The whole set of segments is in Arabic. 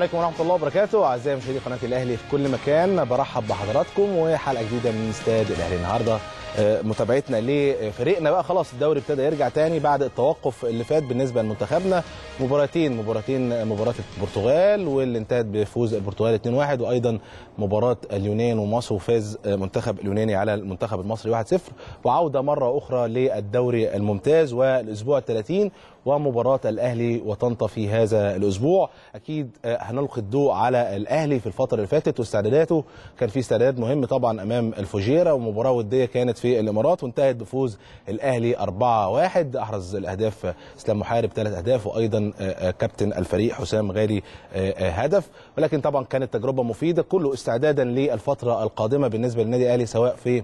عليكم ورحمة الله وبركاته. أعزائي مشاهدي قناة الأهلي في كل مكان برحب بحضراتكم وحلقة جديدة من استاد الأهلي النهارده. متابعتنا لفريقنا بقى. خلاص الدوري ابتدى يرجع تاني بعد التوقف اللي فات بالنسبة لمنتخبنا. مباراتين مباراتين مباراة البرتغال واللي انتهت بفوز البرتغال 2-1 وأيضا مباراة اليونان ومصر وفاز آه، منتخب اليوناني على المنتخب المصري 1-0 وعودة مرة أخرى للدوري الممتاز والأسبوع ال 30 ومباراة الأهلي وطنطا في هذا الأسبوع. أكيد آه، هنلقي الضوء على الأهلي في الفترة اللي فاتت واستعداداته. كان في استعداد مهم طبعا أمام الفجيرة ومباراة ودية كانت في الإمارات وانتهت بفوز الأهلي 4-1 أحرز الأهداف إسلام محارب ثلاث أهداف وأيضا آه، آه، كابتن الفريق حسام غالي آه، هدف. ولكن طبعا كانت تجربة مفيدة كله استعدادا للفترة القادمة بالنسبة للنادي الأهلي سواء في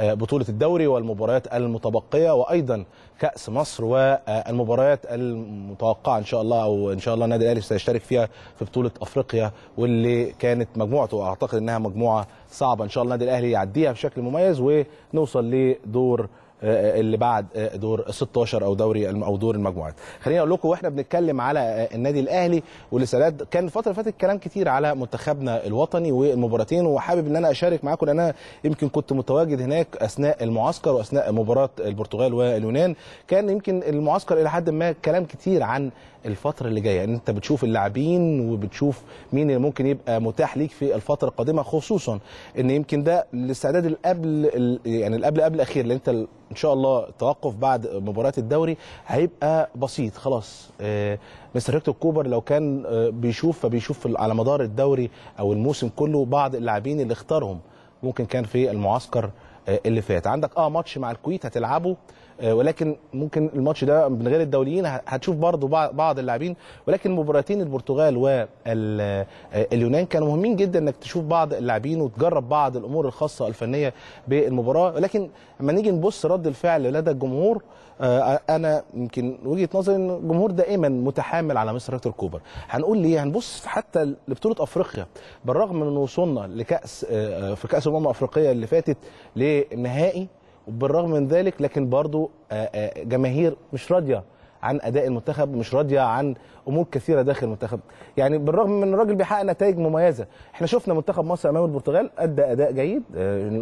بطولة الدوري والمباريات المتبقية وأيضا كأس مصر والمباريات المتوقعة إن شاء الله أو إن شاء الله النادي الأهلي سيشترك فيها في بطولة أفريقيا واللي كانت مجموعته أعتقد إنها مجموعة صعبة إن شاء الله النادي الأهلي يعديها بشكل مميز ونوصل لدور اللي بعد آه، دور 16 أو دوري أو دور المجموعات. خليني أقول لكم وإحنا بنتكلم على آه، النادي الأهلي والاستعداد كان الفترة اللي فاتت كلام كتير على منتخبنا الوطني والمباراتين وحابب إن أنا أشارك معاكم لأن أنا يمكن كنت متواجد هناك أثناء المعسكر وأثناء مباراة البرتغال واليونان. كان يمكن المعسكر إلى حد ما كلام كتير عن الفترة اللي جاية. ان انت بتشوف اللاعبين وبتشوف مين اللي ممكن يبقى متاح ليك في الفترة القادمة خصوصا إن يمكن ده الاستعداد اللي قبل ال- يعني اللي قبل الأخير لأن أنت إن شاء الله التوقف بعد مباراة الدوري هيبقى بسيط. خلاص آه، مستر هيكتور كوبر لو كان آه، بيشوف فبيشوف على مدار الدوري أو الموسم كله بعض اللاعبين اللي اختارهم. ممكن كان في المعسكر آه، اللي فات. عندك آه ماتش مع الكويت هتلعبه. ولكن ممكن الماتش ده من غير الدوليين هتشوف برضو بعض اللاعبين ولكن مباراتين البرتغال واليونان كانوا مهمين جدا إنك تشوف بعض اللاعبين وتجرب بعض الأمور الخاصة الفنيه بالمباراة. ولكن لما نيجي نبص رد الفعل لدى الجمهور آه، أنا يمكن وجهة نظري إن الجمهور دائما متحامل على مستر هيكتور كوبر هنقول ليه؟ هنبص حتى لبطولة أفريقيا. بالرغم من وصولنا لكأس آه، آه، في كأس الأمم الأفريقية اللي فاتت لنهائي وبالرغم من ذلك لكن برضو آه، آه، جماهير مش راضية عن أداء المنتخب مش راضية عن أمور كثيرة داخل المنتخب. يعني بالرغم من الراجل بيحقق نتائج مميزة إحنا شفنا منتخب مصر أمام البرتغال أدى أداء جيد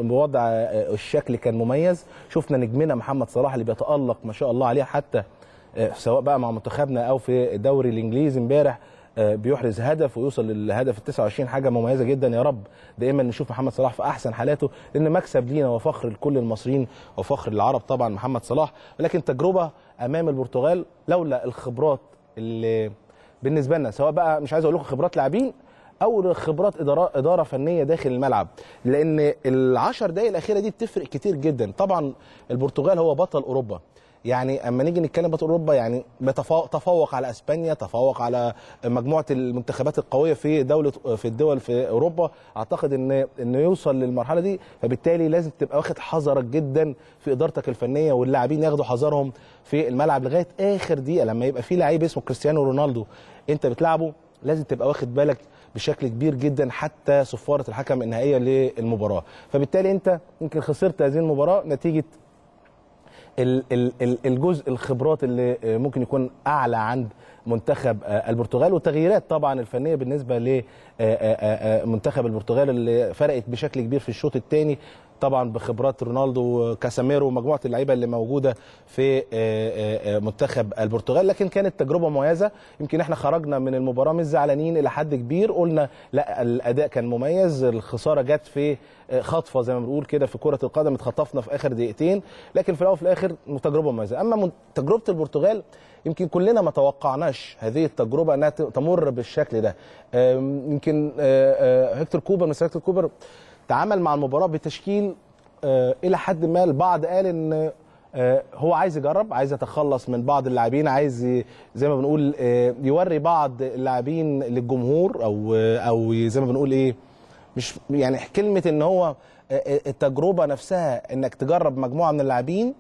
بوضع آه، الشكل كان مميز. شفنا نجمنا محمد صلاح اللي بيتألق ما شاء الله عليه حتى سواء بقى مع منتخبنا أو في الدوري الإنجليزي امبارح بيحرز هدف ويوصل للهدف ال 29 حاجة مميزة جدا يا رب. دائما نشوف محمد صلاح في أحسن حالاته لأن مكسب لينا وفخر لكل المصريين وفخر للعرب طبعا محمد صلاح. ولكن تجربة أمام البرتغال لولا الخبرات اللي بالنسبة لنا سواء بقى مش عايز أقول لكم خبرات لاعبين أو خبرات اداره إدارة فنية داخل الملعب. لأن العشر دقائق الأخيرة دي بتفرق كتير جدا. طبعا البرتغال هو بطل أوروبا. يعني أما نيجي نتكلم بطل أوروبا يعني تفوق على إسبانيا تفوق على مجموعة المنتخبات القوية في دولة في الدول في أوروبا. أعتقد إن إنه يوصل للمرحلة دي فبالتالي لازم تبقى واخد حذرك جدا في إدارتك الفنية واللاعبين ياخدوا حذرهم في الملعب لغاية آخر دقيقة لما يبقى في لعيب اسمه كريستيانو رونالدو أنت بتلعبه لازم تبقى واخد بالك بشكل كبير جدا حتى صفارة الحكم النهائية للمباراة. فبالتالي أنت يمكن خسرت هذه المباراة نتيجة الجزء الخبرات اللي آه، ممكن يكون أعلى عند منتخب آه، البرتغال والتغييرات طبعا الفنية بالنسبة لمنتخب البرتغال اللي فرقت بشكل كبير في الشوط الثاني. طبعا بخبرات رونالدو وكاساميرو ومجموعة اللعيبة اللي موجودة في آه، آه، آه، منتخب البرتغال. لكن كانت تجربة مميزة. يمكن إحنا خرجنا من المباراة مش زعلانين إلى حد كبير. قلنا لا الأداء كان مميز. الخسارة جت في خطفة زي ما بنقول كده في كرة القدم. اتخطفنا في آخر دقيقتين. لكن في الأول وفي الآخر تجربة مميزة. أما تجربة البرتغال يمكن كلنا ما توقعناش هذه التجربة إنها تمر بالشكل ده. يمكن هيكتور كوبر مستر هيكتور كوبر تعامل مع المباراة بتشكيل آه، إلى حد ما البعض قال إن آه، هو عايز يجرب عايز يتخلص من بعض اللاعبين عايز زي ما بنقول آه، يوري بعض اللاعبين للجمهور أو أو زي ما بنقول إيه مش يعني كلمة إن هو التجربة نفسها إنك تجرب مجموعة من اللاعبين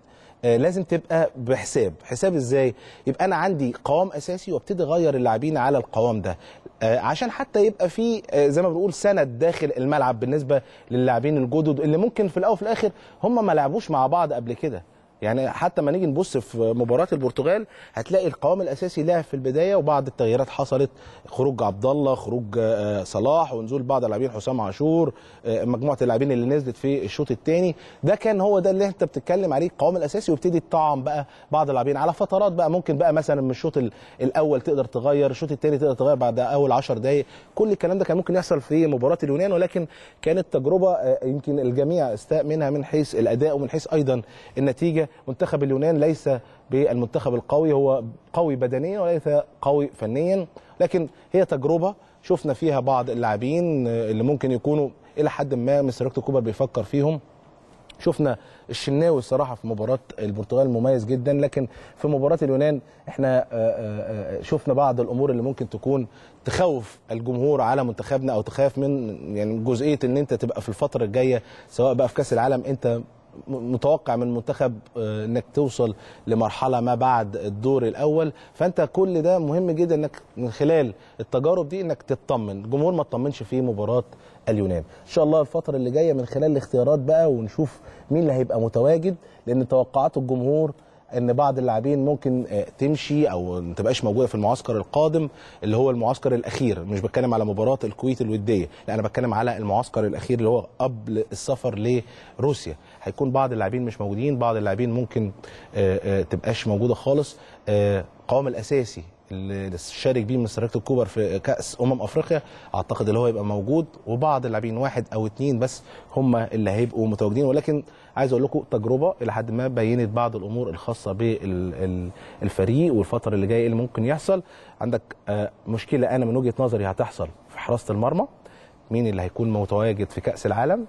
لازم تبقى بحساب. حساب إزاي؟ يبقى أنا عندي قوام أساسي وأبتدي أغير اللاعبين على القوام ده. عشان حتى يبقى في آه، زي ما بنقول سند داخل الملعب بالنسبة للاعبين الجدد اللي ممكن في الأول وفي الآخر هم ما لعبوش مع بعض قبل كده. يعني حتى ما نيجي نبص في مباراة البرتغال هتلاقي القوام الأساسي لعب في البداية وبعض التغييرات حصلت. خروج عبد الله خروج آه، صلاح ونزول بعض اللاعبين حسام عاشور آه، مجموعة اللاعبين اللي نزلت في الشوط الثاني ده كان هو ده اللي انت بتتكلم عليه القوام الأساسي ويبتدي تطعم بقى بعض اللاعبين على فترات بقى. ممكن بقى مثلا من الشوط ال- الأول تقدر تغير الشوط الثاني تقدر تغير بعد أول 10 دقائق كل الكلام ده كان ممكن يحصل في مباراة اليونان ولكن كانت تجربة آه، يمكن الجميع استاء منها من حيث الأداء ومن حيث أيضا النتيجة. منتخب اليونان ليس بالمنتخب القوي هو قوي بدنيا وليس قوي فنيا. لكن هي تجربة شفنا فيها بعض اللاعبين اللي ممكن يكونوا إلى حد ما مستر هيكتور كوبر بيفكر فيهم. شفنا الشناوي الصراحة في مباراة البرتغال مميز جدا لكن في مباراة اليونان إحنا آه، آه، آه، شفنا بعض الأمور اللي ممكن تكون تخوف الجمهور على منتخبنا أو تخاف من يعني جزئية إن أنت تبقى في الفترة الجاية سواء بقى في كأس العالم أنت متوقع من المنتخب آه، إنك توصل لمرحلة ما بعد الدور الأول. فأنت كل ده مهم جدا إنك من خلال التجارب دي إنك تطمن. الجمهور ما تطمنش في مباراة اليونان. إن شاء الله الفترة اللي جاية من خلال الاختيارات بقى ونشوف مين اللي هيبقى متواجد لأن توقعات الجمهور إن بعض اللاعبين ممكن آه، تمشي أو ما تبقاش موجودة في المعسكر القادم اللي هو المعسكر الأخير. مش بتكلم على مباراة الكويت الودية لا أنا بتكلم على المعسكر الأخير اللي هو قبل السفر لروسيا. هيكون بعض اللاعبين مش موجودين بعض اللاعبين ممكن آه، آه، تبقاش موجودة خالص. القوام الأساسي اللي شارك بيه هيكتور كوبر في كأس أمم أفريقيا أعتقد اللي هو يبقى موجود. وبعض اللاعبين واحد أو اتنين بس هم اللي هيبقوا متواجدين. ولكن عايز أقول لكم تجربة إلى حد ما بينت بعض الأمور الخاصة بالفريق والفترة اللي جاية اللي ممكن يحصل. عندك آه، مشكلة أنا من وجهة نظري هتحصل في حراسة المرمى. مين اللي هيكون متواجد في كأس العالم؟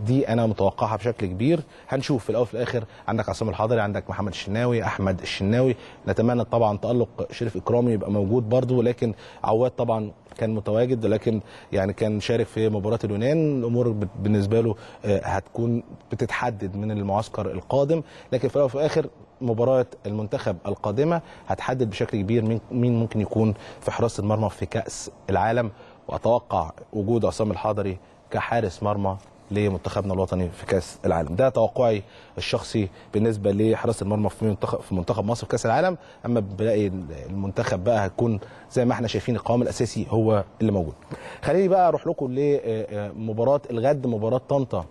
دي أنا متوقعها بشكل كبير. هنشوف في الأول وفي الآخر عندك عصام الحضري عندك محمد الشناوي أحمد الشناوي. نتمنى طبعا تألق شريف إكرامي يبقى موجود برضه لكن عواد طبعا كان متواجد لكن يعني كان شارك في مباراة اليونان. الأمور بالنسبة له آه، هتكون بتتحدد من المعسكر القادم. لكن في الأول وفي الآخر مباراة المنتخب القادمة هتحدد بشكل كبير مين ممكن يكون في حراسة المرمى في كأس العالم. وأتوقع وجود عصام الحضري كحارس مرمى لمنتخبنا الوطني في كأس العالم. ده توقعي الشخصي بالنسبة لحراسة المرمى في منتخب في منتخب مصر في كأس العالم. أما باقي المنتخب بقى هتكون زي ما إحنا شايفين القوام الأساسي هو اللي موجود. خليني بقى أروح لكم لمباراه الغد مباراة طنطا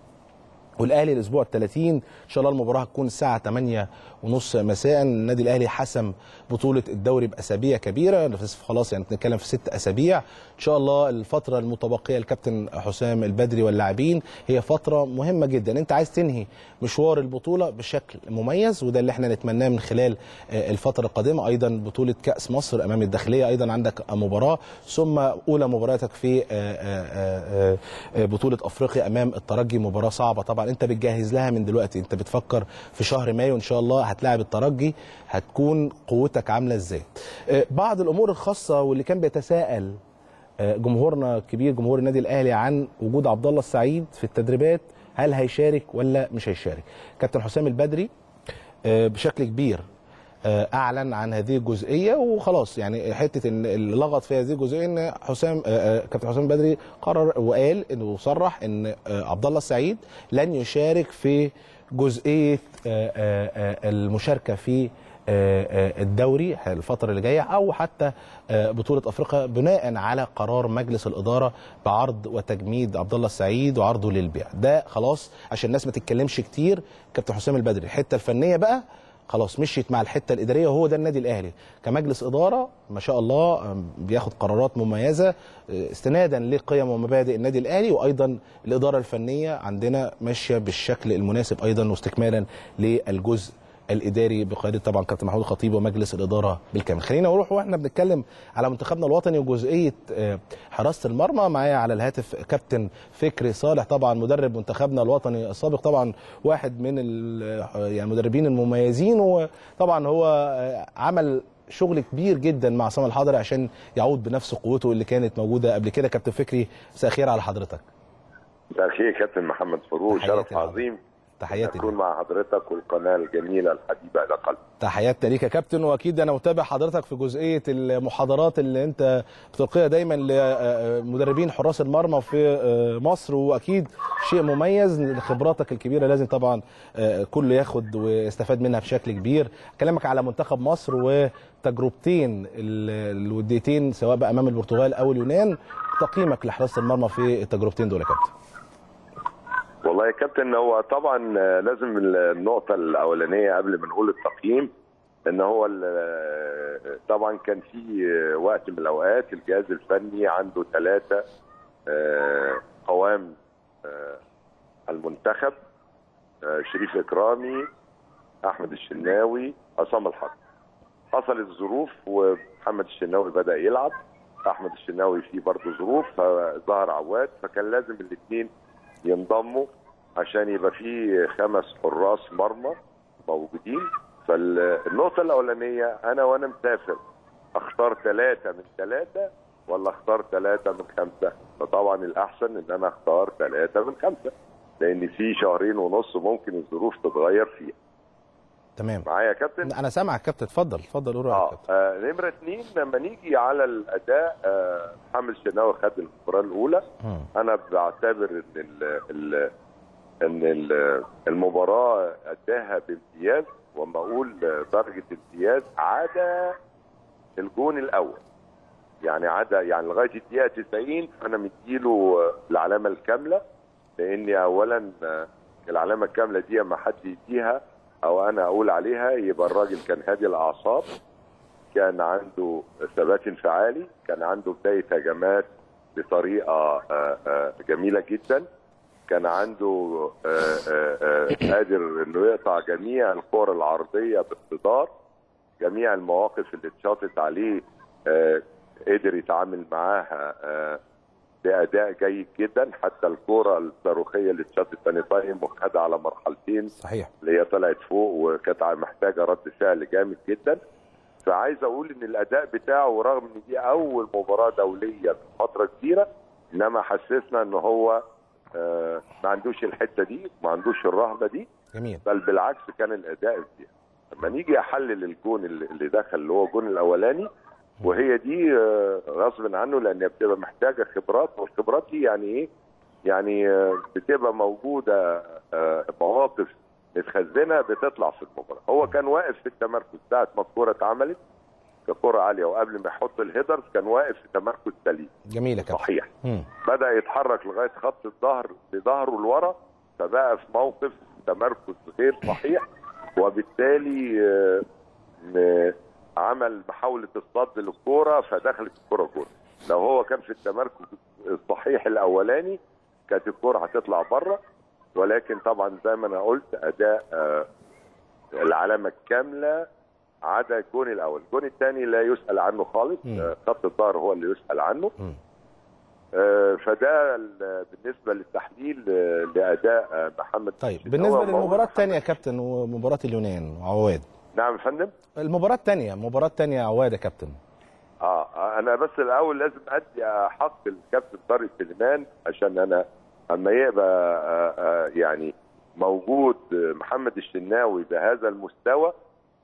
والأهلي الأسبوع ال 30 إن شاء الله المباراة هتكون الساعة 8 ونص مساء. النادي الأهلي حسم بطولة الدوري بأسابيع كبيرة. خلاص يعني بنتكلم في ست أسابيع. إن شاء الله الفترة المتبقية الكابتن حسام البدري واللاعبين هي فترة مهمة جدا. أنت عايز تنهي مشوار البطولة بشكل مميز وده اللي إحنا نتمناه من خلال آه، الفترة القادمة. أيضا بطولة كأس مصر أمام الداخلية. أيضا عندك مباراة. ثم أولى مباراتك في آه، آه، بطولة أفريقيا أمام الترجي. مباراة صعبة طبعا. أنت بتجهز لها من دلوقتي. أنت بتفكر في شهر مايو إن شاء الله هتلاعب الترجي هتكون قوتك عاملة إزاي. آه، بعض الأمور الخاصة واللي كان بيتساءل آه، جمهورنا الكبير جمهور النادي الأهلي عن وجود عبد الله السعيد في التدريبات هل هيشارك ولا مش هيشارك؟ كابتن حسام البدري آه، بشكل كبير أعلن عن هذه الجزئية وخلاص. يعني حتة إن اللي لغط في هذه الجزئية إن حسام كابتن حسام البدري قرر وقال إنه صرح إن عبد الله السعيد لن يشارك في جزئية آه، آه، آه، المشاركة في الدوري الفترة اللي جاية أو حتى بطولة أفريقيا بناء على قرار مجلس الإدارة بعرض وتجميد عبد الله السعيد وعرضه للبيع. ده خلاص عشان الناس ما تتكلمش كتير. كابتن حسام البدري الحتة الفنية بقى خلاص مشيت مع الحتة الإدارية وهو ده النادي الأهلي. كمجلس إدارة ما شاء الله بياخد قرارات مميزة أه، استنادا لقيم ومبادئ النادي الأهلي وأيضا الإدارة الفنية عندنا ماشية بالشكل المناسب أيضا واستكمالا للجزء الإداري بقيادة طبعا كابتن محمود الخطيب ومجلس الإدارة بالكامل. خلينا نروح وإحنا بنتكلم على منتخبنا الوطني وجزئية آه، حراسة المرمى معايا على الهاتف كابتن فكري صالح طبعا مدرب منتخبنا الوطني السابق طبعا واحد من ال- يعني المدربين المميزين وطبعا هو آه، عمل شغل كبير جدا مع عصام الحضري عشان يعود بنفس قوته اللي كانت موجودة قبل كده. كابتن فكري مساء الخير على حضرتك. مساء الخير كابتن محمد فاروق شرف. عظيم. تحياتي اكون مع حضرتك والقناة الجميلة الحبيبة إلى قلبي. تحياتي ليك يا كابتن وأكيد أنا متابع حضرتك في جزئية المحاضرات اللي أنت بتلقيها دايما لمدربين حراس المرمى في مصر وأكيد شيء مميز خبراتك الكبيرة لازم طبعا كله ياخد ويستفاد منها بشكل كبير. أكلمك على منتخب مصر وتجربتين الوديتين سواء بقى أمام البرتغال أو اليونان تقييمك لحراسه المرمى في التجربتين دول يا كابتن. والله يا كابتن هو طبعا لازم النقطة الأولانية قبل ما نقول التقييم إن هو طبعا كان في وقت من الأوقات الجهاز الفني عنده ثلاثة قوام المنتخب شريف إكرامي أحمد الشناوي عصام الحق. حصلت ظروف ومحمد الشناوي بدأ يلعب أحمد الشناوي فيه برضه ظروف فظهر عواد فكان لازم الاثنين ينضموا عشان يبقى في خمس حراس مرمى موجودين فالنقطة الأولانية أنا وأنا مسافر أختار ثلاثة من ثلاثة ولا أختار ثلاثة من خمسة؟ فطبعا الأحسن إن أنا أختار ثلاثة من خمسة لأن في شهرين ونص ممكن الظروف تتغير فيها. تمام معايا يا كابتن؟ أنا سامعك كابتن اتفضل اتفضل قول آه. كابتن آه نمرة اثنين لما نيجي على الأداء آه محمد الشناوي خد المباراة الأولى مم. أنا بعتبر إن ال ال إن ال المباراة أداها بامتياز وما أقول درجه امتياز عدا الجون الأول يعني عدا يعني لغاية الدقيقة 90 أنا مديله العلامة الكاملة لأني اولا العلامة الكاملة دي اما حد يديها أو أنا أقول عليها يبقى الراجل كان هادي الأعصاب كان عنده ثبات انفعالي كان عنده بداية هجمات بطريقة آه، آه، جميلة جدا كان عنده آه، قادر إنه يقطع جميع الكور العرضية باقتدار جميع المواقف اللي اتشاطت عليه قدر يتعامل معاها باداء جيد جدا. حتى الكوره الصاروخية اللي اتشاطت ثاني تايم وخدها على مرحلتين. صحيح. اللي هي طلعت فوق وكانت محتاجة رد فعل جامد جدا. فعايز أقول إن الأداء بتاعه رغم إن دي أول مباراة دولية في فترة كبيرة إنما حسسنا إن هو آه، ما عندوش الحتة دي ما عندوش الرهبة دي. جميل. بل بالعكس كان الأداء فيها. لما نيجي أحلل الجون اللي اللي دخل اللي هو الجون الأولاني وهي دي آه، غصب عنه لأن بتبقى محتاجة خبرات والخبرات دي يعني إيه؟ يعني آه، بتبقى موجودة آه، مواقف متخزنة بتطلع في المباراة هو كان واقف في التمركز ساعة ما الكورة اتعملت ككره عالية وقبل ما يحط الهيدرز كان واقف في تمركز سليم جميل يا كابتن صحيح مم. بدأ يتحرك لغاية خط الظهر بظهره لورا فبقى في موقف تمركز غير صحيح وبالتالي عمل محاوله الصد للكورة فدخلت الكورة جول لو هو كان في التمركز الصحيح الأولاني كانت الكورة هتطلع بره. ولكن طبعا زي ما أنا قلت أداء آه، العلامة الكاملة عدا الجون الأول. الجون الثاني لا يسأل عنه خالص. آه، خط الظهر هو اللي يسأل عنه. آه، فده ال- بالنسبة للتحليل لأداء محمد طيب بالنسبة للمباراة الثانية يا كابتن ومباراة اليونان وعواد نعم يا فندم. المباراة الثانية المباراه الثانية عواد يا كابتن. آه آه، أنا بس الأول لازم أدي حق الكابتن طارق سليمان عشان أنا أما يبقى آه، آه، يعني موجود محمد الشناوي بهذا المستوى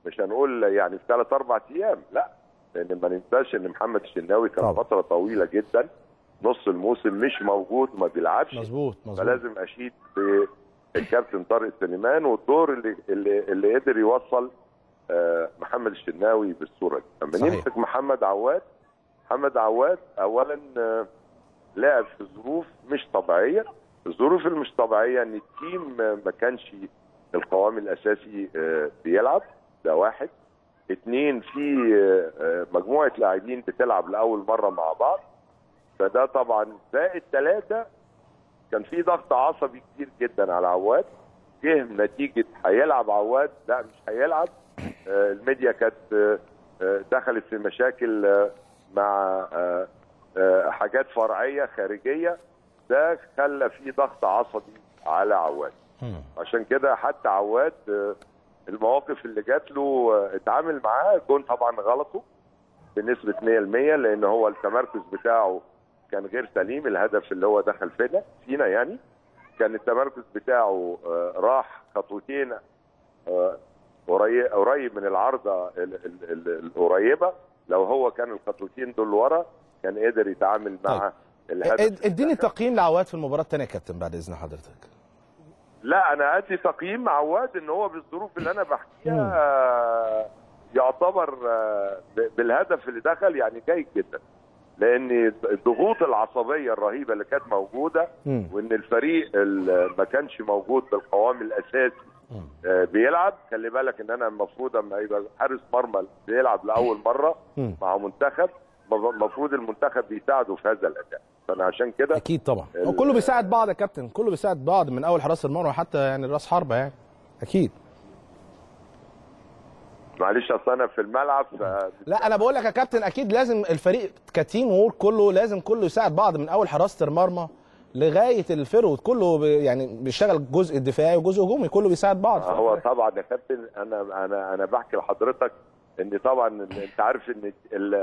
مش هنقول يعني في ثلاث أربع أيام لا. لأن ما ننساش إن محمد الشناوي كان طبعا. فترة طويلة جدا نص الموسم مش موجود ما بيلعبش. مظبوط مظبوط. فلازم أشيد بالكابتن طارق سليمان والدور اللي اللي, اللي قدر يوصل محمد الشناوي بالصورة دي. لما صحيح. نمسك محمد عواد محمد عواد اولا آه، لعب في ظروف مش طبيعية. الظروف المش طبيعية إن التيم آه، ما كانش القوام الأساسي آه، بيلعب. ده واحد. اتنين في آه، آه، مجموعة لاعبين بتلعب لأول مرة مع بعض. فده طبعا زائد ثلاثة كان في ضغط عصبي كتير جدا على عواد. جه نتيجة هيلعب عواد. لا مش هيلعب. آه، الميديا كانت آه، آه، دخلت في مشاكل آه، مع حاجات فرعية خارجية. ده خلى في ضغط عصبي على عواد. عشان كده حتى عواد المواقف اللي جات له اتعامل معاه. جون طبعا غلطه بنسبة 100% لأن هو التمركز بتاعه كان غير سليم. الهدف اللي هو دخل فينا فينا يعني كان التمركز بتاعه راح خطوتين قريب من العارضه ال- ال- ال- القريبة لو هو كان الخطوتين دول ورا كان قدر يتعامل مع طيب. الهدف إد- إديني. تقييم لعواد في المباراة الثانية يا كابتن بعد إذن حضرتك لا أنا ادي تقييم عواد إن هو بالظروف اللي أنا بحكيها يعتبر آه، بالهدف اللي دخل يعني جيد جدا لأن الضغوط العصبية الرهيبة اللي كانت موجودة. وإن الفريق ال- ما كانش موجود بالقوام الأساسي بيلعب. خلي بالك إن أنا المفروض أما يبقى حارس مرمى بيلعب لأول مرة. مع منتخب المفروض المنتخب بيساعده في هذا الأداء. فأنا عشان كده أكيد طبعا. وكله بيساعد بعض يا كابتن. كله بيساعد بعض من أول حراس المرمى حتى يعني راس حربة يعني. أكيد. معلش أصل أنا في الملعب ف... لا أنا بقول لك يا كابتن أكيد لازم الفريق ك team work كله لازم كله يساعد بعض من أول حراسه المرمى. لغاية ال forward كله يعني بيشتغل الجزء الدفاعي وجزء هجومي كله بيساعد بعض. هو طبعا يا كابتن أنا أنا أنا بحكي لحضرتك إن طبعا أنت عارف إن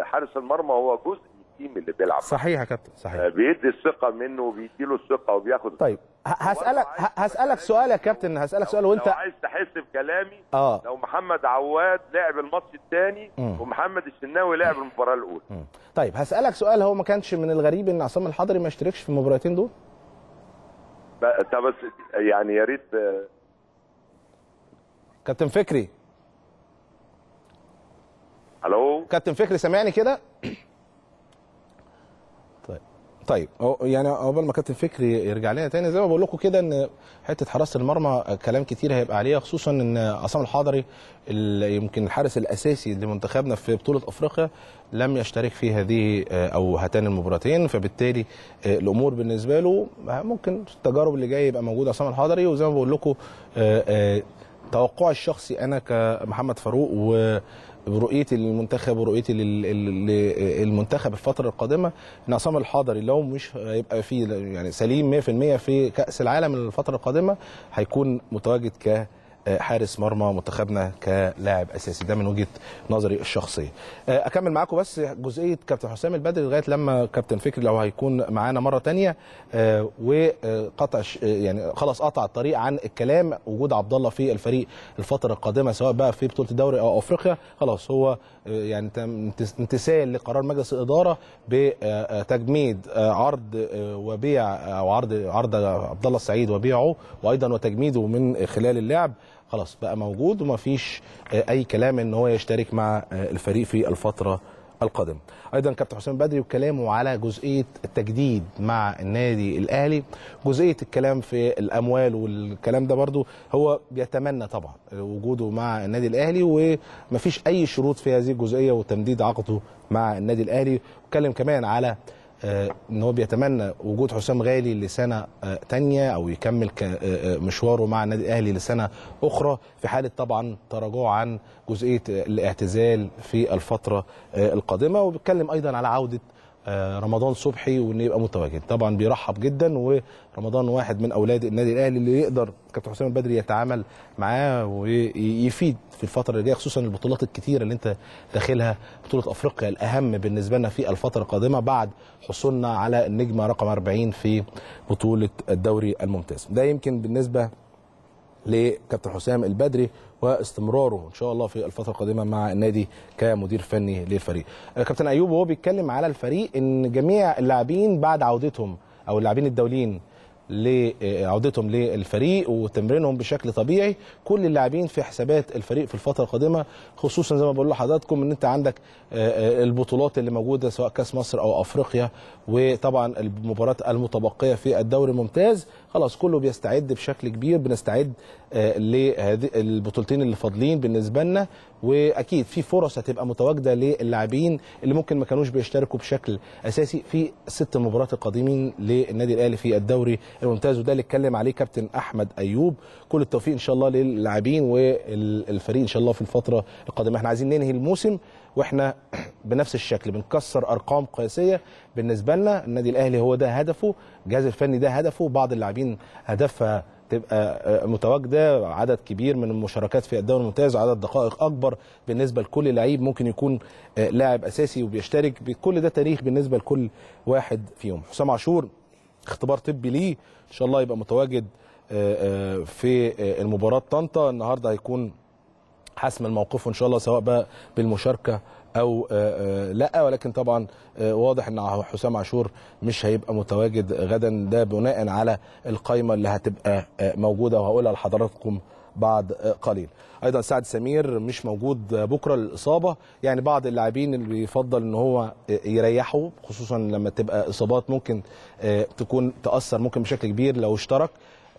حارس المرمى هو جزء التيم اللي بيلعب. صحيح يا كابتن صحيح. آه، بيدي الثقة منه وبيديله الثقة وبياخد. طيب هسالك هسألك سؤال يا كابتن هسألك سؤال لو وانت عايز تحس بكلامي آه. لو محمد عواد لعب الماتش الثاني. ومحمد الشناوي لعب المباراة الأولى. طيب هسألك سؤال هو ما كانش من الغريب إن عصام الحضري ما اشتركش في المباراتين دول؟ طب بس يعني يا ريت آه، كابتن فكري. ألو؟ كابتن فكري سامعني كده؟ طيب يعني قبل ما كابتن فكري يرجع لنا تاني زي ما بقول لكم كده إن حتة حراسة المرمى كلام كتير هيبقى عليها خصوصا إن عصام الحضري ال- يمكن الحارس الأساسي لمنتخبنا في بطولة أفريقيا لم يشترك في هذه آه، أو هاتان المباراتين فبالتالي آه، الأمور بالنسبة له ممكن التجارب اللي جاية يبقى موجود عصام الحضري وزي ما بقول لكم آه، آه، توقعي الشخصي أنا كمحمد فاروق ورؤيتي للمنتخب ورؤيتي لل- لل- للمنتخب الفترة القادمة إن عصام الحضري لو مش هيبقى فيه يعني سليم 100% في كأس العالم الفترة القادمة هيكون متواجد ك حارس مرمى منتخبنا كلاعب أساسي. ده من وجهة نظري الشخصية. آه، أكمل معاكم بس جزئية كابتن حسام البدري لغاية لما كابتن فكري لو هيكون معانا مرة تانية آه، وقطع آه، يعني خلاص قطع الطريق عن الكلام وجود عبد الله في الفريق الفترة القادمة سواء بقى في بطولة الدوري أو أفريقيا. خلاص هو يعني امتثال لقرار مجلس الإدارة بتجميد عرض وبيع أو عرض عرض عبد الله السعيد وبيعه وأيضا وتجميده من خلال اللعب. خلاص بقى موجود ومفيش آه، أي كلام إن هو يشترك مع آه، الفريق في الفترة القادمة. أيضا كابتن حسام بدري وكلامه على جزئية التجديد مع النادي الأهلي، جزئية الكلام في الأموال والكلام ده برضو هو بيتمنى طبعا وجوده مع النادي الأهلي ومفيش أي شروط في هذه الجزئية وتمديد عقده مع النادي الأهلي، واتكلم كمان على إن هو بيتمنى وجود حسام غالي لسنة آه، تانية أو يكمل آه، آه، مشواره مع النادي الأهلي لسنة أخرى في حالة طبعا تراجعه عن جزئية آه، الاعتزال في الفترة آه، القادمة. وبيتكلم أيضا على عودة آه، رمضان صبحي وإنه يبقى متواجد. طبعا بيرحب جدا ورمضان واحد من أولاد النادي الأهلي اللي يقدر كابتن حسام البدري يتعامل معاه ويفيد في الفترة اللي جاية خصوصا البطولات الكتيرة اللي أنت داخلها. بطولة أفريقيا الأهم بالنسبة لنا في الفترة القادمة بعد حصولنا على النجمة رقم 40 في بطولة الدوري الممتاز. ده يمكن بالنسبة لكابتن حسام البدري واستمراره إن شاء الله في الفترة القادمة مع النادي كمدير فني للفريق. آه، كابتن أيوب وهو بيتكلم على الفريق إن جميع اللاعبين بعد عودتهم أو اللاعبين الدوليين لعودتهم للفريق وتمرينهم بشكل طبيعي كل اللاعبين في حسابات الفريق في الفترة القادمة خصوصا زي ما بقول لحضراتكم إن أنت عندك آه، آه، البطولات اللي موجودة سواء كأس مصر أو أفريقيا وطبعا المباريات المتبقية في الدوري الممتاز خلاص كله بيستعد بشكل كبير بنستعد آه، لهذه البطولتين اللي فاضلين بالنسبة لنا. وأكيد في فرص هتبقى متواجدة للاعبين اللي ممكن ما كانوش بيشتركوا بشكل أساسي في الست مباريات القادمين للنادي الأهلي في الدوري الممتاز. وده اللي اتكلم عليه كابتن أحمد أيوب. كل التوفيق إن شاء الله للاعبين والفريق إن شاء الله في الفترة القادمة. إحنا عايزين ننهي الموسم وإحنا بنفس الشكل بنكسر أرقام قياسية بالنسبة لنا. النادي الأهلي هو ده هدفه الجهاز الفني ده هدفه. بعض اللاعبين هدفها تبقى آه، متواجدة عدد كبير من المشاركات في الدوري الممتاز وعدد دقائق أكبر بالنسبة لكل لعيب ممكن يكون آه، لاعب أساسي وبيشترك. بكل ده تاريخ بالنسبة لكل واحد فيهم. حسام عاشور اختبار طبي ليه إن شاء الله يبقى متواجد آه، في المباراة. طنطا النهارده هيكون حسم الموقف ان شاء الله سواء بقى بالمشاركة أو آه، آه، لأ. ولكن طبعا آه، واضح إن حسام عاشور مش هيبقى متواجد غدا. ده بناء على القائمه اللي هتبقى موجودة وهقولها لحضراتكم بعد قليل. أيضا سعد سمير مش موجود بكرة للإصابة. يعني بعض اللاعبين اللي بيفضل إن هو يريحوا خصوصا لما تبقى إصابات ممكن تكون تأثر ممكن بشكل كبير لو اشترك.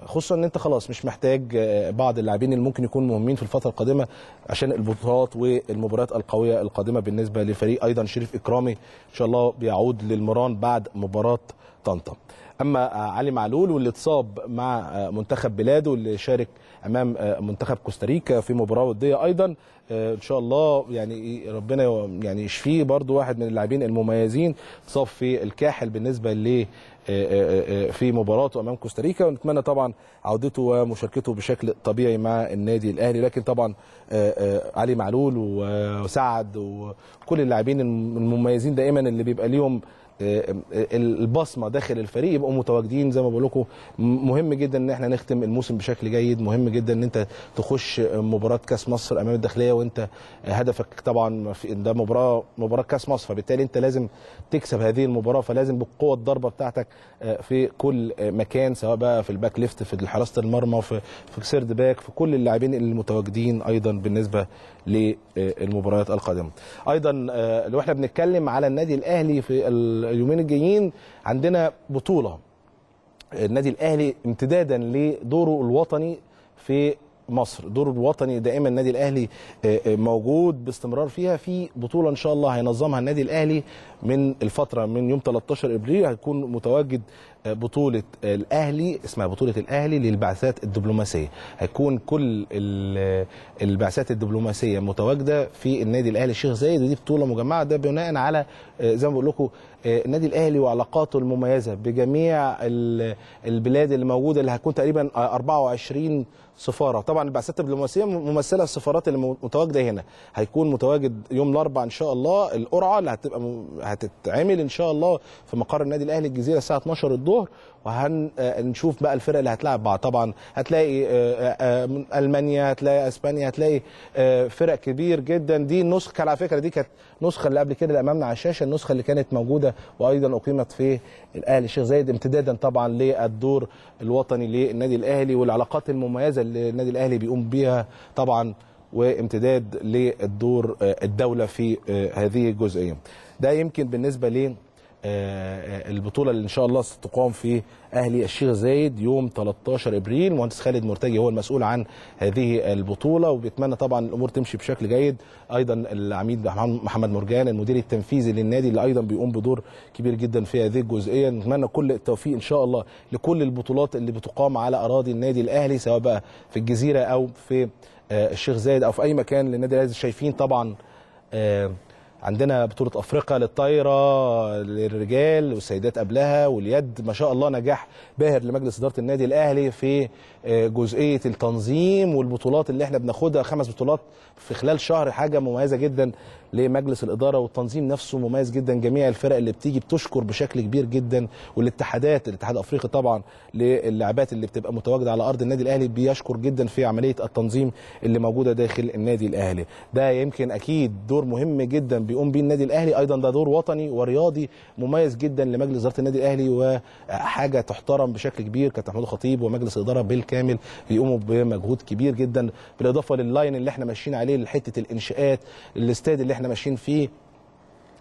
خصوصا إن أنت خلاص مش محتاج آه، بعض اللاعبين اللي ممكن يكونوا مهمين في الفترة القادمة عشان البطولات والمباريات القوية القادمة بالنسبة للفريق أيضا شريف إكرامي إن شاء الله بيعود للمران بعد مباراة طنطا. أما آه، علي معلول واللي اتصاب مع آه، منتخب بلاده واللي شارك أمام منتخب كوستاريكا في مباراة ودية أيضا إن شاء الله يعني ربنا يعني يشفيه برضو واحد من اللاعبين المميزين اتصاب في الكاحل بالنسبة ل في مباراته أمام كوستاريكا ونتمنى طبعا عودته ومشاركته بشكل طبيعي مع النادي الأهلي. لكن طبعا آه، آه، علي معلول وسعد وكل اللاعبين المميزين دائما اللي بيبقى ليهم آه، البصمة داخل الفريق يبقوا متواجدين زي ما بقول لكم. مهم جدا إن إحنا نختم الموسم بشكل جيد. مهم جدا إن إنت تخش مباراة كأس مصر أمام الداخلية وإنت هدفك طبعا ده مباراة مباراة كأس مصر. فبالتالي إنت لازم تكسب هذه المباراة فلازم بالقوة الضاربة بتاعتك في كل مكان سواء بقى في ال back left في حراسة المرمى في في third back في كل اللاعبين المتواجدين أيضا بالنسبة للمباريات القادمة. أيضا آه، لو إحنا بنتكلم على النادي الأهلي في اليومين الجايين عندنا بطولة. النادي الأهلي امتدادا لدوره الوطني في مصر. دوره الوطني دائما النادي الأهلي آه، آه، موجود باستمرار فيها. في بطولة إن شاء الله هينظمها النادي الأهلي من الفترة من يوم 13 إبريل. هيكون متواجد آه، بطولة الأهلي اسمها بطولة الأهلي للبعثات الدبلوماسية. هيكون كل ال- البعثات الدبلوماسية متواجدة في النادي الأهلي. الشيخ زايد ودي بطولة مجمعة. ده بناء على زي ما بقول لكم النادي الأهلي وعلاقاته المميزة بجميع ال- البلاد اللي موجودة اللي هتكون تقريبا آه، 24 سفارة. طبعا البعثات الدبلوماسيه ممثلة السفارات اللي متواجده هنا. هيكون متواجد يوم الأربعاء إن شاء الله. القرعة اللي هتبقى هتتعمل إن شاء الله في مقر النادي الأهلي الجزيرة الساعة 12 الظهر. وهنشوف بقى الفرق اللي هتلعب بعض. طبعا هتلاقي آه، آه، ألمانيا هتلاقي إسبانيا هتلاقي آه، فرق كبير جدا. دي النسخة على فكرة دي كانت نسخة اللي قبل كده اللي امامنا على الشاشة النسخة اللي كانت موجودة وأيضا أقيمت في الأهلي. الشيخ زايد امتدادا طبعا للدور الوطني للنادي الأهلي والعلاقات المميزة اللي النادي الأهلي بيقوم بيها طبعا وامتداد للدور آه، الدولة في آه، هذه الجزئية. ده يمكن بالنسبة ل آه، البطولة اللي إن شاء الله ستقام في أهلي الشيخ زايد يوم 13 إبريل. مهندس خالد مرتجي هو المسؤول عن هذه البطولة وبيتمنى طبعا الأمور تمشي بشكل جيد. أيضا العميد محمد مرجان المدير التنفيذي للنادي اللي أيضا بيقوم بدور كبير جدا في هذه الجزئية. نتمنى كل التوفيق إن شاء الله لكل البطولات اللي بتقام على أراضي النادي الأهلي سواء بقى في الجزيرة أو في آه، الشيخ زايد أو في أي مكان للنادي الأهلي. شايفين طبعا آه، عندنا بطولة أفريقيا للطايرة للرجال والسيدات قبلها واليد ما شاء الله نجاح باهر لمجلس إدارة النادي الأهلي في جزئية التنظيم والبطولات اللي إحنا بناخدها خمس بطولات في خلال شهر حاجة مميزة جدا لمجلس الإدارة والتنظيم نفسه مميز جدا جميع الفرق اللي بتيجي بتشكر بشكل كبير جدا والاتحادات الاتحاد الأفريقي طبعا للاعبات اللي بتبقى متواجدة على أرض النادي الأهلي بيشكر جدا في عملية التنظيم اللي موجودة داخل النادي الأهلي. ده يمكن أكيد دور مهم جدا بيقوم بيه النادي الأهلي. أيضا ده دور وطني ورياضي مميز جدا لمجلس إدارة النادي الأهلي وحاجة تحترم بشكل كبير كابتن محمود الخطيب ومجلس الإدارة بالكامل. بيقوموا بمجهود كبير جدا بالإضافة لللاين اللي إحنا ماشيين عليه لحتة الإنشاءات الاستاد اللي إحنا ماشيين فيه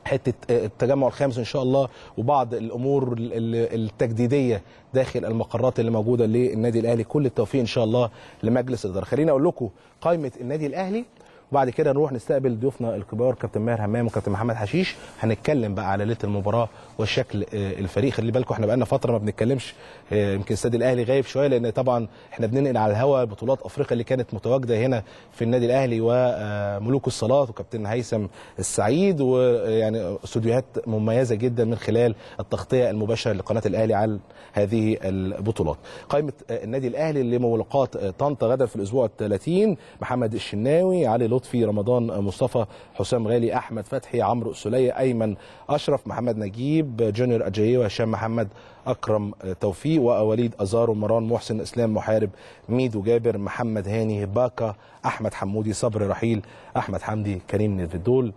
حتة التجمع الخامس إن شاء الله وبعض الأمور ال- ال- التجديدية داخل المقرات اللي موجودة للنادي الأهلي. كل التوفيق إن شاء الله لمجلس الإدارة. خليني أقول لكم قائمة النادي الأهلي وبعد كده نروح نستقبل ضيوفنا الكبار كابتن ماهر همام وكابتن محمد حشيش. هنتكلم بقى على ليلة المباراة وشكل آه، الفريق. خلي بالكم إحنا بقالنا فترة ما بنتكلمش آه، يمكن السيد الأهلي غايب شوية لأن طبعا إحنا بننقل على الهواء بطولات أفريقيا اللي كانت متواجدة هنا في النادي الأهلي وملوك الصلاة وكابتن هيثم السعيد. ويعني استوديوهات مميزة جدا من خلال التغطية المباشرة لقناة الأهلي عن هذه البطولات. قائمة آه، النادي الأهلي لملاقات آه، طنطا غدا في الأسبوع ال 30 محمد الشناوي علي لطفي لطفي رمضان مصطفى حسام غالي أحمد فتحي عمرو السليه أيمن أشرف محمد نجيب جونيور اجاييه وهشام محمد أكرم توفيق ووليد ازارو مروان محسن إسلام محارب ميدو جابر محمد هاني باكا أحمد حمودي صبري رحيل أحمد حمدي كريم نيدفيد ودول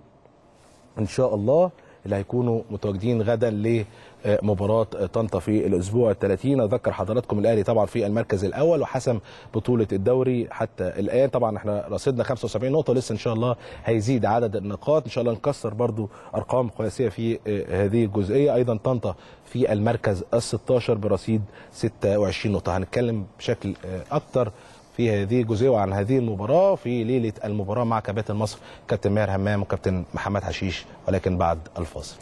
إن شاء الله اللي هيكونوا متواجدين غدا لمباراه طنطا في الأسبوع ال 30 أذكر حضراتكم الأهلي طبعا في المركز الأول وحسم بطولة الدوري حتى الآن. طبعا إحنا رصيدنا 75 نقطة لسه إن شاء الله هيزيد عدد النقاط. إن شاء الله نكسر برضو أرقام قياسية في هذه الجزئية. أيضا طنطا في المركز ال 16 برصيد 26 نقطة. هنتكلم بشكل أكتر في هذه الجزئية وعن هذه المباراة. في ليلة المباراة مع كباتن مصر كابتن ماهر همام وكابتن محمد حشيش ولكن بعد الفاصل.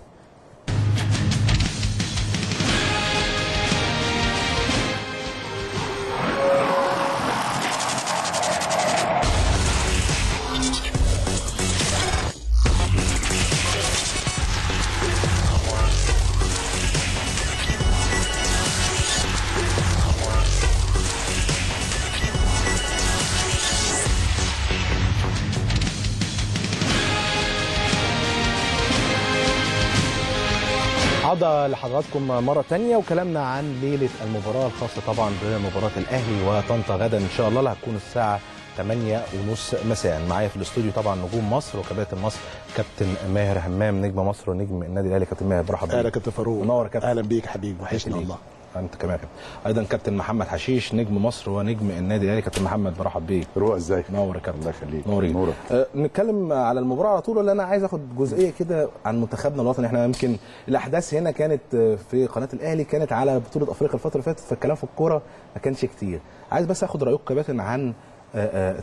لحضراتكم مرة تانية وكلامنا عن ليلة المباراة الخاصة طبعا بمباراة الأهلي وطنطا غدا إن شاء الله اللي هتكون الساعة 8 ونص مساء. معايا في الاستوديو طبعا نجوم مصر وكباتن مصر كابتن ماهر همام نجم مصر ونجم النادي الأهلي كابتن ماهر برحب أهلا كابتن فاروق. منور كابتن. أهلا بيك حبيبي وحشنا والله. أنت كمان كابتن أيضا كابتن محمد حشيش نجم مصر ونجم النادي الأهلي. كابتن محمد برحب بيك. روق ازيك نور يا كابتن. الله يخليك. نوري نورك. أه نتكلم على المباراة على طول ولا أنا عايز آخد جزئية كده عن منتخبنا الوطني؟ إحنا يمكن الأحداث هنا كانت في قناة الأهلي كانت على بطولة أفريقيا الفترة اللي فاتت فالكلام في الكورة ما كانش كتير. عايز بس آخد رايكم كباتن عن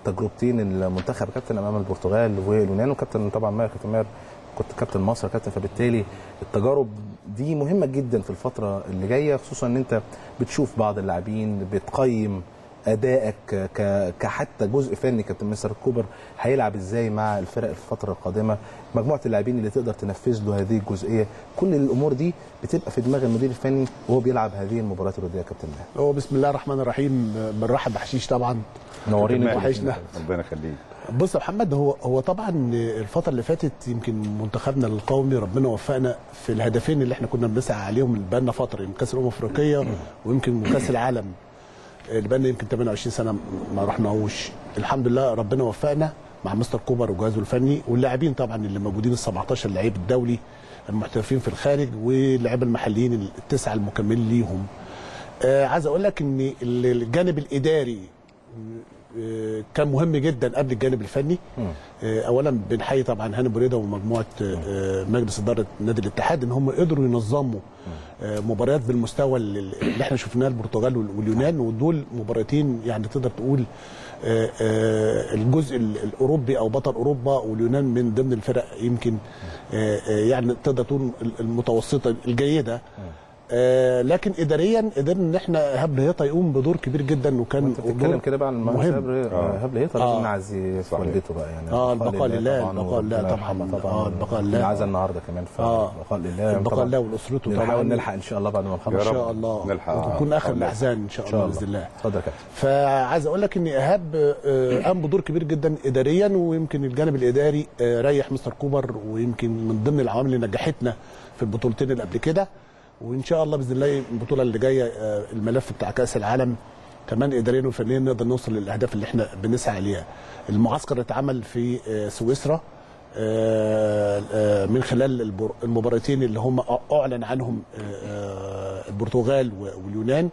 تجربتين المنتخب كابتن أمام البرتغال واليونان وكابتن طبعا ماهر كابتن ماهر كنت كابتن مصر كابتن فبالتالي التجارب دي مهمة جدا في الفترة اللي جاية خصوصا إن أنت بتشوف بعض اللاعبين بتقيم أدائك كحتى جزء فني. كابتن مستر كوبر هيلعب إزاي مع الفرق في الفترة القادمة؟ مجموعة اللاعبين اللي تقدر تنفذ له هذه الجزئية. كل الأمور دي بتبقى في دماغ المدير الفني وهو بيلعب هذه المباريات الودية. يا كابتن ماهر هو بسم الله الرحمن الرحيم بنرحب بحشيش طبعا. نورين وحشنا. ربنا يخليك. بص يا محمد هو هو طبعا الفترة اللي فاتت يمكن منتخبنا القومي ربنا وفقنا في الهدفين اللي إحنا كنا بنسعى عليهم. بقالنا فترة يمكن كأس الأمم الأفريقية ويمكن كأس العالم. اللي بقالنا يمكن 28 سنة ما رحناهوش. الحمد لله ربنا وفقنا مع مستر كوبر وجهازه الفني واللاعبين طبعا اللي موجودين ال 17 لعيب الدولي المحترفين في الخارج واللاعيبه المحليين التسعة المكملين ليهم. آه عايز أقول لك إن الجانب الإداري كان مهم جدا قبل الجانب الفني. آه اولا بنحيي طبعا هاني بريدة ومجموعة آه مجلس إدارة نادي الاتحاد إن هم قدروا ينظموا مباريات بالمستوى اللي إحنا شفناه البرتغال واليونان. ودول مباراتين يعني تقدر تقول الجزء الأوروبي أو بطل أوروبا واليونان من ضمن الفرق يمكن يعني تقدر تقول المتوسطة الجيدة. آه لكن اداريا قدرنا إن إحنا ايهاب هيطة يقوم بدور كبير جدا وكان بتتكلم كده بقى عن مهم. ايهاب هيطة لازم نعزي في والدته بقى يعني. آه البقاء لله البقاء لله طبعا. آه البقاء لله. العزا النهارده كمان آه. البقاء لله البقاء لله ولاسرته طبعا طبعا. نلحق إن شاء الله بعد ما نخلص. إن شاء الله. نلحق. ونكون آخر الأحزان إن شاء الله بإذن الله. اتفضل يا كابتن. فعايز أقول لك إن ايهاب قام بدور كبير جدا اداريا ويمكن الجانب الإداري ريح مستر كوبر ويمكن من ضمن العوامل اللي نجحتنا في البطولتين اللي قبل كده. وإن شاء الله بإذن الله البطولة اللي جاية الملف بتاع كأس العالم كمان اداريا وفنيا نقدر نوصل للأهداف اللي إحنا بنسعى عليها. المعسكر اللي اتعمل في سويسرا من خلال المباراتين اللي هم أعلن عنهم البرتغال واليونان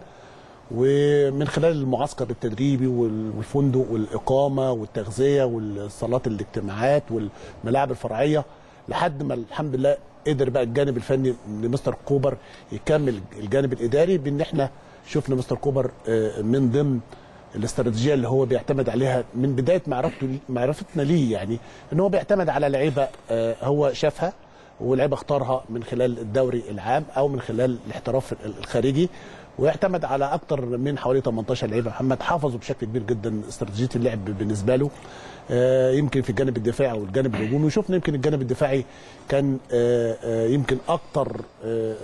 ومن خلال المعسكر التدريبي والفندق والإقامة والتغذية والصالات الاجتماعات والملاعب الفرعية لحد ما الحمد لله قدر بقى الجانب الفني لمستر كوبر يكمل الجانب الإداري بإن إحنا شفنا مستر كوبر من ضمن الاستراتيجية اللي هو بيعتمد عليها من بداية معرفته معرفتنا ليه يعني إن هو بيعتمد على لعيبة هو شافها ولعيبة اختارها من خلال الدوري العام أو من خلال الاحتراف الخارجي. ويعتمد على أكثر من حوالي 18 لعيبه محمد حافظوا بشكل كبير جدا استراتيجية اللعب بالنسبة له. آه يمكن في الجانب الدفاعي والجانب الهجومي. وشفنا يمكن الجانب الدفاعي كان آه آه يمكن أكثر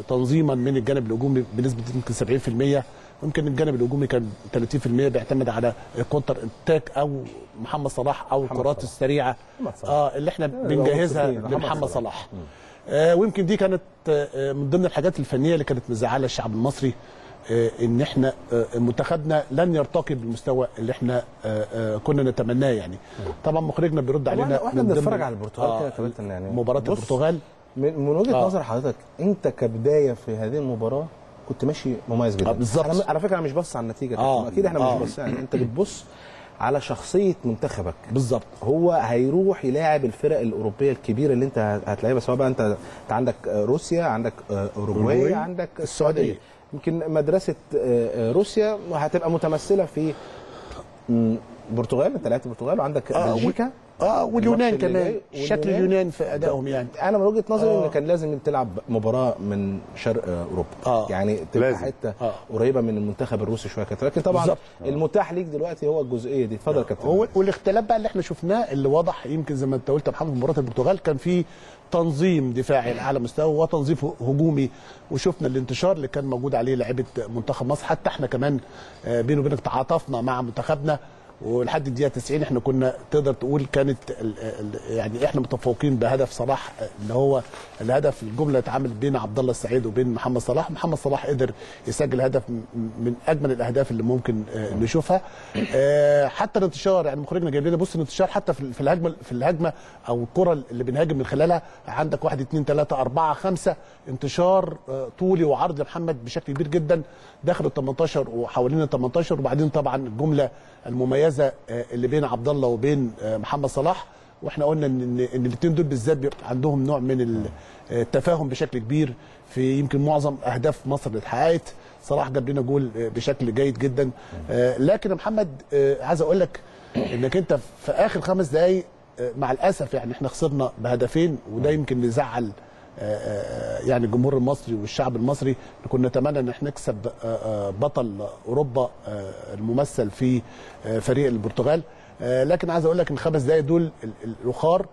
تنظيما من الجانب الهجومي بنسبة يمكن 70% ويمكن الجانب الهجومي كان 30% بيعتمد على كونتر اتاك أو محمد صلاح أو الكرات. السريعة. آه اللي إحنا بنجهزها لمحمد صلاح. صلاح. ويمكن دي كانت من ضمن الحاجات الفنية اللي كانت مزعلة الشعب المصري. إن إحنا آه منتخبنا لن يرتقي بالمستوى اللي إحنا آه آه كنا نتمناه يعني طبعا مخرجنا بيرد علينا وإحنا, بنتفرج على البرتغال آه، كده كابتن يعني مباراة البرتغال من, وجهة آه. نظر حضرتك أنت كبداية في هذه المباراة كنت ماشي مميز جدا آه، بالظبط. على فكرة أنا مش بص على النتيجة آه. أكيد إحنا آه. مش بص يعني أنت بتبص على شخصية منتخبك. بالظبط. هو هيروح يلاعب الفرق الأوروبية الكبيرة اللي انت هتلاقيها سواء بقى انت انت عندك روسيا عندك اوروجواي أوروجواي، عندك السعودية. السعودية. يمكن مدرسة آه، آه، روسيا هتبقى متمثلة في البرتغال انت لعبت البرتغال وعندك آه، بلجيكا. آه واليونان كمان شكل. اليونان في أدائهم يعني أنا من وجهة نظري آه. ان كان لازم تلعب مباراة من شرق آه، أوروبا آه. يعني تبقى لازم. حتة آه. قريبة من المنتخب الروسي شوية كده لكن طبعا بالظبط. المتاح ليك دلوقتي هو الجزئية دي اتفضل يا كابتن هو والاختلاف بقى اللي إحنا شفناه اللي واضح يمكن زي ما أنت قلت يا محمد في مباراة البرتغال كان في تنظيم دفاعي على اعلى مستوى وتنظيم هجومي وشفنا الانتشار اللي كان موجود عليه لعيبة منتخب مصر حتى إحنا كمان آه، بيني وبينك تعاطفنا مع منتخبنا ولحد الدقيقة 90 إحنا كنا تقدر تقول كانت ال ال يعني إحنا متفوقين بهدف صلاح اللي هو الهدف الجملة اللي اتعمل بين عبد الله السعيد وبين محمد صلاح. محمد صلاح قدر يسجل هدف من أجمل الأهداف اللي ممكن آه، نشوفها. آه، حتى الانتشار يعني مخرجنا جايب لنا بص الانتشار حتى في الهجمة في الهجمة أو الكرة اللي بنهاجم من خلالها عندك واحد اثنين ثلاثة أربعة خمسة انتشار آه، طولي وعرض يا محمد بشكل كبير جدا داخل ال 18 وحوالين ال 18 وبعدين طبعا الجملة المميزة آه، اللي بين عبد الله وبين آه، محمد صلاح. وإحنا قلنا إن إن الاثنين دول بالذات بيبقى عندهم نوع من ال- التفاهم بشكل كبير في يمكن معظم أهداف مصر اللي اتحققت صلاح جاب لنا جول آه، بشكل جيد جدا. آه، لكن يا محمد آه، عايز أقول لك إنك أنت في آخر خمس دقائق آه، مع الأسف يعني إحنا خسرنا بهدفين وده يمكن اللي زعل آه، آه، يعني الجمهور المصري والشعب المصري كنا نتمنى إن إحنا نكسب آه، آه، بطل أوروبا آه، الممثل في آه، فريق البرتغال. آه، لكن عايز أقول لك إن الخمس دقائق دول ال- ال- الآخر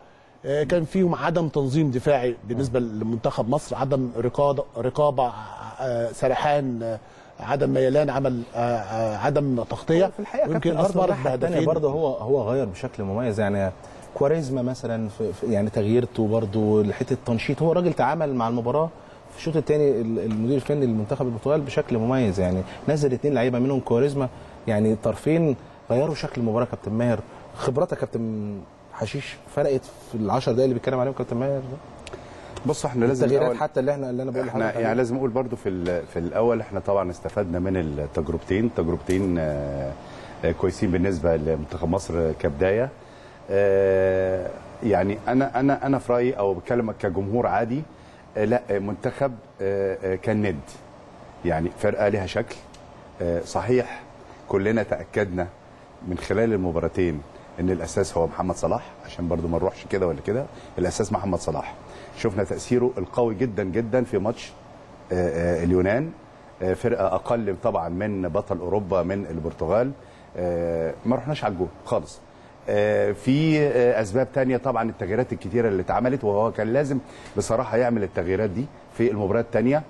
آه، كان فيهم عدم تنظيم دفاعي بالنسبة لمنتخب مصر عدم رقابه رقابة آه، سرحان آه، عدم ميلان عمل آه، آه، عدم تغطية. في الحقيقة الناحيه الثانية بهدفين. برضه هو هو غير بشكل مميز. يعني كواريزما مثلا في يعني تغييرته برضه حتة التنشيط. هو راجل تعامل مع المباراة في الشوط الثاني المدير الفني للمنتخب البرتغال بشكل مميز. يعني نزل اثنين لعيبة منهم كواريزما. يعني طرفين غيروا شكل المباراة. كابتن ماهر خبراتك يا كابتن حشيش فرقت في العشر دقايق اللي بيتكلم عليهم كابتن ماهر ده؟ بص إحنا لازم التغييرات حتى اللي إحنا اللي أنا بقول إحنا يعني. لازم أقول برضو في ال- في الأول إحنا طبعا استفدنا من التجربتين. تجربتين آه، آه، كويسين بالنسبة لمنتخب مصر كبداية. يعني أنا أنا أنا في رأيي أو بتكلم كجمهور عادي آه، لا آه، منتخب آه، آه، كان ند. يعني فرقة لها شكل آه، صحيح كلنا تأكدنا من خلال المباراتين إن الأساس هو محمد صلاح عشان برضو ما نروحش كده ولا كده الأساس محمد صلاح. شفنا تأثيره القوي جدا جدا في ماتش آه، آه، اليونان. آه، فرقة أقل طبعا من بطل أوروبا من البرتغال. آه، ما رحناش على الجول خالص. آه، في آه، أسباب تانية طبعا التغييرات الكتيرة اللي اتعملت وهو كان لازم بصراحة يعمل التغييرات دي في المباريات التانية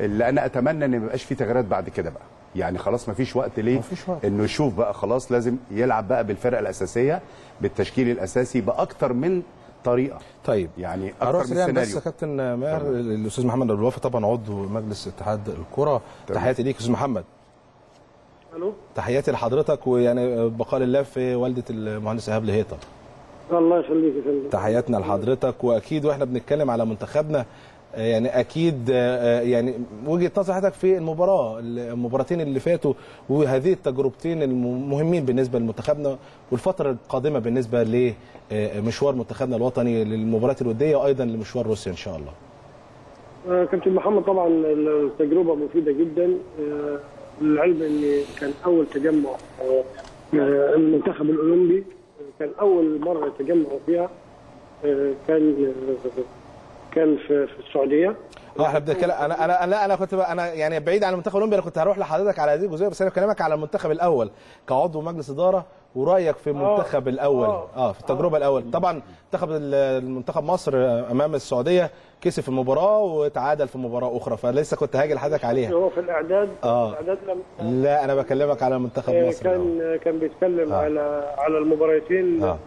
اللي أنا أتمنى إن ما يبقاش في تغييرات بعد كده بقى. يعني خلاص ما فيش وقت ليه؟ مفيش وقت. إنه يشوف بقى خلاص لازم يلعب بقى بالفرقة الأساسية بالتشكيل الأساسي بأكتر من طريقة. طيب يعني أكتر من سريعا بس يا سيناريو. كابتن ماهر الأستاذ محمد عبد الوافي طبعا عضو مجلس اتحاد الكرة. تحياتي ليك أستاذ محمد. ألو. تحياتي لحضرتك ويعني بقاء الله في والدة المهندس إيهاب لهيطة. الله يخليك يا تحياتنا لحضرتك وأكيد وإحنا بنتكلم على منتخبنا. يعني أكيد يعني وجهة نظر حضرتك في المباراة المباراتين اللي فاتوا وهذه التجربتين المهمين بالنسبة لمنتخبنا والفترة القادمة بالنسبة لمشوار منتخبنا الوطني للمباريات الودية وأيضا لمشوار روسيا إن شاء الله. آه، كابتن محمد طبعا التجربة مفيدة جدا. آه، للعلم ان كان أول تجمع آه، المنتخب الأولمبي كان أول مرة يتجمعوا فيها آه، كان آه، كان في السعودية. آه إحنا بنتكلم أنا أنا لا أنا كنت أنا يعني بعيد عن المنتخب الأولمبي أنا كنت هروح لحضرتك على هذه الجزئية بس أنا بكلمك على المنتخب الأول كعضو مجلس إدارة ورأيك في المنتخب الأول آه. آه في التجربة الأول طبعا منتخب ال- المنتخب مصر أمام السعودية كسب في المباراة وتعادل في مباراة أخرى فلسه كنت هاجي لحضرتك عليها هو في الإعداد آه. الإعداد لما لا أنا بكلمك على منتخب آه، مصر الأول. كان كان بيتكلم آه. على على المباراتين آه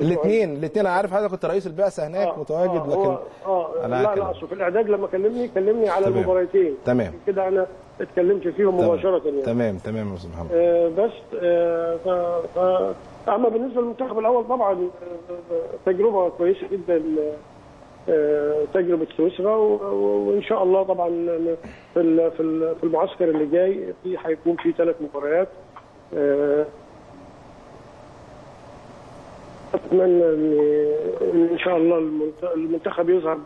الاثنين الاثنين أنا عارف حضرتك كنت رئيس البعثة هناك آه، متواجد آه، لكن آه أنا لا. لا اصل في الإعداد لما كلمني كلمني على. المباراتين تمام. كده أنا اتكلمت فيهم تمام. مباشرة يعني. تمام تمام يا أستاذ محمد. آه، بس آه، ف... ف... أما بالنسبة للمنتخب الأول طبعا آه، تجربة كويسة جدا آه، تجربة سويسرا وإن شاء الله طبعا في ال- في ال- في المعسكر اللي جاي في هيكون في ثلاث مباريات. آه، أتمنى إن إن شاء الله المنت- المنتخب يظهر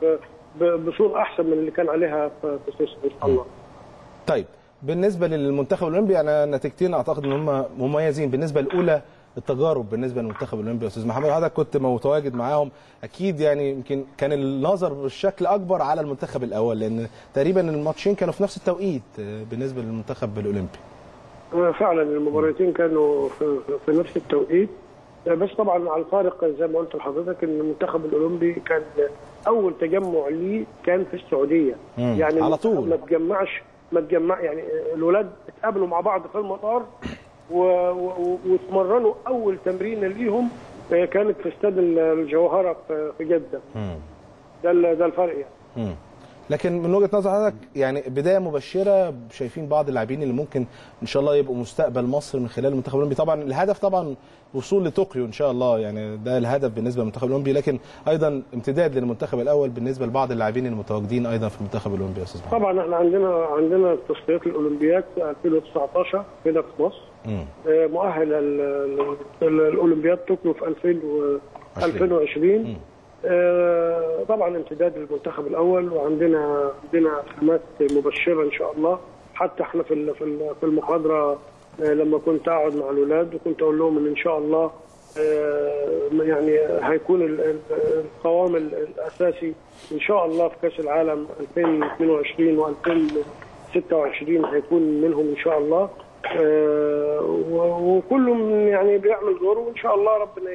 بصورة أحسن من اللي كان عليها في في سويسرا إن شاء الله. طيب بالنسبة للمنتخب الأولمبي أنا نتيجتين أعتقد إن هم مميزين. بالنسبة الأولى التجارب بالنسبة للمنتخب الأولمبي يا أستاذ محمد. حضرتك كنت متواجد معاهم. أكيد يعني يمكن كان النظر بشكل أكبر على المنتخب الأول لأن تقريبا الماتشين كانوا في نفس التوقيت آه، بالنسبة للمنتخب الأولمبي. فعلا المباراتين كانوا في, في نفس التوقيت. بس طبعا على الفارق زي ما قلت لحضرتك إن المنتخب الأولمبي كان أول تجمع ليه كان في السعودية. مم. يعني على طول. ما تجمعش ما تجمع يعني الولاد اتقابلوا مع بعض في المطار واتمرنوا أول تمرين ليهم كانت في استاد الجوهره في جدة. ده ده الفرق يعني. لكن من وجهة نظر حضرتك يعني بداية مبشرة شايفين بعض اللاعبين اللي ممكن إن شاء الله يبقوا مستقبل مصر من خلال المنتخب الاولمبي طبعا الهدف طبعا وصول لطوكيو إن شاء الله يعني ده الهدف بالنسبة للمنتخب الاولمبي لكن أيضا امتداد للمنتخب الأول بالنسبة لبعض اللاعبين المتواجدين أيضا في المنتخب الاولمبي يا أستاذ طبعا إحنا عندنا عندنا تصفيات الاولمبياد 2019 هنا في مصر. آه، مؤهل ال- ال- الأولمبياد طوكيو في 2000 و 2020 آه، طبعا امتداد للمنتخب الأول وعندنا عندنا خامات مبشرة إن شاء الله. حتى إحنا في في ال- في المحاضرة آه، لما كنت أقعد مع الأولاد وكنت أقول لهم إن ان شاء الله آه، يعني هيكون ال- ال- القوام ال- الأساسي إن شاء الله في كأس العالم 2022 و2026 هيكون منهم إن شاء الله. آه، وكلهم يعني بيعمل دوره وإن شاء الله ربنا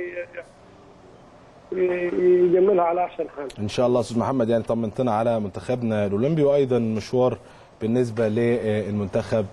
يجملها على أحسن حال. إن شاء الله أستاذ محمد يعني طمنتنا على منتخبنا الأولمبي وأيضا مشوار بالنسبة للمنتخب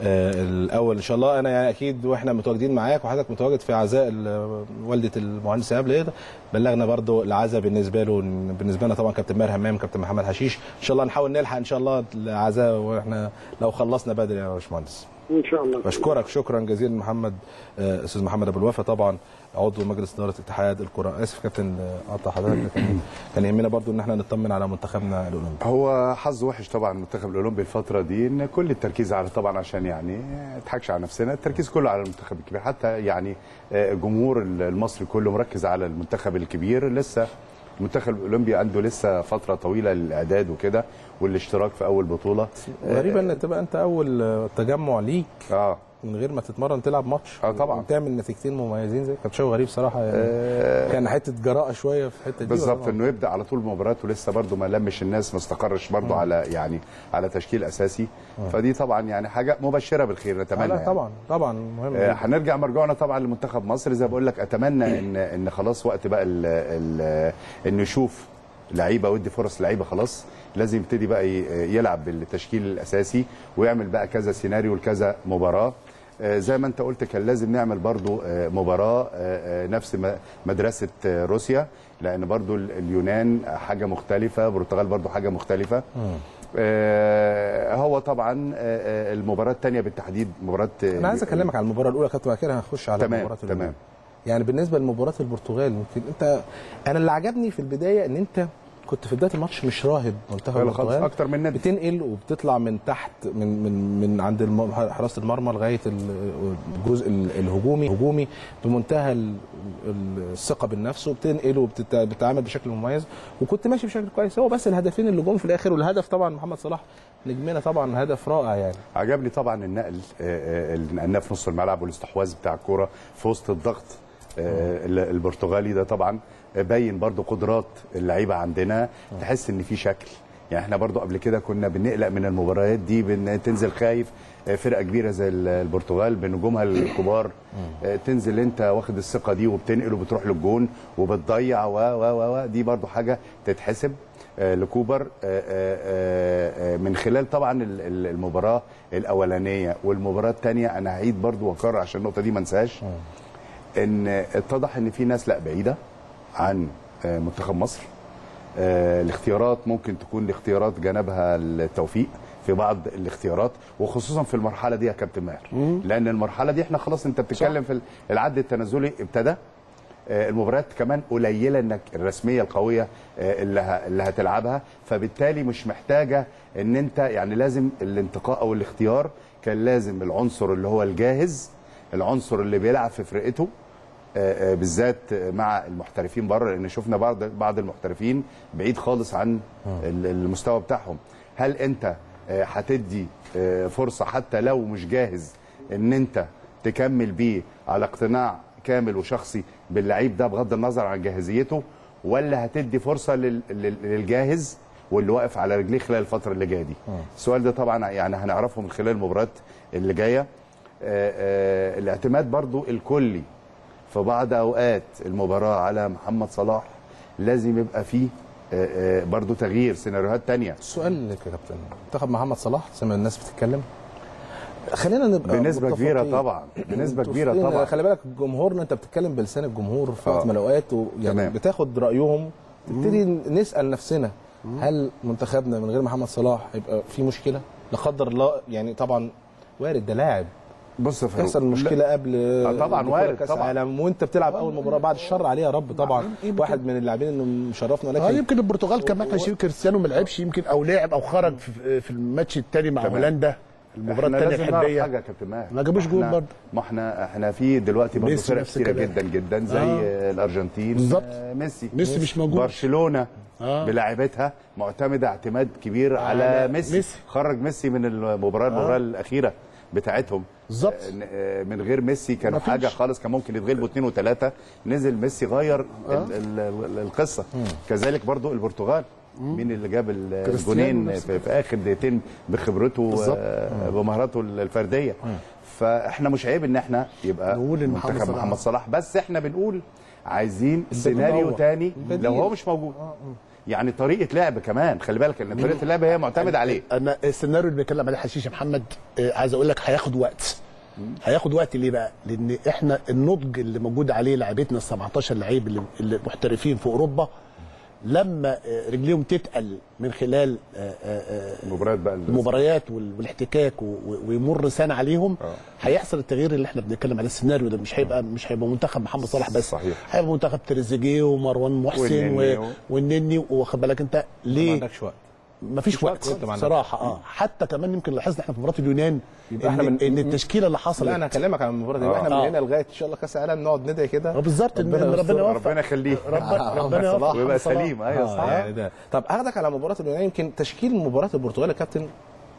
آه، الأول. إن شاء الله أنا يعني أكيد وإحنا متواجدين معاك وحضرتك متواجد في عزاء ال- والدة المهندس إيهاب ليلى. بلغنا برضو العزاء بالنسبة له بالنسبة لنا طبعا كابتن ماهر همام كابتن محمد حشيش. إن شاء الله نحاول نلحق إن شاء الله العزاء وإحنا لو خلصنا بدري يا باشمهندس. إن شاء الله. بشكرك. شكرا جزيلا محمد آه، أستاذ محمد أبو الوفا. طبعا عضو مجلس إدارة اتحاد الكرة. آسف كابتن آه، قطع حضرتك. كان يهمنا برضو إن إحنا نطمن على منتخبنا الأولمبي. هو حظ وحش طبعا المنتخب الأولمبي الفترة دي إن كل التركيز على طبعا عشان يعني ما نضحكش على نفسنا. التركيز كله على المنتخب الكبير. حتى يعني آه، جمهور المصري كله مركز على المنتخب الكبير. لسه المنتخب الأولمبي عنده لسه فترة طويلة للإعداد وكده. والاشتراك في أول بطولة. غريبا إن تبقى أنت أول آه، تجمع ليك آه. من غير ما تتمرن تلعب ماتش. آه، طبعا. وتعمل نتيجتين مميزين زي كان شيء غريب صراحة. يعني كان حتة جراءة شوية في الحتة دي. بالظبط. إنه يبدأ على طول مباراته لسه برده ما لمش الناس ما استقرش برده على يعني على تشكيل أساسي. فدي طبعا يعني حاجة مبشرة بالخير آه، نتمنى لا يعني. طبعا طبعا مهم آه،. هنرجع مرجعنا طبعا لمنتخب مصر. زي ما بقول لك أتمنى ان إن خلاص وقت بقى ال ال إن نشوف لعيبة ودي فرص لعيبة خلاص. لازم يبتدي بقى يلعب بالتشكيل الأساسي ويعمل بقى كذا سيناريو لكذا مباراة. آه، زي ما انت قلت كان لازم نعمل برضو آه، مباراة آه، نفس مدرسة روسيا لأن برضو ال- اليونان حاجة مختلفة البرتغال برضو حاجة مختلفة. هو طبعا المباراة الثانية بالتحديد مباراة أنا عايز أكلمك على المباراة الأولى كابتن بعد كده هنخش على تمام، المباراه تمام. يعني بالنسبة لمباراة البرتغال يمكن أنت أنا اللي عجبني في البداية إن أنت كنت في بداية الماتش مش راهب منتخب خالص، البرتغال أكتر من ندي. بتنقل وبتطلع من تحت من من من عند حراسة المرمى لغاية ال- الجزء ال- الهجومي هجومي بمنتهى ال- ال- الثقة بالنفس وبتنقل وبتتعامل بشكل مميز وكنت ماشي بشكل كويس. هو بس الهدفين اللي جم في الآخر والهدف طبعا محمد صلاح نجمنا طبعا هدف رائع يعني. عجبني طبعا النقل آه، آه، اللي نقلناه في نص الملعب والاستحواذ بتاع الكورة في وسط الضغط آه، ال- البرتغالي ده طبعا. باين برضو قدرات اللعيبة عندنا تحس إن في شكل. يعني إحنا برضو قبل كده كنا بنقلق من المباريات دي تنزل خايف آه، فرقة كبيرة زي ال- البرتغال بنجومها الكبار آه، تنزل أنت واخد الثقة دي وبتنقل وبتروح للجون وبتضيع و و و و دي برضو حاجة تتحسب آه، لكوبر آه، آه، آه، آه، من خلال طبعا ال- ال- المباراة الأولانية. والمباراة الثانية أنا هعيد برضو واكرر عشان النقطة دي ما انساهاش إن اتضح إن في ناس لأ بعيدة. عن آه، منتخب مصر. آه، الاختيارات ممكن تكون الاختيارات جانبها التوفيق في بعض الاختيارات وخصوصا في المرحلة دي يا كابتن ماهر. لأن المرحلة دي إحنا خلاص أنت بتتكلم في العد التنازلي ابتدى. آه، المباريات كمان قليلة إنك الرسمية القوية اللي اللي هتلعبها. فبالتالي مش محتاجة إن أنت يعني لازم الانتقاء أو الاختيار كان لازم العنصر اللي هو الجاهز العنصر اللي بيلعب في فرقته بالذات مع المحترفين بره لأن شفنا بعض بعض المحترفين بعيد خالص عن ال- المستوى بتاعهم. هل أنت آه، هتدي آه، فرصة حتى لو مش جاهز إن أنت تكمل بيه على اقتناع كامل وشخصي باللعيب ده بغض النظر عن جاهزيته ولا هتدي فرصة لل- لل- للجاهز واللي واقف على رجليه خلال الفترة اللي جاية دي؟ السؤال ده طبعا يعني هنعرفه من خلال المباريات اللي جاية. آه، آه، الاعتماد برضو الكلي في بعض أوقات المباراة على محمد صلاح لازم يبقى فيه آه، آه، برضو تغيير سيناريوهات تانية سؤال لك يا كابتن منتخب محمد صلاح زي ما الناس بتتكلم خلينا نبقى بنسبة كبيرة متفقين. طبعا كبيرة فين؟ طبعا خلي بالك جمهورنا انت بتتكلم بلسان الجمهور في وقت آه. من الأوقات ويعني. بتاخد رأيهم تبتدي نسأل نفسنا هل منتخبنا من غير محمد صلاح هيبقى في مشكلة؟ لا قدر الله يعني طبعا وارد ده لاعب بص يا فاروق تحصل مشكله قبل طبعا دخول وارد كاس طبعا. عالم وانت بتلعب أول مباراة بعد الشر عليه يا رب طبعا واحد من اللاعبين إنه مشرفنا آه ولكن يمكن البرتغال كمان كان شايف كريستيانو ما لعبش يمكن أو لعب أو خرج في, في الماتش الثاني مع. هولندا المباراة الثانية الحدية حاجة يا كابتن ماهر ما جابوش جول برضه. ما إحنا إحنا في دلوقتي برضه فرق كتيرة. جدا جدا زي آه. الأرجنتين بالظبط. آه، ميسي ميسي مش موجود. برشلونة آه. بلاعيبتها معتمدة اعتماد كبير على على ميسي. ميسي. خرج ميسي من المباراة المباراة الأخيرة بتاعتهم. بالظبط. آه، آه، من غير ميسي كانوا مفيش. حاجة خالص كان ممكن يتغلبوا اثنين وثلاثه نزل ميسي غير ال- القصة. كذلك برضو البرتغال. مين اللي جاب الجونين في, في آخر دقيقتين بخبرته. آه، بمهاراته الفردية. فاحنا مش عيب ان إحنا يبقى نقول إن محمد منتخب. محمد صلاح. بس إحنا بنقول عايزين سيناريو. تاني. لو هو مش موجود. يعني طريقة لعب كمان خلي بالك إن طريقة اللعب هي معتمد عليه أنا السيناريو اللي بيتكلم عليه حشيش محمد آه، عايز أقول لك هياخد وقت هياخد وقت ليه بقى؟ لأن إحنا النضج اللي موجود عليه لعيبتنا ال 17 لعيب اللي محترفين في أوروبا لما آه، رجليهم تتقل من خلال آه، آه، آه، المباريات بقى ال- المباريات وال- والاحتكاك ويمر سنة عليهم هيحصل التغيير اللي إحنا بنتكلم عليه السيناريو ده مش هيبقى مش هيبقى منتخب محمد صلاح بس. صحيح. هيبقى منتخب تريزيجيه ومروان محسن والنني واخد بالك انت؟ ما ليه عندكش وقت. مفيش وقت. صراحة آه. حتى كمان يمكن لاحظنا إحنا في مباراة اليونان يبقى إن, إحنا من- إن التشكيلة اللي حصلت. لا أنا هكلمك عن المباراه دي. يبقى إحنا آه. من هنا لغاية إن شاء الله كأس العالم نقعد ندعي كده. آه، بالظبط إن ربنا ربنا. يوفق ربنا يخليه ربنا, آه، ربنا صلاح. يوفق ويبقى. سليم. أيوه آه. صح يعني ده طب اخدك على مباراة اليونان. يمكن تشكيل مباراة البرتغال يا كابتن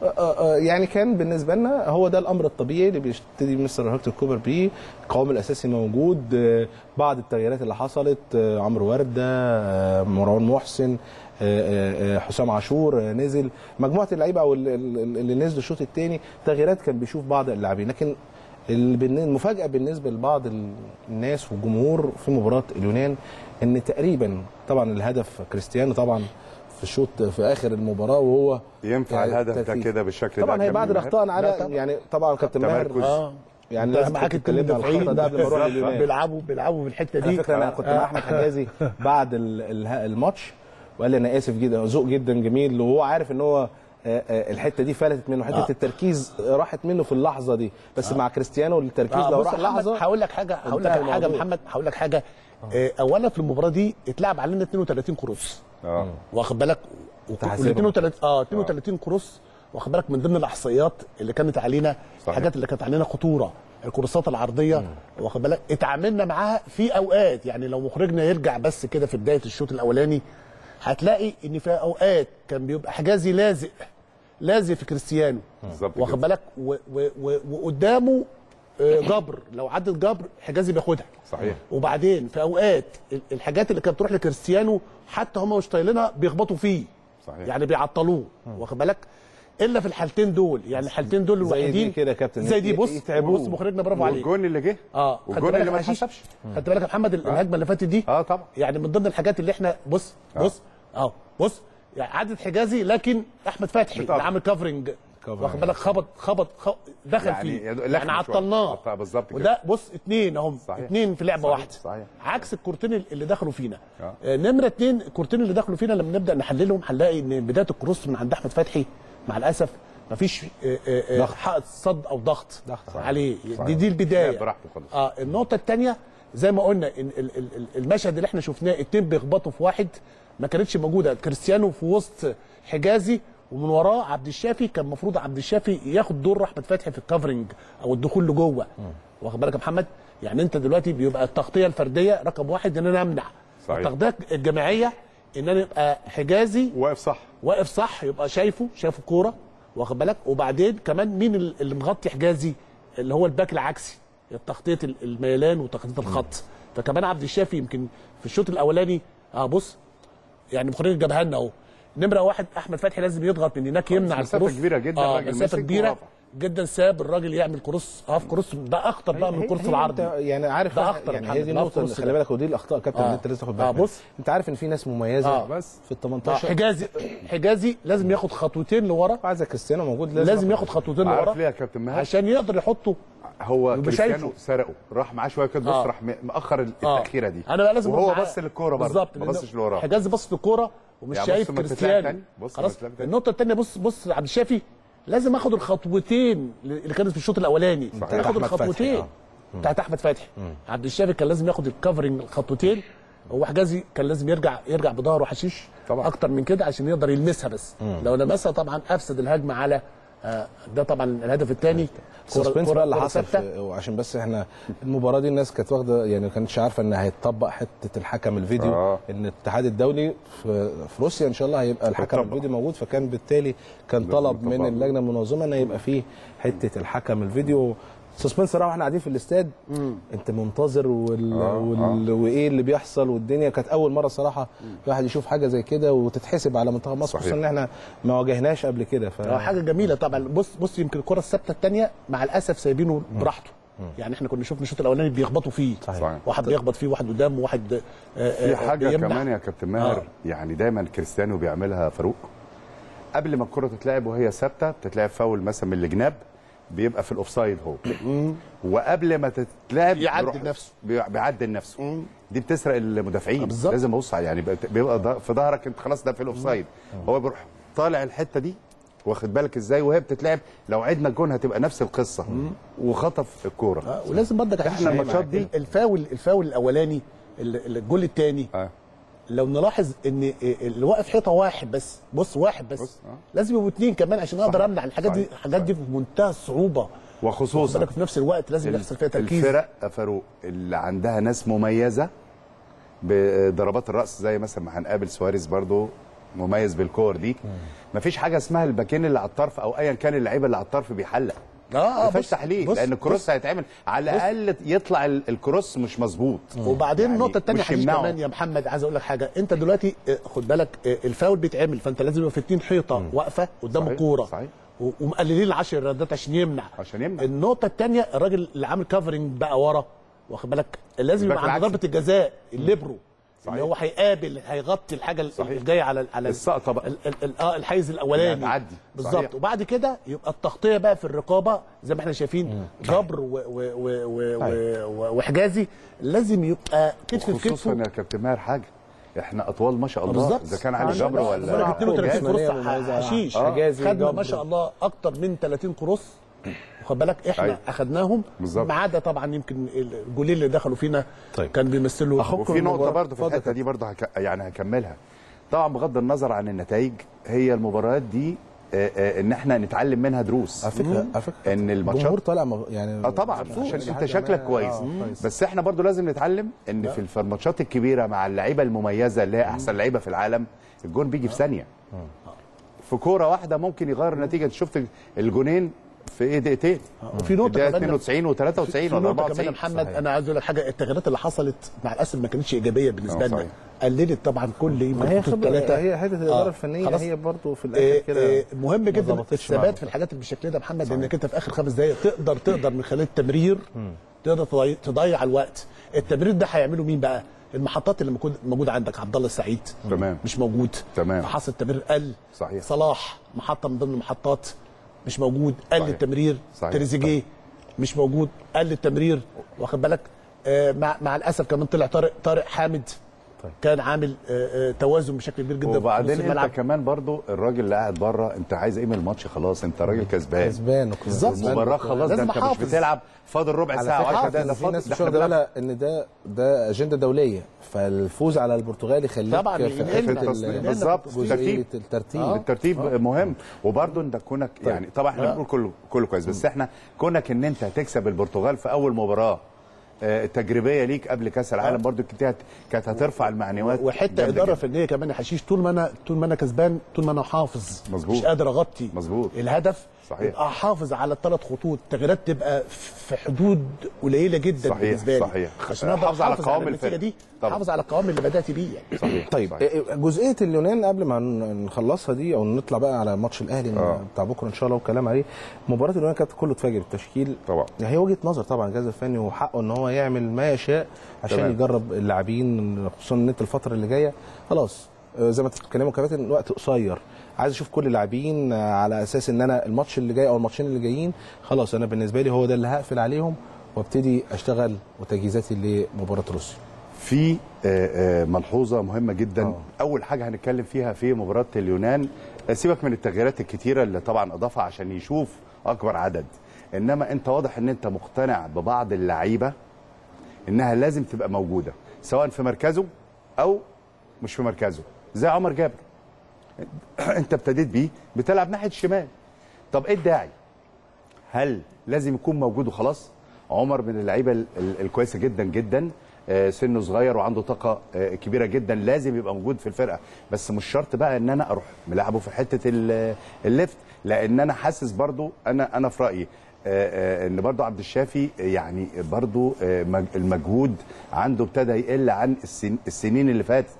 آه، آه، آه، يعني كان بالنسبة لنا هو ده الأمر الطبيعي اللي بيبتدي مستر هيكتور كوبر بيه. القوام الأساسي موجود آه، بعض التغييرات اللي حصلت آه، عمرو وردة آه، مروان محسن آه، آه، آه، حسام عاشور آه، نزل مجموعة اللعيبة أو ال- ال- اللي نزلوا الشوط الثاني تغييرات كان بيشوف بعض اللاعبين لكن المفاجأة بالنسبة لبعض ال- الناس والجمهور في مباراة اليونان إن تقريبا طبعا الهدف كريستيانو طبعا في الشوط في آخر المباراة وهو ينفع يعني الهدف ده. كده بالشكل ده طبعا هي بعد ماهر؟ الأخطاء لا على طبعا. يعني طبعا كابتن ماهر. آه يعني لازم معاك تتكلمنا على الخطأ ده قبل ما نروح لليونان بيلعبوا بيلعبوا في الحتة على دي فكرة أنا كنت مع أحمد حجازي بعد ال- ال- الماتش وقال لي أنا آسف جدا ذوق جدا جميل وهو عارف إن هو آه، آه، الحتة دي فلتت منه حتة آه. التركيز راحت منه في اللحظة دي. بس مع كريستيانو التركيز آه لو راح لحظة هقول لك حاجة هقول لك حاجة الموضوع. محمد هقول لك حاجة. آه، اولا في المباراة دي اتلعب علينا 32 كروس. آه. واخد بالك؟ وال تحاسبهم. 32 آه 32 كروس واخد بالك؟ من ضمن الأحصائيات اللي كانت علينا صحيح. الحاجات اللي كانت علينا خطورة. الكورسات العرضية واخد بالك؟ اتعاملنا معاها في أوقات. يعني لو مخرجنا يرجع بس كده في بداية الشوط الأولاني هتلاقي إن في أوقات كان بيبقى حجازي لازق لازق في كريستيانو. بالظبط واخد. بالك؟ وقدامه آه، جبر. لو عدت جبر حجازي بياخدها. صحيح. وبعدين في أوقات ال- الحاجات اللي كانت بتروح لكريستيانو حتى هم مش طايلينها بيخبطوا فيه. صحيح. يعني بيعطلوه. واخد بالك؟ إلا في الحالتين دول يعني الحالتين دول زي دي الوحيدين كده كابتن. زي دي بص يتعبوه. بص مخرجنا برافو عليك والجون اللي جه آه والجون اللي ما؟ اتحسبش خدت بالك يا محمد الهجمة اللي فاتت دي آه طبعا يعني من ضمن الحاجات اللي إحنا بص بص آه بص يعني عدت حجازي لكن أحمد فتحي. اللي عامل كفرنج. واخد بالك خبط خبط دخل يعني فيه يعني. عطلناه عطل- بالظبط. وده بص اتنين اهم. اتنين في لعبة. واحدة صحيح. عكس الكورتين اللي دخلوا فينا آه. آه. نمرة اتنين الكورتين اللي دخلوا فينا لما نبدأ نحللهم هنلاقي إن بداية الكروس من عند أحمد فتحي مع الأسف مفيش آه، آه، آه، ضغط. حائط صد أو ضغط. عليه صحيح. دي دي البداية براحته خالص. آه النقطة الثانية زي ما قلنا المشهد اللي إحنا شفناه اتنين بيخبطوا في واحد ما كانتش موجودة كريستيانو في وسط حجازي ومن وراه عبد الشافي كان المفروض عبد الشافي ياخد دور أحمد فتحي في ال covering أو الدخول لجوه واخد بالك يا محمد يعني أنت دلوقتي بيبقى التغطية الفردية رقم واحد إن أنا أمنع. التغطية الجماعية إن أنا يبقى حجازي. واقف صح. واقف صح يبقى شايفه شايف الكورة واخد بالك؟ وبعدين كمان مين ال- اللي مغطي حجازي؟ اللي هو ال back العكسي تغطيه ال- الميلان وتغطيه الخط. فكمان عبد الشافي يمكن في الشوط الأولاني آه بص يعني مخرج جابها لنا أهو. نمرة واحد أحمد فتحي لازم يضغط من هناك يمنع مسافة ال cross كبيرة جدا، آه الراجل مسافة كبيرة. جدا ساب الراجل يعمل cross half cross ده أخطر بقى من العرضي أنت يعني عارف ده أخطر يعني هي دي النقطة اللي خلي. بالك ودي الأخطاء كابتن آه. أنت لازم تاخد بالك آه،. بص. أنت عارف إن في ناس مميزة آه. بس في ال آه 18 حجازي حجازي لازم ياخد خطوتين لورا عايز كريستيانو موجود لازم, لازم ياخد خطوتين عارف لورا ليه يا كابتن مهاب؟ عشان يقدر يحطه هو كريستيانو. سرقه راح معاه شوية كده بص آه. راح مأخر آه. التأخيرة دي أنا بقى لازم وهو بص للكورة برضه بالظبط ما بصش لوراه حجازي بص للكورة ومش يعني شايف كريستيانو خلاص. النقطة الثانية بص بص عبد الشافي لازم اخد الخطوتين اللي كانت في الشوط الاولاني. اخد الخطوتين. آه. بتاعت أحمد فتحي. عبد الشافي كان لازم ياخد الكفرنج الخطوتين. هو حجازي كان لازم يرجع يرجع بظهره حشيش طبعا. أكتر من كده عشان يقدر يلمسها بس. لو لمسها طبعا أفسد الهجمة على ده طبعا الهدف الثاني ال suspense بقى اللي حصل وعشان بس إحنا المباراة دي الناس كانت واخده يعني ما كانتش عارفة إن هيتطبق حتة الحكم الفيديو آه. إن الاتحاد الدولي في, في روسيا إن شاء الله هيبقى الحكم هيتطبق. الفيديو موجود فكان بالتالي كان طلب من. اللجنة المنظمة إن يبقى فيه حتة الحكم الفيديو suspense صراحة وإحنا قاعدين في الاستاد. انت منتظر وال... آه، وال... وإيه اللي بيحصل والدنيا. كانت أول مرة صراحة الواحد يشوف حاجة زي كده وتتحسب على منتخب مصر. خصوصا إن إحنا ما واجهناش قبل كده. ف... آه حاجة جميلة طبعا. بص بص يمكن الكرة الثابتة الثانية مع الأسف سايبينه براحته. يعني إحنا كنا شفنا الشوط الأولاني بيخبطوا فيه. صحيح. صحيح. واحد بيخبط فيه واحد قدام وواحد آه، آه، في حاجة بيمنع. كمان يا كابتن ماهر. آه. يعني دايما كريستيانو بيعملها فاروق. قبل ما الكرة تتلعب وهي ثابتة بتتلعب فاول مثلا من الجناب. بيبقى في ال offside هو. وقبل ما تتلعب يعدل بيروح- نفسه. بي- بيعدل نفسه. دي بتسرق المدافعين. بالظبط. لازم أبص يعني بيبقى- في ظهرك أنت خلاص ده في ال offside هو بيروح طالع الحتة دي واخد بالك إزاي؟ وهي بتتلعب. لو عدنا الجون هتبقى نفس القصة. وخطف الكورة. آه، ولازم برضك إحنا الماتشات دي- الفاول الفاول الأولاني ال- الجول الثاني آه. لو نلاحظ إن اللي واقف حيطة واحد بس بص واحد بس. بص، آه. لازم يبقوا اثنين كمان عشان أقدر أمنع الحاجات دي. الحاجات دي في منتهى الصعوبة. وخصوصا في نفس الوقت لازم يحصل فيها تركيز. الفرق يا فاروق اللي عندها ناس مميزة بضربات الرأس زي مثلا ما هنقابل سواريز برضو مميز بالكور دي. مفيش حاجة اسمها ال back ين اللي على الطرف أو ايا كان اللعيبة اللي على الطرف بيحلق. آه آه ما فيهاش بص- تحليل بص- لأن ال cross بص. هيتعمل على الأقل يطلع ال- cross مش مظبوط وبعدين يعني النقطة الثانية مش حقيقي يمنعه. كمان يا محمد عايز أقول لك حاجة، أنت دلوقتي آه، خد بالك آه، الفاول بيتعمل فأنت لازم يبقى في اتنين حيطة واقفة قدام صحيح، الكورة صحيح. ومقللين العشر ياردات عشان يمنع عشان يمنع. النقطة الثانية الراجل اللي عامل covering بقى ورا واخد بالك لازم يبقى عند. ضربة الجزاء الليبرو صحيح. اللي هو هيقابل هيغطي الحاجة ال- صحيح. الجاية على على السقطة بقى. آه الحيز الأولاني اللي هتعدي. بالظبط. وبعد كده يبقى التغطية بقى في الرقابة زي ما إحنا شايفين جبر و- و- و- و- و- و- وحجازي لازم يبقى كتف في خصوصا كتفه يا كابتن ماهر حاجة إحنا اطوال ما شاء الله اذا كان علي جبر ولا درجة 32 cross. حشيش آه. حجازي، جبر. ما شاء الله أكتر من 30 cross واخد بالك إحنا أيوة. بالظبط. ما عدا طبعا يمكن الجولين اللي دخلوا فينا طيب. كان بيمثلوا أخوك وفي المباراة. برضه في الحتة دي برضه هك... يعني هكملها. طبعا بغض النظر عن النتائج هي المباريات دي آه، آه، إن إحنا نتعلم منها دروس. على فكرة إن الماتشات الجمهور طالع يعني آه طبعا. عشان أنت شكلك كويس. آه، كويس. بس إحنا برضو لازم نتعلم إن في الف- الماتشات الكبيرة مع اللعيبة المميزة اللي هي أحسن لعيبة في العالم الجون بيجي في ثانية. في كورة واحدة ممكن يغير النتيجه أنت شفت الجونين؟ في إيه دقيقتين وفي نقطة الدقيقه كمان 92 و93 في ولا نقطة كمان 94 يا محمد صحيح. أنا عايز أقول لك حاجة التغييرات اللي حصلت مع الأسف ما كانتش إيجابية بالنسبة آه، لنا. قللت طبعا كل ما هي خبرة ثلاثة هي حتة الإدارة الفنية خلاص. هي برضه في آه، الآخر كده آه، مهم جدا. الثبات في الحاجات اللي بالشكل ده يا محمد لانك انت في آخر خمس دقائق تقدر تقدر من خلال التمرير تقدر تضيع, الوقت التمرير ده هيعمله مين بقى المحطات اللي موجود موجودة عندك عبد الله السعيد تمام. مش موجود تمام. فحصل التمرير قل صحيح. صلاح محطة من ضمن المحطات مش موجود قل صحيح. التمرير. تريزيجيه مش موجود قل التمرير واخد بالك آه مع مع الأسف كمان طلع طارق طارق حامد طيب. كان عامل آه آه توازن بشكل كبير جدا في وبعدين انت كمان برضو الراجل اللي قاعد بره انت عايز إيه من الماتش خلاص انت راجل كسبان. كسبان. بالظبط. المباراه خلاص ده انت مش. بتلعب فاضل ربع ساعة فكرة و10 دقايق ده في ناس مش واخده بالها إن ده ده أجندة دولية. فالفوز على البرتغال يخليك طبعاً بالظبط. جزئية ترتيب. الترتيب. آه. الترتيب مهم. وبرضه انت كونك يعني طبعا إحنا بنقول كله كله كويس بس إحنا كونك ان انت هتكسب البرتغال في أول مباراة آه، تجريبية ليك قبل كأس العالم كنت هت- كانت هترفع المعنويات وحتة إدارة. فنية كمان يا حشيش طول ما أنا طول ما أنا كسبان طول ما أنا حافظ مظبوط. مش قادر أغطي مظبوط. الهدف صحيح. يبقى احافظ على الثلاث خطوط التغييرات تبقى في حدود قليلة جدا صحيح، بالنسبة لي صحيح. عشان أقدر حافظ على أحافظ قوام النتيجة الفرق. دي طبعاً. حافظ على القوام اللي بدأت بيه يعني صحيح طيب صحيح. إيه- جزئية اليونان قبل ما نخلصها دي أو نطلع بقى على ماتش الأهلي آه. بتاع بكرة إن شاء الله والكلام عليه مباراة اليونان كانت كله اتفاجئ بالتشكيل طبعا. يعني هي وجهة نظر طبعا الجهاز الفني وحقه إن هو يعمل ما يشاء عشان تمام. يجرب اللاعبين خصوصا إن أنت الفترة اللي جاية خلاص آه، زي ما بتتكلموا كباتن الوقت قصير عايز أشوف كل اللاعبين آه، على أساس ان أنا الماتش اللي جاي أو الماتشين اللي جايين خلاص أنا بالنسبة لي هو ده اللي هقفل عليهم وابتدي اشتغل وتجهيزاتي لمباراه روسيا. في آه، آه، ملحوظة مهمة جدا. آه. أول حاجة هنتكلم فيها في مباراة اليونان سيبك من التغييرات الكتيرة اللي طبعا أضافها عشان يشوف أكبر عدد. إنما أنت واضح إن أنت مقتنع ببعض اللعيبة إنها لازم تبقى موجودة سواء في مركزه أو مش في مركزه. زي عمر جابر. انت ابتديت بيه بتلعب ناحية الشمال. طب إيه الداعي؟ هل لازم يكون موجود وخلاص؟ عمر من اللعيبة ال- ال- الكويسة جدا جدا آه، سنه صغير وعنده طاقة آه، كبيرة جدا لازم يبقى موجود في الفرقة. بس مش شرط بقى إن أنا أروح ملعبه في حتة ال- الليفت لأن أنا حاسس برضو أنا أنا في رأيي إن برضو عبد الشافي يعني برضو آه، مج- المجهود عنده ابتدى يقل عن السن- السنين اللي فاتت.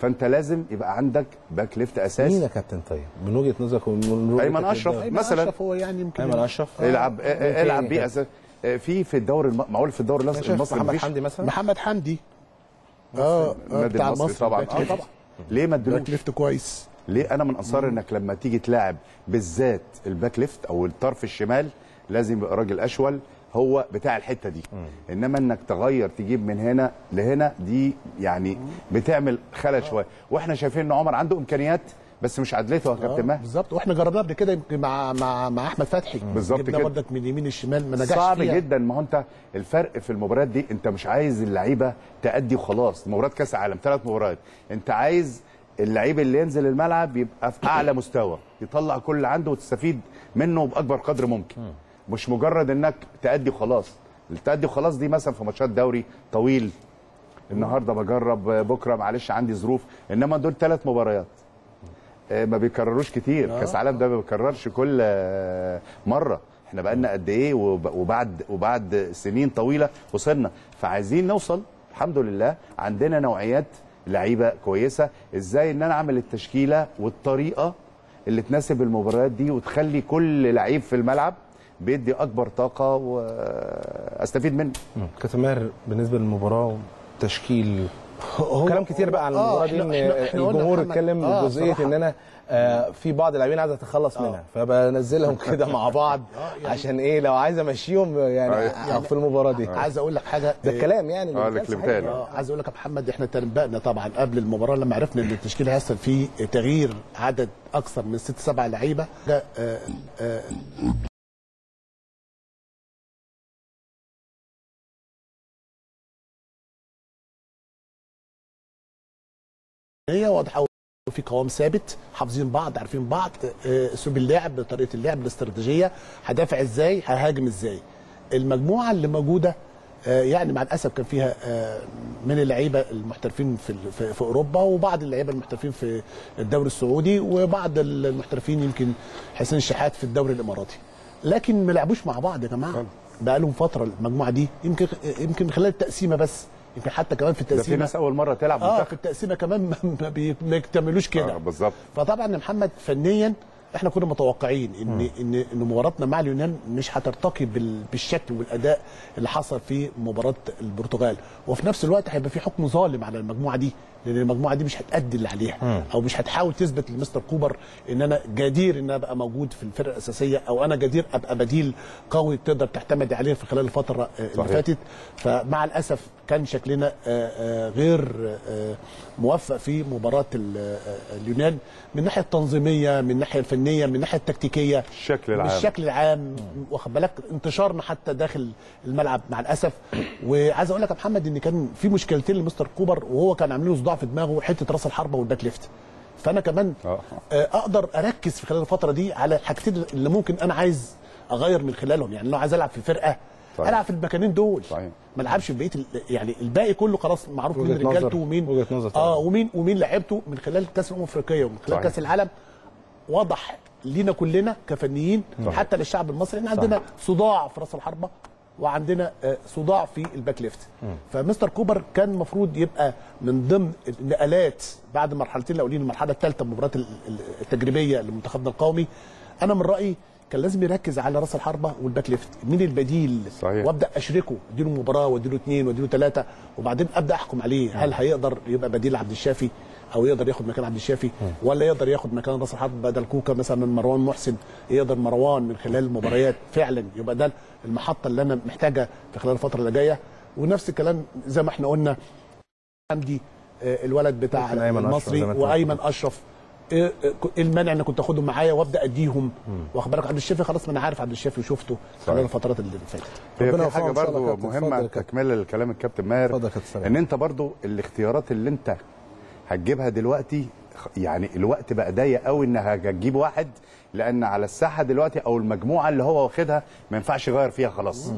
فأنت لازم يبقى عندك back left مين اساسي يا كابتن طيب؟ من وجهة نظرك ومن. للدوري؟ أيمن مثلاً. أشرف هو يعني يمكن أيمن أشرف. العب مين العب بيه. كده؟ أساس. في في الدوري الم... معقول في الدوري المصري محمد حمدي مثلا. محمد حمدي. آه آه، بتاع المصري. المصري طبعا. back آه. طبعا ليه ما back ادلوش left كويس. ليه؟ أنا من أنصار إنك لما تيجي تلاعب بالذات ال back left أو الطرف الشمال لازم يبقى راجل أشول هو بتاع الحتة دي. إنما إنك تغير تجيب من هنا لهنا دي يعني بتعمل خلل شوية. وإحنا شايفين إن عمر عنده إمكانيات بس مش عدلته يا كابتن آه، ماهر بالظبط. وإحنا جربناه قبل كده يمكن مع مع مع أحمد فتحي. بالظبط كده. برضك من اليمين الشمال ما نجحش صعب فيها. جدا. ما هو أنت الفرق في المباريات دي أنت مش عايز اللعيبة تأدي وخلاص. مباراه كأس عالم ثلاث مباريات. أنت عايز اللعيب اللي ينزل الملعب يبقى في أعلى مستوى يطلع كل اللي عنده وتستفيد منه بأكبر قدر ممكن. مش مجرد إنك تأدي وخلاص. التأدي وخلاص دي مثلا في ماتشات دوري طويل. النهارده بجرب بكرة معلش عندي ظروف. إنما دول ثلاث مباريات. آه، ما بيكرروش كتير. كأس عالم ده ما بيكررش كل آه، مرة. إحنا بقالنا قد إيه؟ وب- وبعد وبعد سنين طويلة وصلنا فعايزين نوصل الحمد لله عندنا نوعيات لعيبة كويسة. إزاي إن أنا أعمل التشكيلة والطريقة اللي تناسب المباريات دي وتخلي كل لعيب في الملعب بيدي أكبر طاقة وأستفيد منه. كابتن ماهر بالنسبة للمباراة تشكيل هو- كلام كتير بقى عن آه، المباراة دي إن الجمهور اتكلم آه، صراحة. إن أنا آه، في بعض اللاعبين عايز أتخلص منها فبنزلهم كده مع بعض عشان إيه لو عايز أمشيهم يعني يعني- في المباراة دي. عايز أقول لك حاجة ده آه، الكلام يعني اللي آه. آه عايز أقول لك يا محمد إحنا تنبأنا طبعا قبل المباراة لما عرفنا إن التشكيل هيحصل فيه تغيير عدد أكثر من ست سبع لعيبة. هي واضحة في قوام ثابت حافظين بعض عارفين بعض آه، أسلوب اللعب طريقة اللعب الاستراتيجية هدافع إزاي ههاجم إزاي. المجموعة اللي موجودة آه، يعني مع الأسف كان فيها آه، من اللعيبة المحترفين في في في أوروبا وبعض اللعيبة المحترفين في الدوري السعودي وبعض المحترفين يمكن حسين الشحات في الدوري الإماراتي. لكن ما لعبوش مع بعض يا جماعة. بقى لهم فترة المجموعة دي يمكن يمكن خلال التقسيمة بس يمكن حتى كمان في ده في التقسيمة. ناس أول مرة تلعب آه في التقسيمة كمان ما- ما بي- ما يكتملوش كده. آه، بالظبط. فطبعا يا محمد فنيا إحنا كنا متوقعين إن إن إن مباراتنا مع اليونان مش هترتقي بال- بالشكل والأداء اللي حصل في مباراة البرتغال. وفي نفس الوقت هيبقى في حكم ظالم على المجموعة دي. لأن المجموعة دي مش هتأدي اللي عليها. أو مش هتحاول تثبت لمستر كوبر إن أنا جدير إن أبقى موجود في الفرقة الأساسية أو أنا جدير أبقى بديل قوي تقدر تعتمد عليه في خلال الفترة آه، اللي صحيح. فاتت. فمع الأسف كان شكلنا آه، آه، غير موفق في مباراة ال- اليونان من الناحيه التنظيميه من الناحيه الفنيه من الناحيه التكتيكيه الشكل العام. بالشكل العام. واخد بالك؟ انتشارنا حتى داخل الملعب مع الأسف. وعايز أقول لك يا محمد إن كان في مشكلتين لمستر كوبر وهو كان عامل له صداع في دماغه حتة راس الحربه وال back left فأنا كمان آه. آه، أقدر أركز في خلال الفترة دي على الحاجتين اللي ممكن أنا عايز أغير من خلالهم يعني لو عايز ألعب في فرقه صحيح. ألعب في المكانين دول صحيح. ما ألعبش في بقية ال- يعني الباقي كله خلاص معروف مين. رجالته ومين. آه ومين ومين لعبته من خلال كأس الأمم الأفريقية ومن خلال صحيح. كأس العالم واضح لينا كلنا كفنيين حتى للشعب المصري إن عندنا صداع في راس الحربة وعندنا آه، صداع في ال back left. فمستر كوبر كان المفروض يبقى من ضمن النقلات بعد مرحلتين الأولين المرحلة الثالثة المباراة ال- ال- التجريبية لمنتخبنا القومي. أنا من رأيي كان لازم يركز على راس الحربة وال back left. مين البديل؟ صحيح. وأبدأ أشركه أديله مباراة وأديله اثنين وأديله ثلاثة وبعدين أبدأ أحكم عليه. هل هيقدر يبقى بديل عبد الشافي؟ أو يقدر ياخد مكان عبد الشافي ولا يقدر ياخد مكان راس الحرب بدل كوكا مثلا من مروان محسن يقدر مروان من خلال المباريات فعلا يبقى ده المحطة اللي أنا محتاجها في خلال الفترة اللي جاية. ونفس الكلام زي ما إحنا قلنا حمدي آه، الولد بتاع المصري وأيمن أشرف. إيه إيه المانع ان كنت اخدهم معايا وأبدأ أديهم. واخد بالك؟ عبد الشافي خلاص ما أنا عارف عبد الشافي وشفته خلال الفترات اللي فاتت. ربنا في حاجة. اتفضل مهمه. تكملة لكلام الكابتن ماهر اتفضل يا كابتن سلام. إن أنت برضو الاختيارات اللي أنت هتجيبها دلوقتي يعني الوقت بقى ضيق قوي انها هتجيب واحد لأن على الساحة دلوقتي أو المجموعة اللي هو واخدها ما ينفعش يغير فيها خلاص.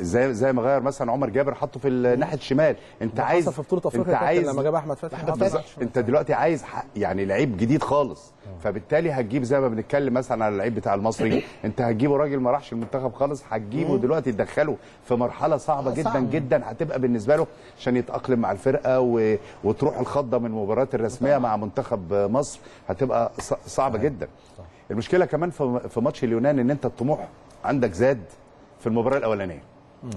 زي زي ما غير مثلا عمر جابر حطه في ال- ناحية الشمال. انت عايز في بطولة أفريقيا انت عايز لما جاب أحمد فتحي. أحمد حط فتحي. انت دلوقتي عايز يعني لعيب جديد خالص. فبالتالي هتجيب زي ما بنتكلم مثلا على اللعيب بتاع المصري. انت هتجيبه راجل ما راحش المنتخب خالص. هتجيبه دلوقتي تدخله في مرحلة صعبة آه، جدا صعب. جدا. هتبقى بالنسبة له عشان يتأقلم مع الفرقة و... وتروح الخضة من المباريات الرسمية مع منتخب مصر. هتبقى. صعبة جدا. المشكلة كمان في ماتش اليونان إن أنت الطموح عندك زاد. في المباراة الأولانية.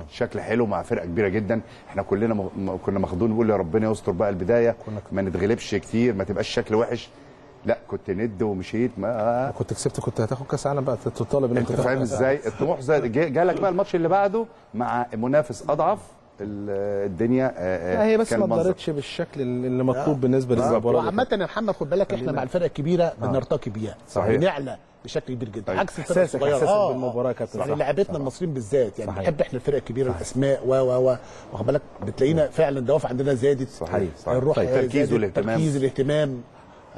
شكل حلو مع فرقة كبيرة جدا. إحنا كلنا م... كنا ماخدون نقول يا ربنا يستر بقى البداية ما نتغلبش كتير ما تبقاش شكل وحش. لا كنت ند ومشيت ما كنت كسبت كنت هتاخد كأس عالم بقى تطالب إن أنت فاهم إزاي؟ الطموح جالك بقى الماتش اللي بعده مع منافس أضعف. الدنيا آه، آه، هي بس ما. ضرتش بالشكل اللي مطلوب بالنسبة للمباراه دي. وعامة يا محمد خد بالك إحنا مع الفرق الكبيرة بنرتقي بيها. صحيح. بنعلى بشكل كبير جدا. طيب. عكس الفرق إحساسك بالمباراة يا كابتن. يعني. لعيبتنا المصريين بالذات يعني صحيح. بنحب إحنا الفرق الكبيرة الأسماء و و و. واخد بالك؟ بتلاقينا فعلا الدوافع عندنا زادت. صحيح صحيح. الروح طيب. التركيز والاهتمام. التركيز الاهتمام.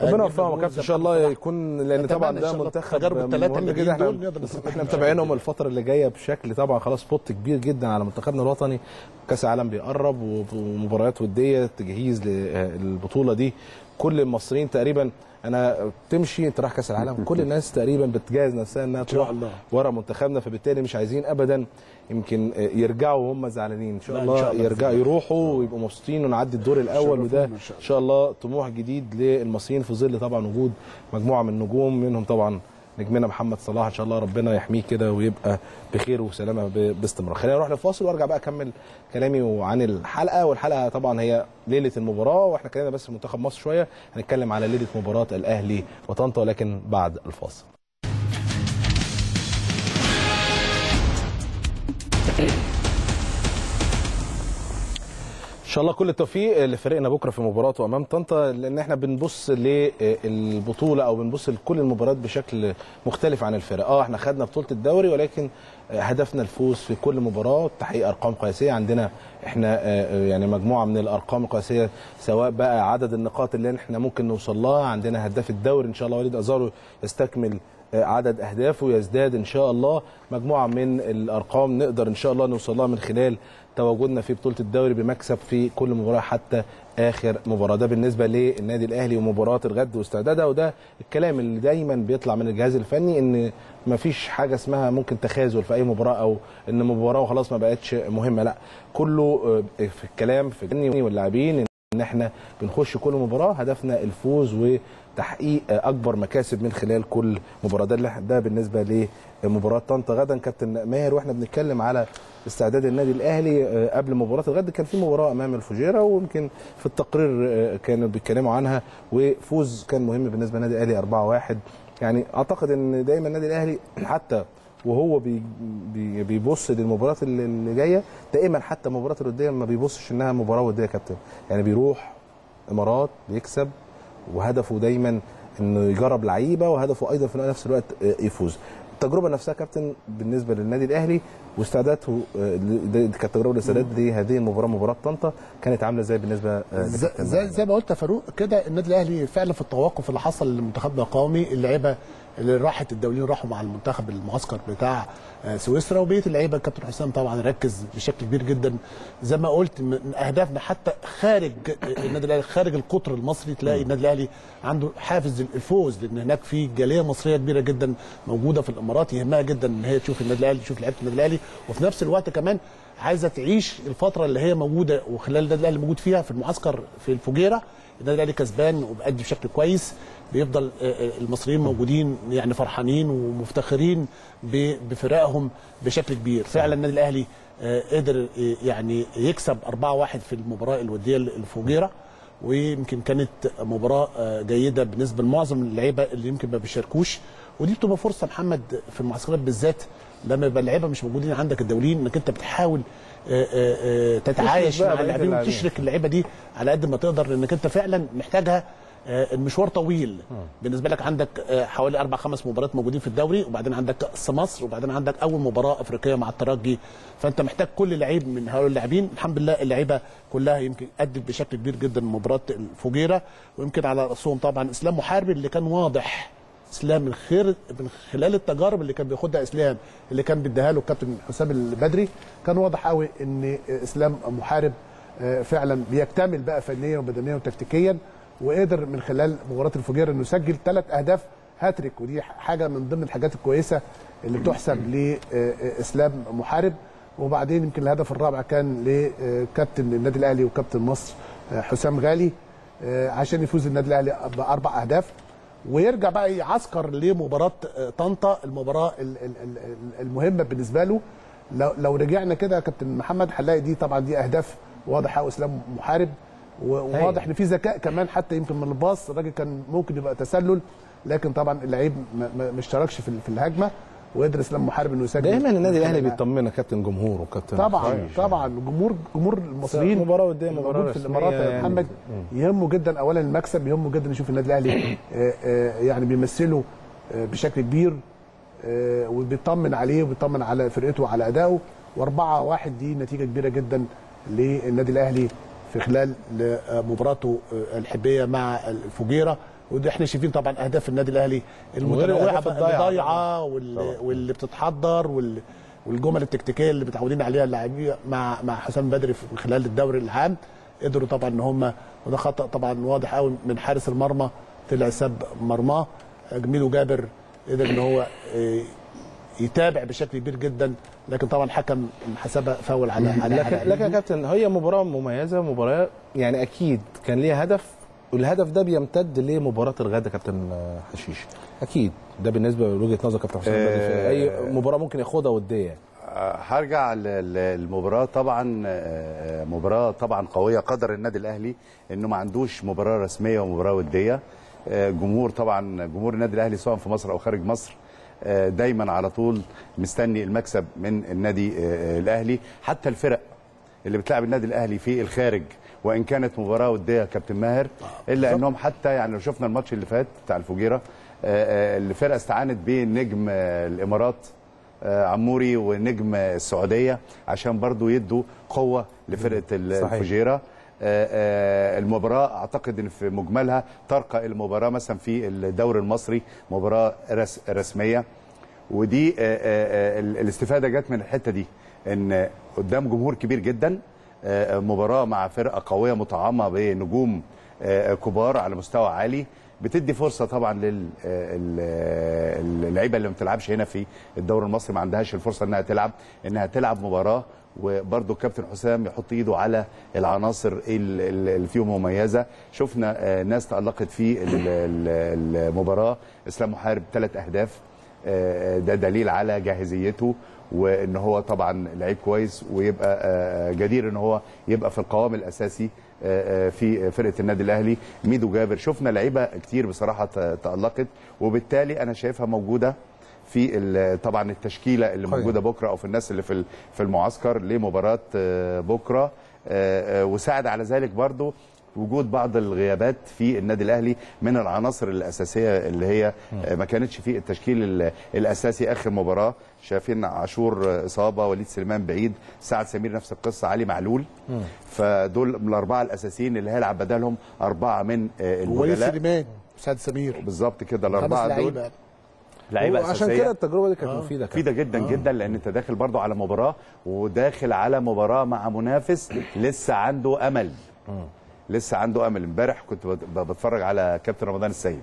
ربنا آه، يوفقهم يا كابتن. إن شاء الله يكون لأن طبعا ده منتخب التجارب الثلاثة مهم اللي جدا إحنا إحنا. متابعينهم الفترة اللي جاية بشكل طبعا خلاص بوت كبير جدا على منتخبنا الوطني. كأس العالم بيقرب ومباريات ودية تجهيز للبطوله دي. كل المصريين تقريبا أنا تمشي أنت رايح كأس العالم كل الناس تقريبا بتجهز نفسها إنها تروح. ورا منتخبنا فبالتالي مش عايزين ابدا يمكن يرجعوا وهم زعلانين إن شاء الله شاء الله. يرجعوا يروحوا ويبقوا مبسوطين ونعدي الدور الأول وده إن شاء الله طموح جديد للمصريين في ظل طبعا وجود مجموعة من النجوم منهم طبعا نجمنا محمد صلاح إن شاء الله ربنا يحميه كده ويبقى بخير وسلامة باستمرار. خلينا نروح للفاصل وأرجع بقى أكمل كلامي عن الحلقة. والحلقة طبعا هي ليلة المباراة وإحنا اتكلمنا بس منتخب مصر شوية. هنتكلم على ليلة مباراة الأهلي وطنطا ولكن بعد الفاصل. شاء الله كل التوفيق لفريقنا بكرة في مباراته أمام طنطا لأن إحنا بنبص للبطوله أو بنبص لكل المباريات بشكل مختلف عن الفرق. آه إحنا خدنا بطولة الدوري ولكن هدفنا الفوز في كل مباراة تحقيق أرقام قياسية. عندنا إحنا آه، يعني مجموعة من الأرقام القياسية سواء بقى عدد النقاط اللي إحنا ممكن نوصل لها. عندنا هداف الدوري إن شاء الله وليد أزارو يستكمل آه، عدد أهدافه يزداد إن شاء الله. مجموعة من الأرقام نقدر إن شاء الله نوصل لها من خلال تواجدنا في بطولة الدوري بمكسب في كل مباراة حتى آخر مباراة. ده بالنسبة للنادي الأهلي ومباراة الغد واستعدادها وده الكلام اللي دايما بيطلع من الجهاز الفني إن ما فيش حاجة اسمها ممكن تخاذل في أي مباراة أو إن مباراة وخلاص ما بقتش مهمة. لا كله آه، في الكلام في الفني واللاعبين إن إحنا بنخش كل مباراة هدفنا الفوز وتحقيق أكبر مكاسب من خلال كل مباراة. ده ده بالنسبة لمباراه طنطا غدا كابتن ماهر وإحنا بنتكلم على استعداد النادي الأهلي آه، قبل مباراة الغد. كان في مباراة أمام الفجيرة ويمكن في التقرير آه، كانوا بيتكلموا عنها وفوز كان مهم بالنسبة للنادي الأهلي 4-1 يعني أعتقد إن دايما النادي الأهلي حتى وهو بي بي بيبص للمباريات اللي جاية دائما حتى المباريات الودية ما بيبصش إنها مباراة ودية يا كابتن. يعني بيروح إمارات بيكسب وهدفه دايما إنه يجرب لعيبة وهدفه أيضا في نفس الوقت آه، يفوز. التجربة نفسها كابتن بالنسبة للنادي الأهلي واستعداداته آه، كانت تجربة الاستعداد لهذه المباراه مباراة طنطا كانت عاملة إزاي بالنسبة آه، زي, زي, ما قلت يا فاروق كده النادي الأهلي فعلا في التوقف اللي حصل لمنتخبنا القومي اللعيبة اللي راحت الدوليين راحوا مع المنتخب المعسكر بتاع سويسرا وبقية اللعيبة الكابتن حسام طبعا ركز بشكل كبير جدا. زي ما قلت من أهدافنا حتى خارج النادي الأهلي خارج القطر المصري تلاقي النادي الأهلي عنده حافز الفوز لأن هناك في جالية مصرية كبيرة جدا موجودة في الإمارات يهمها جدا إن هي تشوف النادي الأهلي تشوف لعيبة النادي الأهلي. وفي نفس الوقت كمان عايزة تعيش الفترة اللي هي موجودة وخلال النادي الأهلي موجود فيها في المعسكر في الفجيرة. النادي الاهلي كسبان وبأدي بشكل كويس بيفضل آه، آه، المصريين موجودين يعني فرحانين ومفتخرين بفرقهم بشكل كبير. فعلا النادي الأهلي آه، قدر يعني يكسب 4-1 في المباراة الودية الفجيرة ويمكن كانت مباراة جيدة بالنسبة لمعظم اللعيبة اللي يمكن ما بيشاركوش. ودي بتبقى فرصة محمد في المعسكرات بالذات لما يبقى اللعيبة مش موجودين عندك الدوليين إنك أنت بتحاول تتعايش بقى مع بقية اللاعبين اللاعبين. وتشرك اللعيبة دي على قد ما تقدر لأنك أنت فعلا محتاجها آه، المشوار طويل. بالنسبة لك عندك آه، حوالي أربع خمس مباريات موجودين في الدوري وبعدين عندك كاس مصر وبعدين عندك أول مباراة أفريقية مع الترجي. فأنت محتاج كل لعيب من هؤلاء اللاعبين. الحمد لله اللعيبة كلها يمكن ادت بشكل كبير جدا مباراة الفجيرة. ويمكن على رأسهم طبعا إسلام محارب اللي كان واضح إسلام من خير من خلال التجارب اللي كان بياخدها إسلام اللي كان بيديها له الكابتن حسام البدري كان واضح قوي إن إسلام محارب آه، فعلا بيكتمل بقى فنيا وبدنيا وتكتيكيا وقدر من خلال مباراة الفجيره إنه يسجل ثلاث أهداف هاتريك ودي حاجة من ضمن الحاجات الكويسة اللي بتحسب لاسلام محارب. وبعدين يمكن الهدف الرابع كان لكابتن النادي الأهلي وكابتن مصر آه، حسام غالي آه، عشان يفوز النادي الأهلي بأربع أهداف. ويرجع بقى يعسكر لمباراة آه، طنطا المباراة ال- ال- ال- ال- المهمة بالنسبة له. لو رجعنا كده يا كابتن محمد هنلاقي دي طبعا دي أهداف واضحه واسلام محارب و- وواضح إن في ذكاء كمان حتى يمكن من الباص الراجل كان ممكن يبقى تسلل لكن طبعا اللعيب ما- اشتركش في الهجمة. وقدر اسلام محارب إنه يسجل. دايما النادي الأهلي بيطمن بيطمنا كابتن جمهور وكابتن. طبعا خير. طبعا. جمهور جمهور المصريين اللي مباراة موجود في الإمارات. يا يعني. محمد يهمه جدا اولا المكسب يهمه جدا يشوف النادي الأهلي آه، آه، يعني بيمثله آه، بشكل كبير وبيطمن عليه وبيطمن على فرقته وعلى أدائه. وأربعة واحد دي نتيجة كبيرة جدا للنادي الأهلي في خلال مباراته الحبية مع الفجيرة. وده إحنا شايفين طبعا أهداف النادي الأهلي المتنوعة. الضايعة واللي, واللي بتتحضر وال والجمل التكتيكية اللي متعودين عليها اللاعبين مع مع حسام بدري في خلال الدوري العام. قدروا طبعا إن هم وده خطا طبعا واضح قوي من حارس المرمى طلع ساب مرماه. جميل جابر قدر إن هو آه، يتابع بشكل كبير جدا لكن طبعا حكم حسبها فاول على على لكن على لكن يا كابتن هي مباراة مميزة مباراة يعني أكيد كان ليها هدف والهدف ده بيمتد لمباراة الغد يا كابتن حشيش. أكيد ده بالنسبة لوجهة نظر كابتن حسام في أي مباراة ممكن ياخدها ودية يعني. آه، هرجع للمباراة. طبعا آه، مباراة طبعا قوية قدر النادي الأهلي إنه ما عندوش مباراة رسمية ومباراة ودية. آه، جمهور طبعا جمهور النادي الأهلي سواء في مصر أو خارج مصر آه، دايما على طول مستني المكسب من النادي آه، الأهلي. حتى الفرق اللي بتلعب النادي الأهلي في الخارج وإن كانت مباراة ودية يا كابتن ماهر إلا إنهم حتى يعني لو شفنا الماتش اللي فات بتاع الفجيرة آه، آه، الفرقه استعانت بنجم آه، الإمارات آه، عموري ونجم السعودية عشان برضو يدوا قوة لفرقة. الفجيرة. آه، آه، المباراة أعتقد إن في مجملها ترقى المباراة مثلا في الدوري المصري مباراة رس رسمية. ودي آه، آه، آه، الاستفادة جت من الحتة دي إن قدام جمهور كبير جدا آه، مباراة مع فرقة قوية مطعمة بنجوم آه، كبار على مستوى عالي. بتدي فرصة طبعا للعيبه اللي ما بتلعبش هنا في الدوري المصري ما عندهاش الفرصة إنها تلعب إنها تلعب مباراة. وبرده الكابتن حسام يحط إيده على العناصر ال- ال- اللي فيهم مميزة. شفنا آه، ناس تألقت في ال- ال- المباراة. إسلام محارب ثلاث أهداف آه، ده دليل على جاهزيته. وإن هو طبعا لعيب كويس ويبقى آه، جدير إن هو يبقى في القوام الأساسي آه، آه، في فرقة النادي الأهلي ميدو جابر شفنا لعيبة كتير بصراحة تألقت وبالتالي أنا شايفها موجودة في طبعا التشكيلة اللي. موجودة بكرة أو في الناس اللي في في المعسكر لمباراة آه، بكرة آه، آه، وساعد على ذلك برضو وجود بعض الغيابات في النادي الأهلي من العناصر الأساسية اللي هي آه، ما كانتش في التشكيل ال- الأساسي آخر مباراة. شايفين عاشور آه، إصابة وليد سليمان بعيد سعد سمير نفس القصة علي معلول. فدول من الأربعة الأساسيين اللي هيلعب بدلهم أربعة من آه، وليد البدلاء سليمان سعد سمير. بالظبط كده الأربعة دول. لعيبة. لعيبة عشان أساسية. كده التجربة دي كانت مفيدة كمان. مفيدة جدا جدا لأن أنت داخل برضو على مباراة وداخل على مباراة مع منافس لسه عنده أمل. لسه عنده أمل. امبارح كنت بتفرج على كابتن رمضان السيد.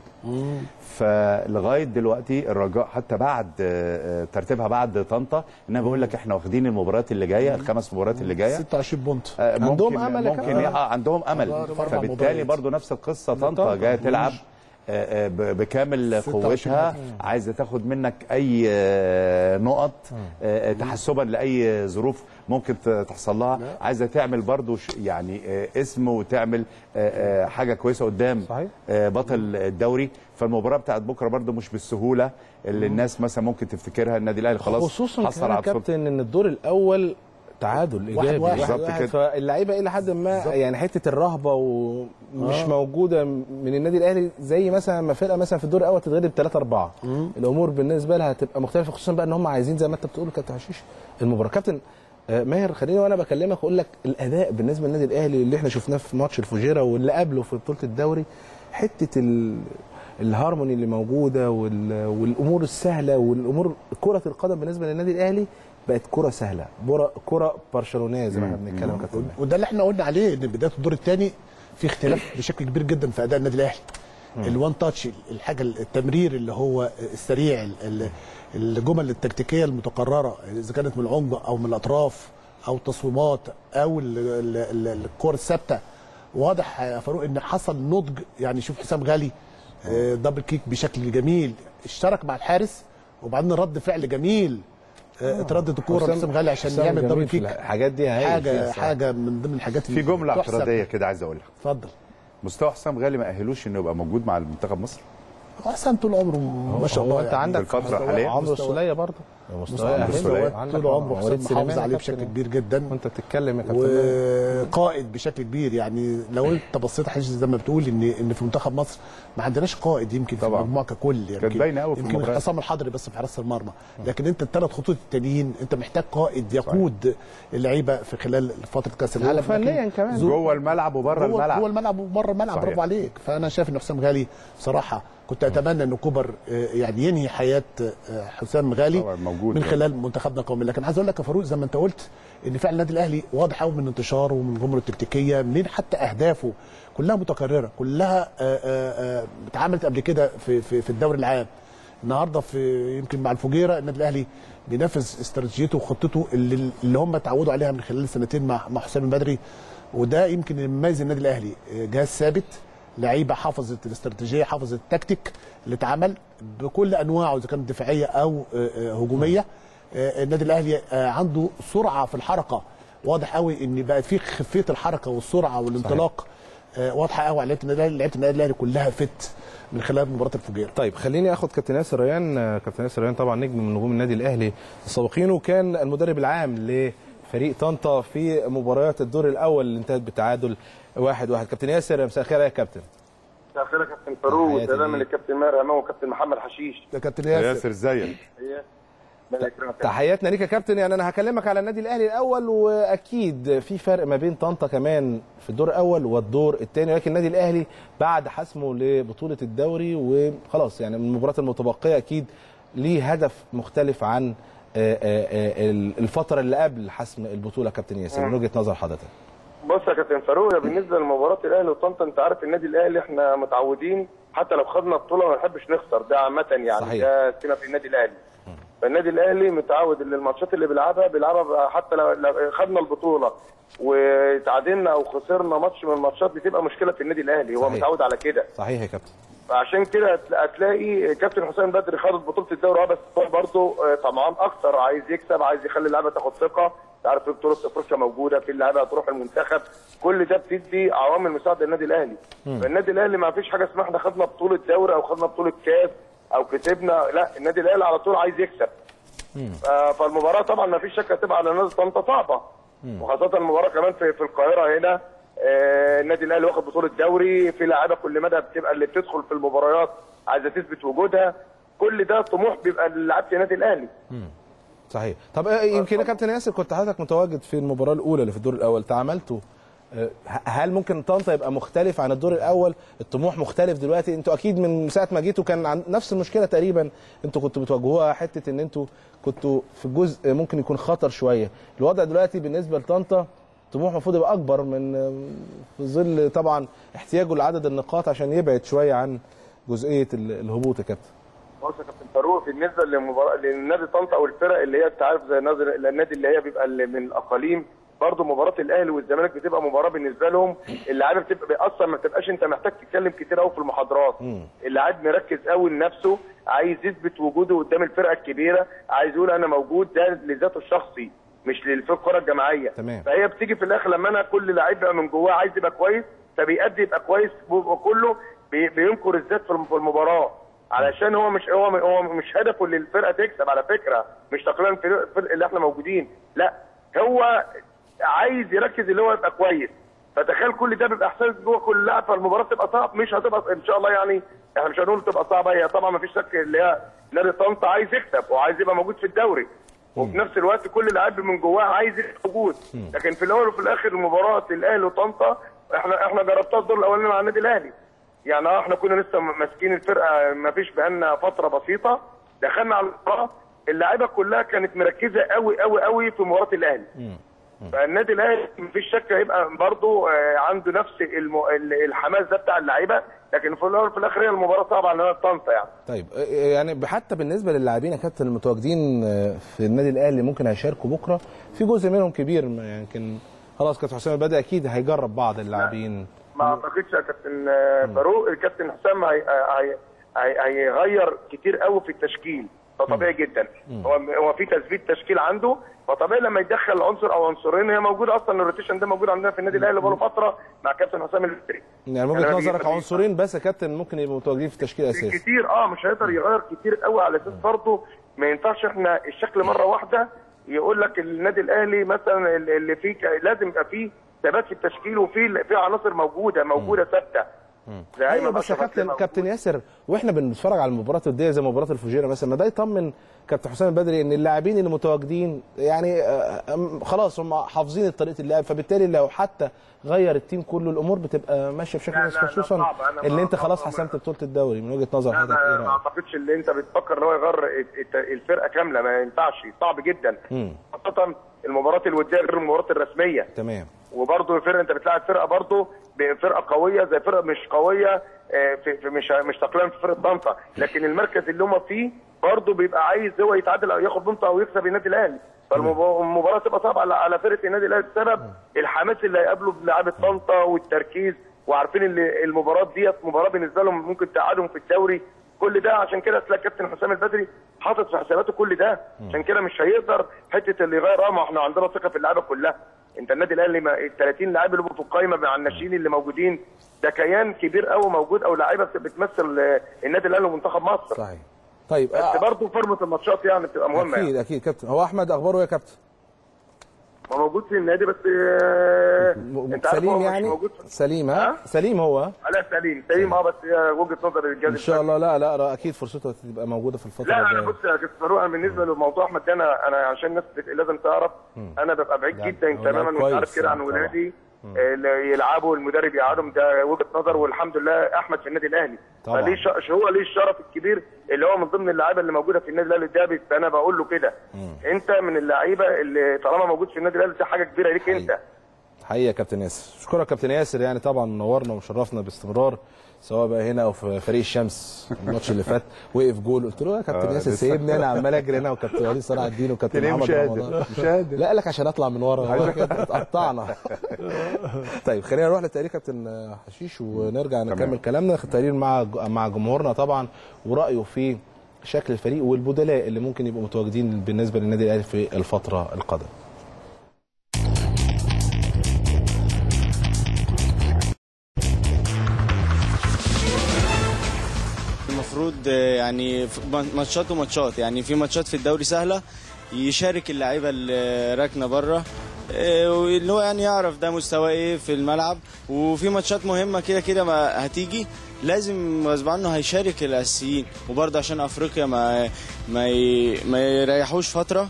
فلغاية دلوقتي الرجاء حتى بعد آه، آه، ترتيبها بعد طنطا إن أنا بقول لك إحنا واخدين المباريات اللي جاية الخمس مباريات اللي جاية. 26 بونت. آه، عندهم أمل يا ممكن. آه عندهم أمل. فبالتالي. برضو نفس القصة طنطا. جاية تلعب. بكامل 26 قوتها. عايزة تاخد منك أي آه، نقط آه، آه، تحسبا لأي ظروف ممكن تحصل لها. عايزة تعمل برضو ش- يعني آه، اسم وتعمل آه، آه، حاجة كويسة قدام صحيح. آه، بطل الدوري. فالمباراة بتاعت بكرة برضو مش بالسهولة اللي الناس مثلا ممكن تفتكرها. النادي الأهلي خلاص خصوصا حصل على. كابتن إن الدور الأول تعادل إيجابي واحد. بالظبط كده. فاللعيبة إلى حد ما يعني حتة الرهبة ومش آه. موجودة من النادي الأهلي زي مثلا ما فرقة مثلا في الدور الأول تتغلب 3 4 الأمور بالنسبة لها هتبقى مختلفة خصوصا بقى إن هم عايزين زي ما أنت بتقول كابتن حشيش المباراة كابتن آه، ماهر خليني وأنا بكلمك أقول لك الأداء بالنسبة للنادي الأهلي اللي إحنا شفناه في ماتش الفجيرة واللي قبله في بطولة الدوري حتة ال الهارموني اللي موجودة وال... والأمور السهلة والأمور كرة القدم بالنسبة للنادي الأهلي بقت كرة سهلة. كرة برشلونية زي ما إحنا بنتكلم كابتن. وده اللي إحنا قلنا عليه إن بداية الدور الثاني في اختلاف بشكل كبير جدا في أداء النادي الأهلي. ال one touch الحاجة التمرير اللي هو السريع ال- ال- الجمل التكتيكية المتقرره إذا كانت من العمق أو من الأطراف أو التصويبات أو ال- ال- ال- الكور الثابتة. واضح يا فاروق إن حصل نضج يعني شوف حسام غالي آه، double kick بشكل جميل اشترك مع الحارس وبعدين رد فعل جميل. آه، اترددت الكورة حسام- غالي عشان يعمل double في kick الحاجات دي فيها حاجة. حاجة من ضمن الحاجات في جملة. اعتراضيه كده عايز أقولها. اتفضل. مستوى حسام غالي ما اهلوش إنه يبقى موجود مع المنتخب مصر؟ حسن طول عمره ما شاء هو الله أنت يعني. عندك في الفترة الحالية. عمرو السوليه برضه. عندك طول عمره حسام سليمان محافظ عليه. بشكل كبير جدا وأنت بتتكلم يا. وقائد بشكل كبير يعني لو أنت بصيت حاجة زي ما بتقول ان إن في منتخب مصر ما عندناش قائد يمكن في. المجموعة ككل يعني كانت باينة أوي في يمكن. عصام الحضري بس في حراسة المرمى لكن أنت الثلاث خطوط التانيين أنت محتاج قائد يقود اللعيبة في خلال فترة كأس العالم وفنيا لكن كمان. جوه الملعب وبره الملعب جوه الملعب وبره الملعب. برافو عليك فأنا شايف إن حسام غالي بصراحه كنت أتمنى أن كوبر آه، يعني ينهي حياة آه، حسام غالي موجود من يعني. خلال منتخبنا القومي. لكن عايز أقول لك يا فاروق زي ما أنت قلت إن فعلا النادي الأهلي واضح قوي من انتشاره ومن جمله التكتيكية منين حتى أهدافه كلها متكررة كلها آه، اتعملت قبل كده في في في الدوري العام. النهارده في يمكن مع الفجيرة النادي الأهلي بينفذ استراتيجيته وخطته اللي, اللي هم اتعودوا عليها من خلال سنتين مع مع حسام البدري. وده يمكن اللي مميز النادي الأهلي جهاز ثابت لعيبة حفظت الاستراتيجية حفظت التكتيك اللي اتعمل بكل أنواعه إذا كانت دفاعية أو آه، آه، هجومية. آه، النادي الأهلي عنده سرعة في الحركة. واضح قوي إن بقت في خفية الحركة والسرعة والانطلاق. واضحه قوي على لعيبة النادي الأهلي. لعيبة النادي الأهلي كلها فت من خلال مباراة الفجيره طيب خليني آخد كابتن ياسر ريان. كابتن ياسر ريان طبعا نجم من نجوم النادي الأهلي. السابقين وكان المدرب العام لفريق طنطا في مباريات الدور الأول اللي انتهت بالتعادل واحد واحد. كابتن ياسر مساء الخير يا كابتن. مساء الخير يا كابتن فاروق. وسلام. للكابتن ماهر أمام وكابتن محمد حشيش. ده كابتن ياسر. ياسر إزيك؟ يا تحياتنا ليك يا كابتن. يعني أنا هكلمك على النادي الأهلي الأول وأكيد في فرق ما بين طنطا كمان في الدور الأول والدور الثاني ولكن النادي الأهلي بعد حسمه لبطولة الدوري وخلاص يعني من المباريات المتبقية أكيد ليه هدف مختلف عن آه، آه، آه، الفترة اللي قبل حسم البطولة كابتن ياسر من وجهة نظر حضرتك. بص يا كابتن فاروق بالنسبة لمباراة الأهلي وطنطا أنت عارف النادي الأهلي إحنا متعودين حتى لو خدنا بطولة ما نحبش نخسر ده عامة يعني صحيح. ده سمه في النادي الأهلي فالنادي الأهلي متعود إن الماتشات اللي بيلعبها بيلعبها حتى لو خدنا البطولة وتعادلنا أو خسرنا ماتش من الماتشات بتبقى مشكلة في النادي الأهلي هو صحيح. متعود على كده صحيح يا كابتن فعشان كده هتلا- هتلاقي كابتن حسام بدري خد بطولة الدوري آه بس هو برضه طمعان أكتر عايز يكسب عايز يخلي اللعيبة تاخد ثقة. أنت عارف في بطولة أفريقيا موجودة في اللعيبة هتروح المنتخب كل ده بتدي عوامل مساعدة للنادي الأهلي. فالنادي الأهلي ما فيش حاجة اسمها إحنا خدنا بطولة دوري أو خدنا بطولة كاس أو كسبنا لا النادي الأهلي على طول عايز يكسب. فالمباراة طبعا ما فيش شك هتبقى على نادي طنطا صعبة. وخاصة المباراة كمان في, في القاهرة هنا. النادي الأهلي واخد بطولة دوري. في لاعيبه كل مدى بتبقى اللي بتدخل في المباريات عايزة تثبت وجودها. كل ده طموح بيبقى لعيبة النادي الأهلي. صحيح. طب آه، يمكن يا كابتن ياسر كنت حضرتك متواجد في المباراة الأولى اللي في الدور الأول تعاملتوا آه، هل ممكن طنطا يبقى مختلف عن الدور الأول؟ الطموح مختلف دلوقتي. أنتوا أكيد من ساعة ما جيتوا كان عن نفس المشكلة تقريبا أنتوا كنتوا بتواجهوها حتة إن أنتوا كنتوا في جزء ممكن يكون خطر شوية. الوضع دلوقتي بالنسبة لطنطا الطموح المفروض يبقى أكبر من في ظل طبعا احتياجه لعدد النقاط عشان يبعد شوية عن جزئية ال- الهبوط يا كابتن. بص يا كابتن فاروق بالنسبة للمباراة للنادي طنطا أو الفرق اللي هي انت عارف زي نادي النادي اللي هي بيبقى اللي من الأقاليم برضه مباراة الأهلي والزمالك بتبقى مباراة بالنسبة لهم اللعيبة بتبقى أصلا ما بتبقاش أنت محتاج تتكلم كتير قوي في المحاضرات. اللاعب مركز قوي لنفسه عايز يثبت وجوده قدام الفرقة الكبيرة عايز يقول أنا موجود ده لذاته الشخصي. مش للفرقه الجماعية. تمام. فهي بتيجي في الآخر لما أنا كل لعيب بقى من جواه عايز يبقى كويس فبيأدي يبقى كويس وكله بي- بينكر الذات في الم- في المباراة. علشان هو مش هو هو مش هدفه إن الفرقة تكسب على فكرة مش تقريبا في الفرق اللي إحنا موجودين. لا هو عايز يركز اللي هو يبقى كويس. فتخيل كل ده بيبقى إحساس جوه كل لاعب فالمباراة تبقى صعب مش هتبقى إن شاء الله يعني إحنا مش هنقول تبقى صعبة. هي طبعا ما فيش شك اللي هي نادي طنطا عايز يكسب وعايز يبقى موجود في الدوري. وفي نفس الوقت كل لاعب من جواه عايز موجود. لكن في الأول وفي الآخر مباراه الأهلي وطنطا إحنا إحنا جربتها الدور الأولاني مع النادي الأهلي. يعني آه إحنا كنا لسه ماسكين الفرقة ما فيش بقالنا فترة بسيطة. دخلنا على المباراة. اللعيبة كلها كانت مركزة قوي قوي قوي في مباراة الأهلي. فالنادي الاهلي مفيش شك هيبقى برضه آه، عنده نفس الم... ال- الحماس ده بتاع اللعيبة. لكن في الأول وفي الآخر هي المباراة صعبة على نادي طنطا يعني. طيب آه، يعني حتى بالنسبة للاعبين يا كابتن المتواجدين آه، في النادي الأهلي ممكن هيشاركوا بكرة. في جزء منهم كبير ما يمكن خلاص كابتن حسام البدري أكيد هيجرب بعض اللاعبين. ما أعتقدش يا كابتن آه، فاروق. الكابتن حسام هي... هي... هي... هيغير كتير قوي في التشكيل. فطبيعي جدا. هو هو في تثبيت تشكيل عنده. فطبيعي لما يدخل عنصر أو عنصرين هي موجودة أصلا الروتيشن ده موجود عندنا في النادي الأهلي بقاله فترة مع كابتن حسام البدري يعني من وجهة بجيب- نظرك عنصرين بس يا كابتن ممكن يبقوا متواجدين في التشكيل الأساسي. كتير آه مش هيقدر يغير كتير قوي على أساس برضه ما ينفعش إحنا الشكل مرة واحدة يقول لك النادي الأهلي مثلا اللي فيه لازم يبقى فيه ثبات في التشكيل وفي في عناصر موجودة موجودة ثابتة. أيوه بس يا كابتن. كابتن ياسر وإحنا بنتفرج على المباراه الودية زي مباراة الفجيرة مثلا ما ده يطمن كابتن حسام البدري إن اللاعبين اللي متواجدين يعني آه، خلاص هم حافظين طريقة اللعب فبالتالي لو حتى غير التيم كله الأمور بتبقى ماشية بشكل كويس خصوصا اللي أنت خلاص حسمت بطولة الدوري من وجهة نظر حضرتك إيه لا ما رأيك؟ أعتقدش ان أنت بتفكر إن هو يغير الفرقة كاملة ما ينفعش. صعب جدا. خاصة المباراة الودية غير المباراة الرسمية. تمام. وبرضه فرقة أنت بتلاعب فرقة برضه فرقه قوية زي فرقة مش قوية آه، في في مش مش تقريبا في فرقة طنطا لكن المركز اللي هم فيه برضه بيبقى عايز هو يتعادل أو ياخد بنطه أو يكسب النادي الأهلي. فالمباراه تبقى صعبة على على فرقة النادي الأهلي بسبب الحماس اللي هيقابله بلاعيبة طنطا والتركيز وعارفين إن المباراة ديت مباراة بالنسبة لهم ممكن تقعدهم في الدوري. كل ده عشان كده تلاقي كابتن حسام البدري حاطط في حساباته كل ده. عشان كده مش هيقدر حتة اللي يغير ما إحنا عندنا ثقة في اللعيبة كلها. أنت النادي الأهلي ال 30 لاعب اللي في القايمه مع الناشئين اللي موجودين ده كيان كبير قوي موجود أو لعيبة بت- بتمثل النادي الأهلي ومنتخب مصر. صحيح. طيب بس آه، برضه فورمة الماتشات يعني بتبقى مهمة أكيد يعني. أكيد كابتن هو أحمد أخباره إيه يا كابتن؟ ما موجود في النادي بس آه، أنت عارف سليم يعني؟ موجود؟ سليم ها؟ ها؟ سليم هو؟ لا سليم. سليم آه بس وجهة نظر الجهاز إن شاء الله. لا لا لا أكيد فرصته تبقى موجودة في الفترة لا أنا بص يا كابتن فاروق أنا بالنسبة لموضوع أحمد ده أنا أنا عشان الناس لازم تعرف أنا ببقى بعيد لا، جدا تماما وانت عارف كده عن طبعا. ولادي. آه، يلعبوا المدرب يقعدهم. ده وجهة نظر والحمد لله أحمد في النادي الأهلي. طبعا. فليه ش- هو ليه الشرف الكبير اللي هو من ضمن اللعيبة اللي موجودة في النادي الأهلي؟ ده بس أنا بقول له كده. أنت من اللعيبة اللي طالما موجود في النادي الأهلي دي حاجة كبيرة ليك أنت. حقيقة. يا كابتن ياسر. أشكرك كابتن ياسر. يعني طبعا منورنا ومشرفنا باستمرار. سواء بقى هنا أو في فريق الشمس الماتش اللي فات وقف جول قلت له يا كابتن آه، ياسر. سيبني أنا عمال أجري أنا وكابتن وليد صلاح الدين وكابتن محمد مش قادر؟ رمضان مش قادر. لا قال لك عشان أطلع من ورا اتقطعنا طيب خلينا نروح للتقرير كابتن حشيش ونرجع نكمل كلامنا التقرير مع مع جمهورنا طبعا ورأيه في شكل الفريق والبدلاء اللي ممكن يبقوا متواجدين بالنسبة للنادي الأهلي في الفترة القادمة المفروض آه، يعني ماتشات وماتشات. يعني في ماتشات في الدوري سهلة يشارك اللعيبة اللي راكنة بره آه، واللي هو يعني يعرف ده مستواه إيه في الملعب. وفي ماتشات مهمة كده كده ما هتيجي لازم غصب عنه هيشارك الأساسيين. وبرضه عشان أفريقيا ما ما ما يريحوش فترة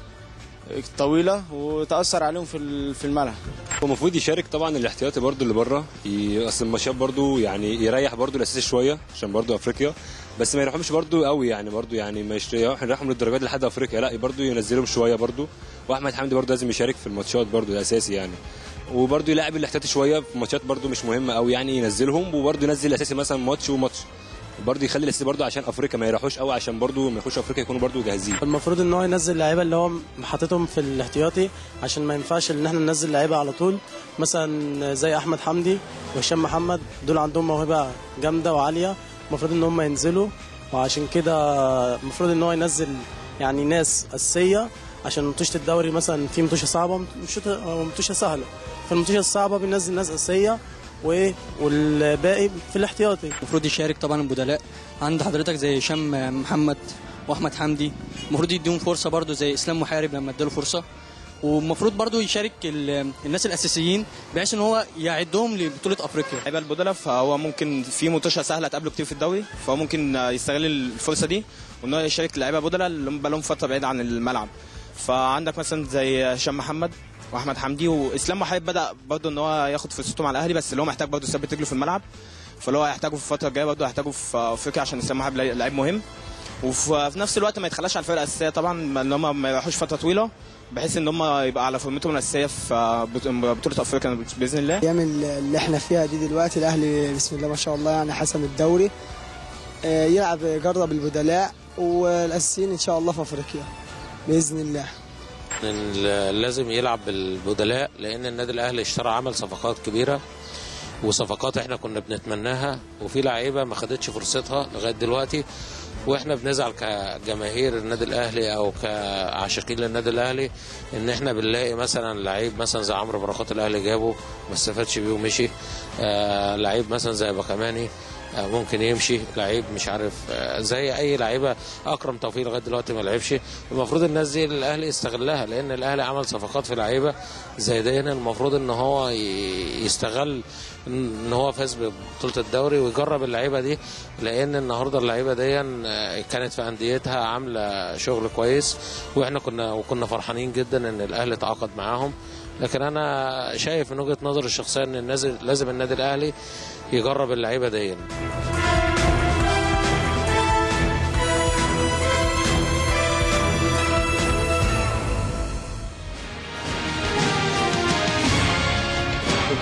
طويلة وتأثر عليهم في في الملعب. هو المفروض يشارك طبعا الاحتياطي برضو اللي بره اصل الماتشات برضو يعني يريح برضو الأساسي شوية عشان برضو أفريقيا. بس ما يريحهمش برضو قوي يعني برضو يعني ما يريحهم للدرجات لحد أفريقيا لا برضو ينزلهم شوية برضو. وأحمد حمدي برضو لازم يشارك في الماتشات برضو الاساسي يعني. وبرضو يلاعب الاحتياطي شوية في ماتشات برضو مش مهمة قوي يعني ينزلهم وبرضو ينزل الأساسي مثلا ماتش وماتش. برضو يخلي الأساسي برضو عشان أفريقيا ما يروحوش قوي عشان برضو ما يخشوا أفريقيا يكونوا برضو جاهزين. المفروض إن هو ينزل لعيبة اللي هو حاططهم في الاحتياطي عشان ما ينفعش إن إحنا ننزل لعيبة على طول. مثلا زي أحمد حمدي وهشام محمد دول عندهم موهبة جامدة وعالية. المفروض إن هم ينزلوا وعشان كده المفروض إن هو ينزل يعني ناس أساسية عشان مطوشه الدوري مثلا في مطوشه صعبة ومطوشه سهلة. في المطوشه الصعبة بننزل ناس أساسية وايه والباقي في الاحتياطي. المفروض يشارك طبعا البدلاء. عند حضرتك زي هشام محمد وأحمد حمدي المفروض يديهم فرصة برضو زي إسلام محارب لما اداله فرصة. والمفروض برضو يشارك ال- الناس الأساسيين بحيث إن هو يعدهم لبطولة أفريقيا. لعيبه البدلاء فهو ممكن في متوشة سهلة تقابله كتير في الدوري فهو ممكن يستغل الفرصة دي وإن هو يشارك لعيبة بدلاء اللي هم بقالهم فترة بعيد عن الملعب. فعندك مثلا زي هشام محمد وأحمد حمدي وإسلام محارب بدأ برضه إن هو ياخد فرصته مع الأهلي بس اللي هو محتاج برضه يثبت رجله في الملعب فاللي هو هيحتاجه في الفترة الجاية برضه هيحتاجه في أفريقيا عشان إسلام محارب لعيب مهم. وفي في نفس الوقت ما يتخلاش عن الفرقة الأساسية طبعا إن هم ما يروحوش فترة طويلة. بحيث إن هم يبقى على فورمتهم الأساسية في بطولة أفريقيا بإذن الله. الأيام اللي إحنا فيها دي دلوقتي الأهلي بسم الله ما شاء الله يعني حسم الدوري آه، يلعب يجرب البدلاء والأساسيين إن شاء الله في أفريقيا بإذن الله. لازم يلعب بالبدلاء لأن النادي الأهلي اشترى عمل صفقات كبيرة وصفقات إحنا كنا بنتمناها وفي لعيبة ما خدتش فرصتها لغاية دلوقتي. وإحنا بنزعل كجماهير النادي الأهلي أو كعاشقين للنادي الأهلي إن إحنا بنلاقي مثلا لعيب مثلا زي عمرو بركات الأهلي جابه ما استفادش بيه ومشي. آه لعيب مثلا زي بكماني ممكن يمشي لعيب مش عارف آه، زي أي لعيبة أكرم توفيق لغاية دلوقتي ما لعبش. المفروض الناس دي الأهلي يستغلها لأن الأهلي عمل صفقات في لعيبة زي دي. المفروض إن هو يستغل إن هو فاز ببطولة الدوري ويجرب اللعيبة دي لأن النهارده اللعيبة دي آه، كانت في أنديتها عاملة شغل كويس. وإحنا كنا وكنا فرحانين جدا إن الأهلي تعاقد معاهم. لكن أنا شايف من وجهة نظري الشخصية إن لازم النادي الأهلي يجرب اللعيبة دي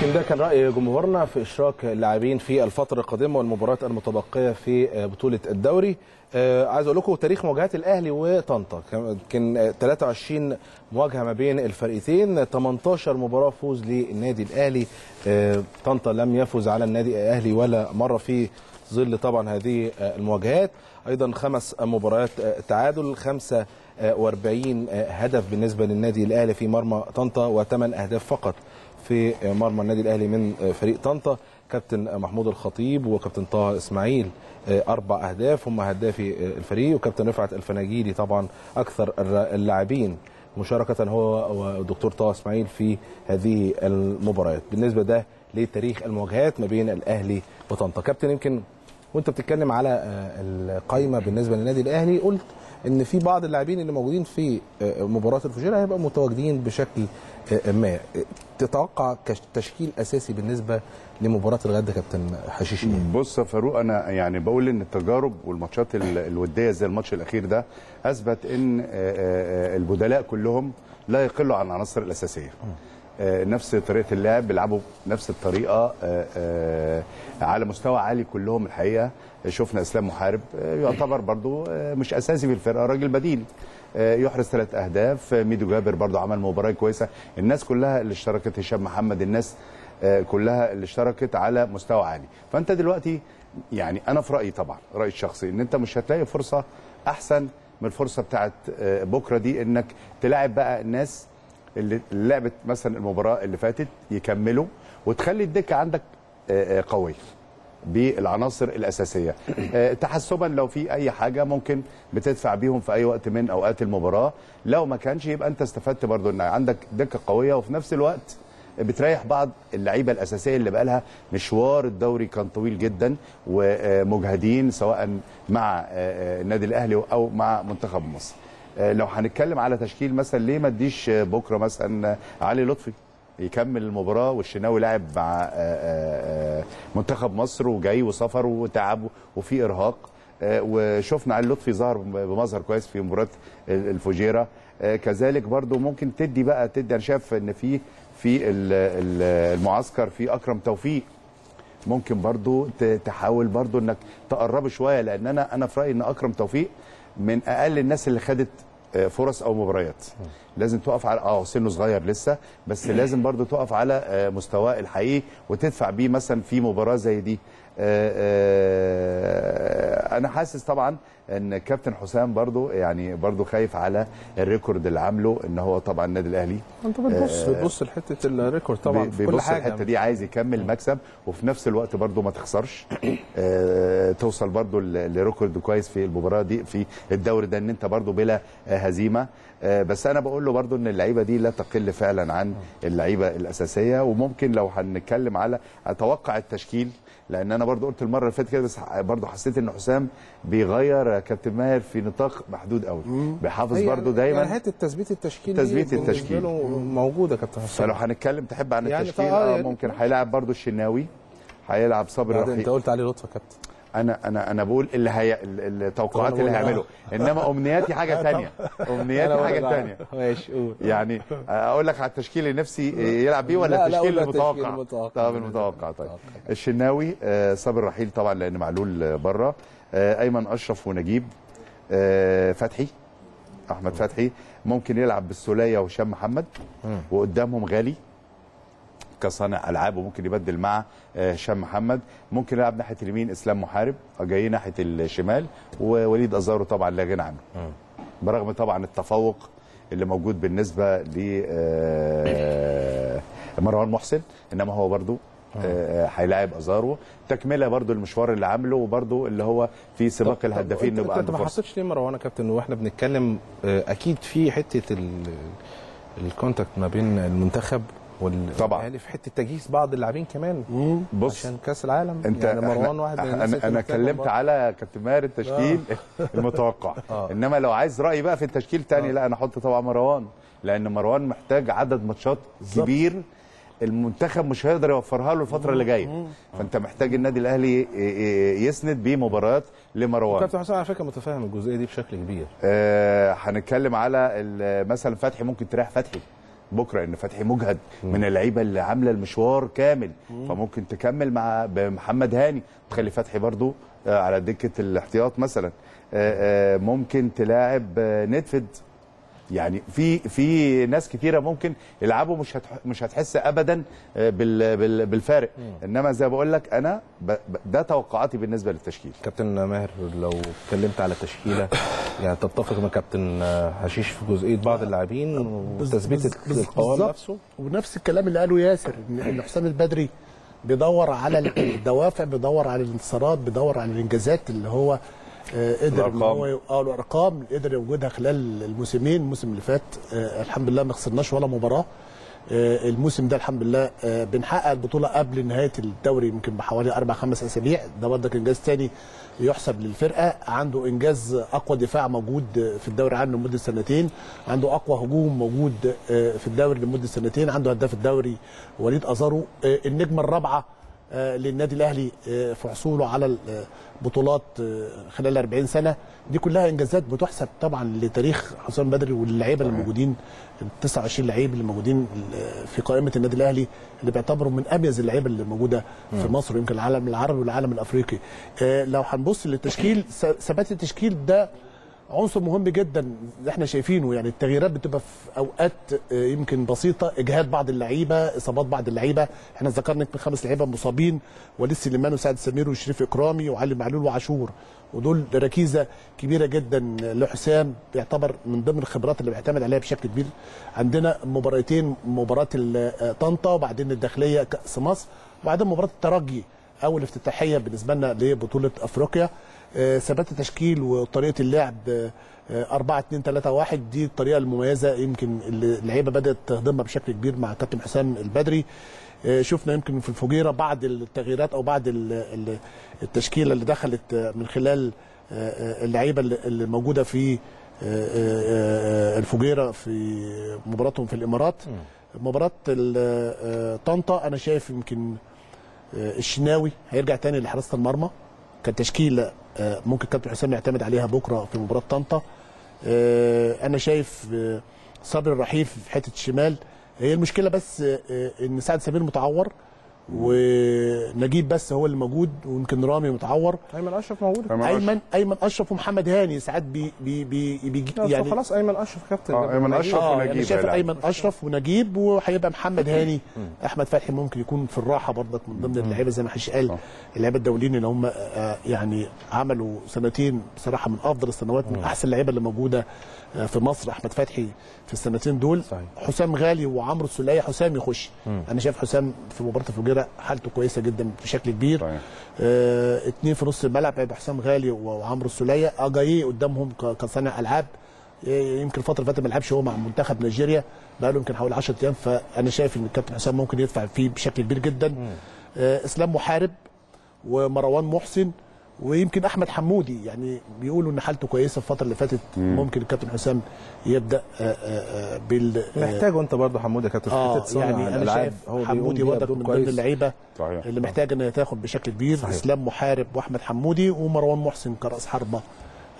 يمكن ده كان رأي جمهورنا في إشراك اللاعبين في الفترة القادمة والمباريات المتبقية في بطولة الدوري. آه، عايز أقول لكم تاريخ مواجهات الأهلي وطنطا. كان آه، 23 مواجهة ما بين الفريقين. 18 مباراة فوز للنادي الأهلي. آه، طنطا لم يفز على النادي الأهلي ولا مرة في ظل طبعا هذه آه، المواجهات. أيضا خمس مباريات آه، تعادل 45 هدف بالنسبة للنادي الأهلي في مرمى طنطا وثمان أهداف فقط. في مرمى النادي الأهلي من فريق طنطا كابتن محمود الخطيب وكابتن طه إسماعيل أربع أهداف هم هدافي الفريق وكابتن رفعت الفناجيلي طبعا أكثر اللاعبين. مشاركة هو والدكتور طه إسماعيل في هذه المباريات. بالنسبة ده لتاريخ المواجهات ما بين الأهلي وطنطا. كابتن يمكن وأنت بتتكلم على آه، القايمة بالنسبة للنادي الأهلي قلت إن في بعض اللاعبين اللي موجودين في آه، مباراة الفجيره هيبقوا متواجدين بشكل آه، ما. تتوقع تشكيل أساسي بالنسبة لمباراة الغد يا كابتن حشيش إيه؟ بص يا فاروق أنا يعني بقول إن التجارب والماتشات ال- الودية زي الماتش الأخير ده أثبت إن آه، آه، البدلاء كلهم لا يقلوا عن العناصر الأساسية. آه، نفس طريقة اللعب بيلعبوا بنفس الطريقة آه، آه، على مستوى عالي كلهم الحقيقة. شفنا أسلام محارب آه، يعتبر برضو آه، مش أساسي في الفرقة راجل بديل آه، يحرز ثلاث أهداف. آه، ميدو جابر برضو عمل مباراة كويسة. الناس كلها اللي اشتركت هشام محمد الناس آه، كلها اللي اشتركت على مستوى عالي. فأنت دلوقتي يعني أنا في رأيي طبعا رأيي الشخصي إن أنت مش هتلاقي فرصة أحسن من الفرصة بتاعت آه، بكرة دي إنك تلاعب بقى الناس اللي لعبت مثلا المباراة اللي فاتت يكملوا وتخلي الدكة عندك آه، آه، قوية بالعناصر الأساسية. آه، تحسبا لو في أي حاجة ممكن بتدفع بيهم في أي وقت من أوقات المباراة. لو ما كانش يبقى أنت استفدت برضو إن عندك دكة قوية وفي نفس الوقت بتريح بعض اللعيبة الأساسية اللي بقى لها مشوار الدوري كان طويل جدا ومجهدين سواء مع النادي الأهلي أو مع منتخب مصر. لو هنتكلم على تشكيل مثلا ليه ما تديش آه، بكرة مثلا آه، علي لطفي يكمل المباراة والشناوي لاعب مع آه، آه، آه، منتخب مصر وجاي وسفر وتعب وفي إرهاق؟ آه، وشفنا علي لطفي ظهر بمظهر كويس في مباراة الفجيرة. آه، كذلك برضو ممكن تدي بقى تدي أنا شايف إن في في ال- ال- المعسكر في أكرم توفيق. ممكن برضو تحاول برضو إنك تقربه شوية لأن أنا أنا في رأيي إن أكرم توفيق من أقل الناس اللي خدت آه، فرص أو مباريات. لازم تقف على آه سنه صغير لسه بس لازم برضو تقف على آه، مستواه الحقيقي وتدفع بيه مثلا في مباراة زي دي. آه، أنا حاسس طبعا ان كابتن حسام برضو يعني برضو خايف على ال record اللي عامله ان هو طبعا النادي الأهلي انت بتبص آه، بتبص لحتة ال record طبعا في كل حاجة. الحته دي عايز يكمل مكسب وفي نفس الوقت برضو ما تخسرش. آه، توصل برضو ل record كويس في المباراة دي في الدوري ده ان انت برضو بلا آه، هزيمة. آه، بس أنا بقول له برضو ان اللعيبة دي لا تقل فعلا عن اللعيبة الأساسية. وممكن لو هنتكلم على أتوقع التشكيل لأن أنا برضو قلت المره اللي فاتت كده بس برضو حسيت ان حسام بيغير كابتن ماهر في نطاق محدود قوي. بيحافظ برضو دايما يعني حتة تثبيت التشكيل دي تثبيت التشكيل. موجودة كابتن حسام. فلو هنتكلم تحب عن يعني التشكيل؟ آه يعني- ممكن هيلاعب برضو الشناوي. هيلعب صبري رحيل انت قلت عليه لطفي يا كابتن. أنا أنا أنا بقول اللي هي ال- التوقعات اللي هيعمله إنما أمنياتي حاجة ثانية أمنياتي حاجة ثانية ماشي قول. يعني أقول لك على التشكيل اللي نفسي يلعب بيه ولا لا، لا، التشكيل المتوقع. طب المتوقع طيب. الشناوي آه، صابر رحيل طبعا لأن معلول بره أيمن أشرف ونجيب. آه، فتحي أحمد فتحي. ممكن يلعب بالسولية وهشام محمد. وقدامهم غالي. كصانع ألعاب وممكن يبدل مع آه، هشام محمد. ممكن يلعب ناحية اليمين إسلام محارب جاي ناحية الشمال ووليد أزارو طبعا لا غنى عنه. برغم طبعا التفوق اللي موجود بالنسبة ل آه، مروان محسن إنما هو برضو آه، هيلاعب أزارو. تكملة برضو المشوار اللي عامله وبرضو اللي هو في سباق طب- الهدافين طب نبقى أنت ما حسيتش ليه مروان يا كابتن؟ وإحنا بنتكلم أكيد في حتة ال- contact ما بين المنتخب وال طبعا. الاهلي في حتة تجهيز بعض اللاعبين كمان بص عشان كأس العالم. انت يعني مروان واحد من الناس أنا اتكلمت برضه. على كابتن ماهر التشكيل المتوقع. آه. إنما لو عايز رايي بقى في التشكيل تاني لا أنا أحط طبعا مروان لأن مروان محتاج عدد ماتشات كبير المنتخب مش هيقدر يوفرها له الفترة اللي جاية. فأنت محتاج النادي الأهلي يسند بيه مباريات لمروان كابتن حسام على فكرة متفاهم الجزئية دي بشكل كبير. آه، هنتكلم على مثلا فتحي ممكن تريح فتحي. بكره ان فتحي مجهد من اللعيبه اللي عامله المشوار كامل. فممكن تكمل مع بمحمد هاني. تخلي فتحي برضو آه، على دكة الاحتياط مثلا. آه، آه، ممكن تلاعب ندفد يعني في في ناس كتيرة ممكن يلعبوا مش هتح مش هتحس ابدا آه، بال بال بالفارق. إنما زي ما بقول لك أنا ده توقعاتي بالنسبة للتشكيل. كابتن ماهر لو اتكلمت على تشكيله يعني تتفق مع كابتن حشيش في جزئية بعض اللاعبين وتثبيت القوام بالظبط. نفسه؟ ونفس الكلام اللي قاله ياسر إن إن حسام البدري بيدور على الدوافع بيدور على الانتصارات بيدور على الإنجازات اللي هو آه، قدر إن. هو آه الارقام قدر يوجدها خلال الموسمين الموسم اللي فات آه، الحمد لله ما خسرناش ولا مباراة. آه، الموسم ده الحمد لله آه، بنحقق البطولة قبل نهاية الدوري يمكن بحوالي أربع خمس أسابيع. ده برضك انجاز تاني يحسب للفرقة. عنده إنجاز أقوى دفاع موجود في الدوري عنه لمدة سنتين. عنده أقوى هجوم موجود آه، في الدوري لمدة سنتين. عنده هداف الدوري وليد أزارو. آه، النجمة الرابعة آه، للنادي الأهلي آه، في حصوله على البطولات آه، خلال 40 سنة. دي كلها إنجازات بتحسب طبعا لتاريخ حسام بدري واللعيبة اللي موجودين ال 29 لعيب اللي موجودين آه، في قائمة النادي الأهلي اللي بيعتبروا من أميز اللعيبة اللي موجودة في. مصر ويمكن العالم العربي والعالم الأفريقي. آه، لو هنبص للتشكيل ثبات التشكيل ده عنصر مهم جدا إحنا شايفينه. يعني التغييرات بتبقى في أوقات آه، يمكن بسيطة. إجهاد بعض اللعيبة إصابات بعض اللعيبة. إحنا ذكرنا يمكن خمس لعيبة مصابين وليد سليمان وسعد سمير وشريف إكرامي وعلي معلول وعاشور. ودول ركيزة كبيرة جدا لحسام بيعتبر من ضمن الخبرات اللي بيعتمد عليها بشكل كبير. عندنا مباراتين مباراه آه، طنطا وبعدين الداخلية كأس مصر وبعدين مباراه الترجي أول افتتاحية بالنسبة لنا لبطولة أفريقيا. ثبات التشكيل وطريقة اللعب 4 2 3 1 دي الطريقة المميزة يمكن اللي اللعيبة بدأت تهضمها بشكل كبير مع كابتن حسام البدري. آه، شفنا يمكن في الفجيرة بعض التغييرات أو بعض ال- ال- التشكيلة اللي دخلت آه، من خلال آه، آه، اللعيبة اللي موجودة في آه، آه، آه، الفجيرة في مباراتهم في الإمارات. مباراة آه، طنطا أنا شايف يمكن آه، الشناوي هيرجع تاني لحراسة المرمى كتشكيلة آه، ممكن كابتن حسام يعتمد عليها بكرة في مباراة طنطا. آه، أنا شايف آه، صبري الرحيل في حتة الشمال. هي المشكلة بس آه، آه، إن سعد سمير متعور. ونجيب بس هو اللي موجود ويمكن رامي متعور. أيمن أشرف موجود. أيمن أيمن أشرف. ومحمد هاني ساعات بي بي بي بيجي يعني خلاص أيمن أشرف كابتن. آه، أيمن نجيب. أشرف آه ونجيب يعني شايف. أيمن أشرف ونجيب وهيبقى محمد هاني. أحمد فتحي ممكن يكون في الراحة برضك من ضمن اللعيبة زي ما حش قال. اللعيبة الدوليين اللي هم آه، يعني عملوا سنتين بصراحة من أفضل السنوات من أحسن اللعيبة اللي موجودة آه، في مصر أحمد فتحي في السنتين دول صحيح. حسام غالي وعمرو السوليه حسام يخش. مم. أنا شايف حسام في مباراة الفجيرة حالته كويسة جدا بشكل كبير. صحيح. آه اتنين في نص الملعب هيبقى حسام غالي وعمرو السوليه اجاييه قدامهم كصانع ألعاب. آه، يمكن الفترة اللي فاتت ما لعبش هو مع منتخب نيجيريا. بقى له يمكن حوالي 10 أيام فأنا شايف إن الكابتن حسام ممكن يدفع فيه بشكل كبير جدا. آه إسلام محارب ومروان محسن. ويمكن أحمد حمودي يعني بيقولوا إن حالته كويسة الفترة اللي فاتت ممكن الكابتن حسام يبدأ آه، آه، آه، بال آه، محتاجه أنت برضه حموده كابتن في آه حتة صنع يعني أنا. شايف هو حمودي بدور من. ضمن اللعيبة صحيح اللي محتاج انها تاخد بشكل كبير صحيح. إسلام محارب وأحمد حمودي ومروان محسن كرأس حربة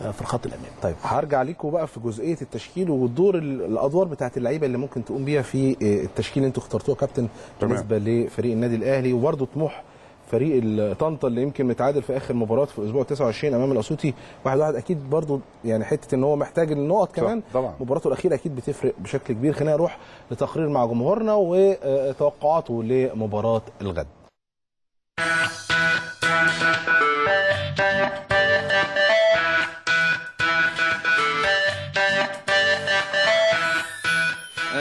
آه، في الخط الأمامي طيب هرجع ليكم بقى في جزئية التشكيل والدور ال- الأدوار بتاعت اللعيبة اللي ممكن تقوم بيها في آه، التشكيل اللي أنتوا اخترتوه يا كابتن. بالنسبة لفريق النادي الأهلي وبرضه طموح فريق طنطا اللي يمكن متعادل في آخر مباراة في الأسبوع 29 أمام الأسيوطي واحد واحد أكيد برضه يعني حتة إن هو محتاج النقط كمان. طبعا. مباراته الأخيرة أكيد بتفرق بشكل كبير. خلينا نروح لتقرير مع جمهورنا وتوقعاته لمباراة الغد.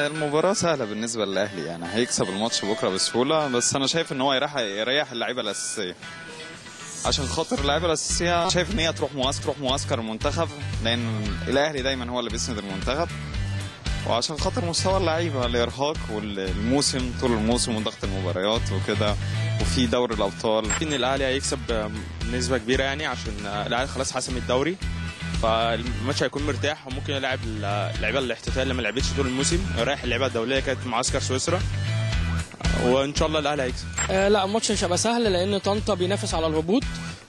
المباراة سهلة بالنسبة للأهلي يعني هيكسب الماتش بكرة بسهولة بس أنا شايف إن هو يريح يريح اللعيبة الأساسية. عشان خاطر اللعيبة الأساسية شايف إن هي تروح معسكر تروح معسكر المنتخب لأن الأهلي دايما هو اللي بيسند المنتخب. وعشان خاطر مستوى اللعيبة الإرهاق والموسم طول الموسم وضغط المباريات وكده وفي دوري الأبطال. إن الأهلي هيكسب بنسبة كبيرة يعني عشان الأهلي خلاص حسم الدوري. فالماتش هيكون مرتاح وممكن يلعب اللعيبة الاحتفال اللي ما لعبتش طول الموسم. يريح اللعيبة الدولية كانت معسكر سويسرا. وإن شاء الله الأهلي هيكسب. آه لا الماتش مش هيبقى سهل لأن طنطا بينافس على الهبوط.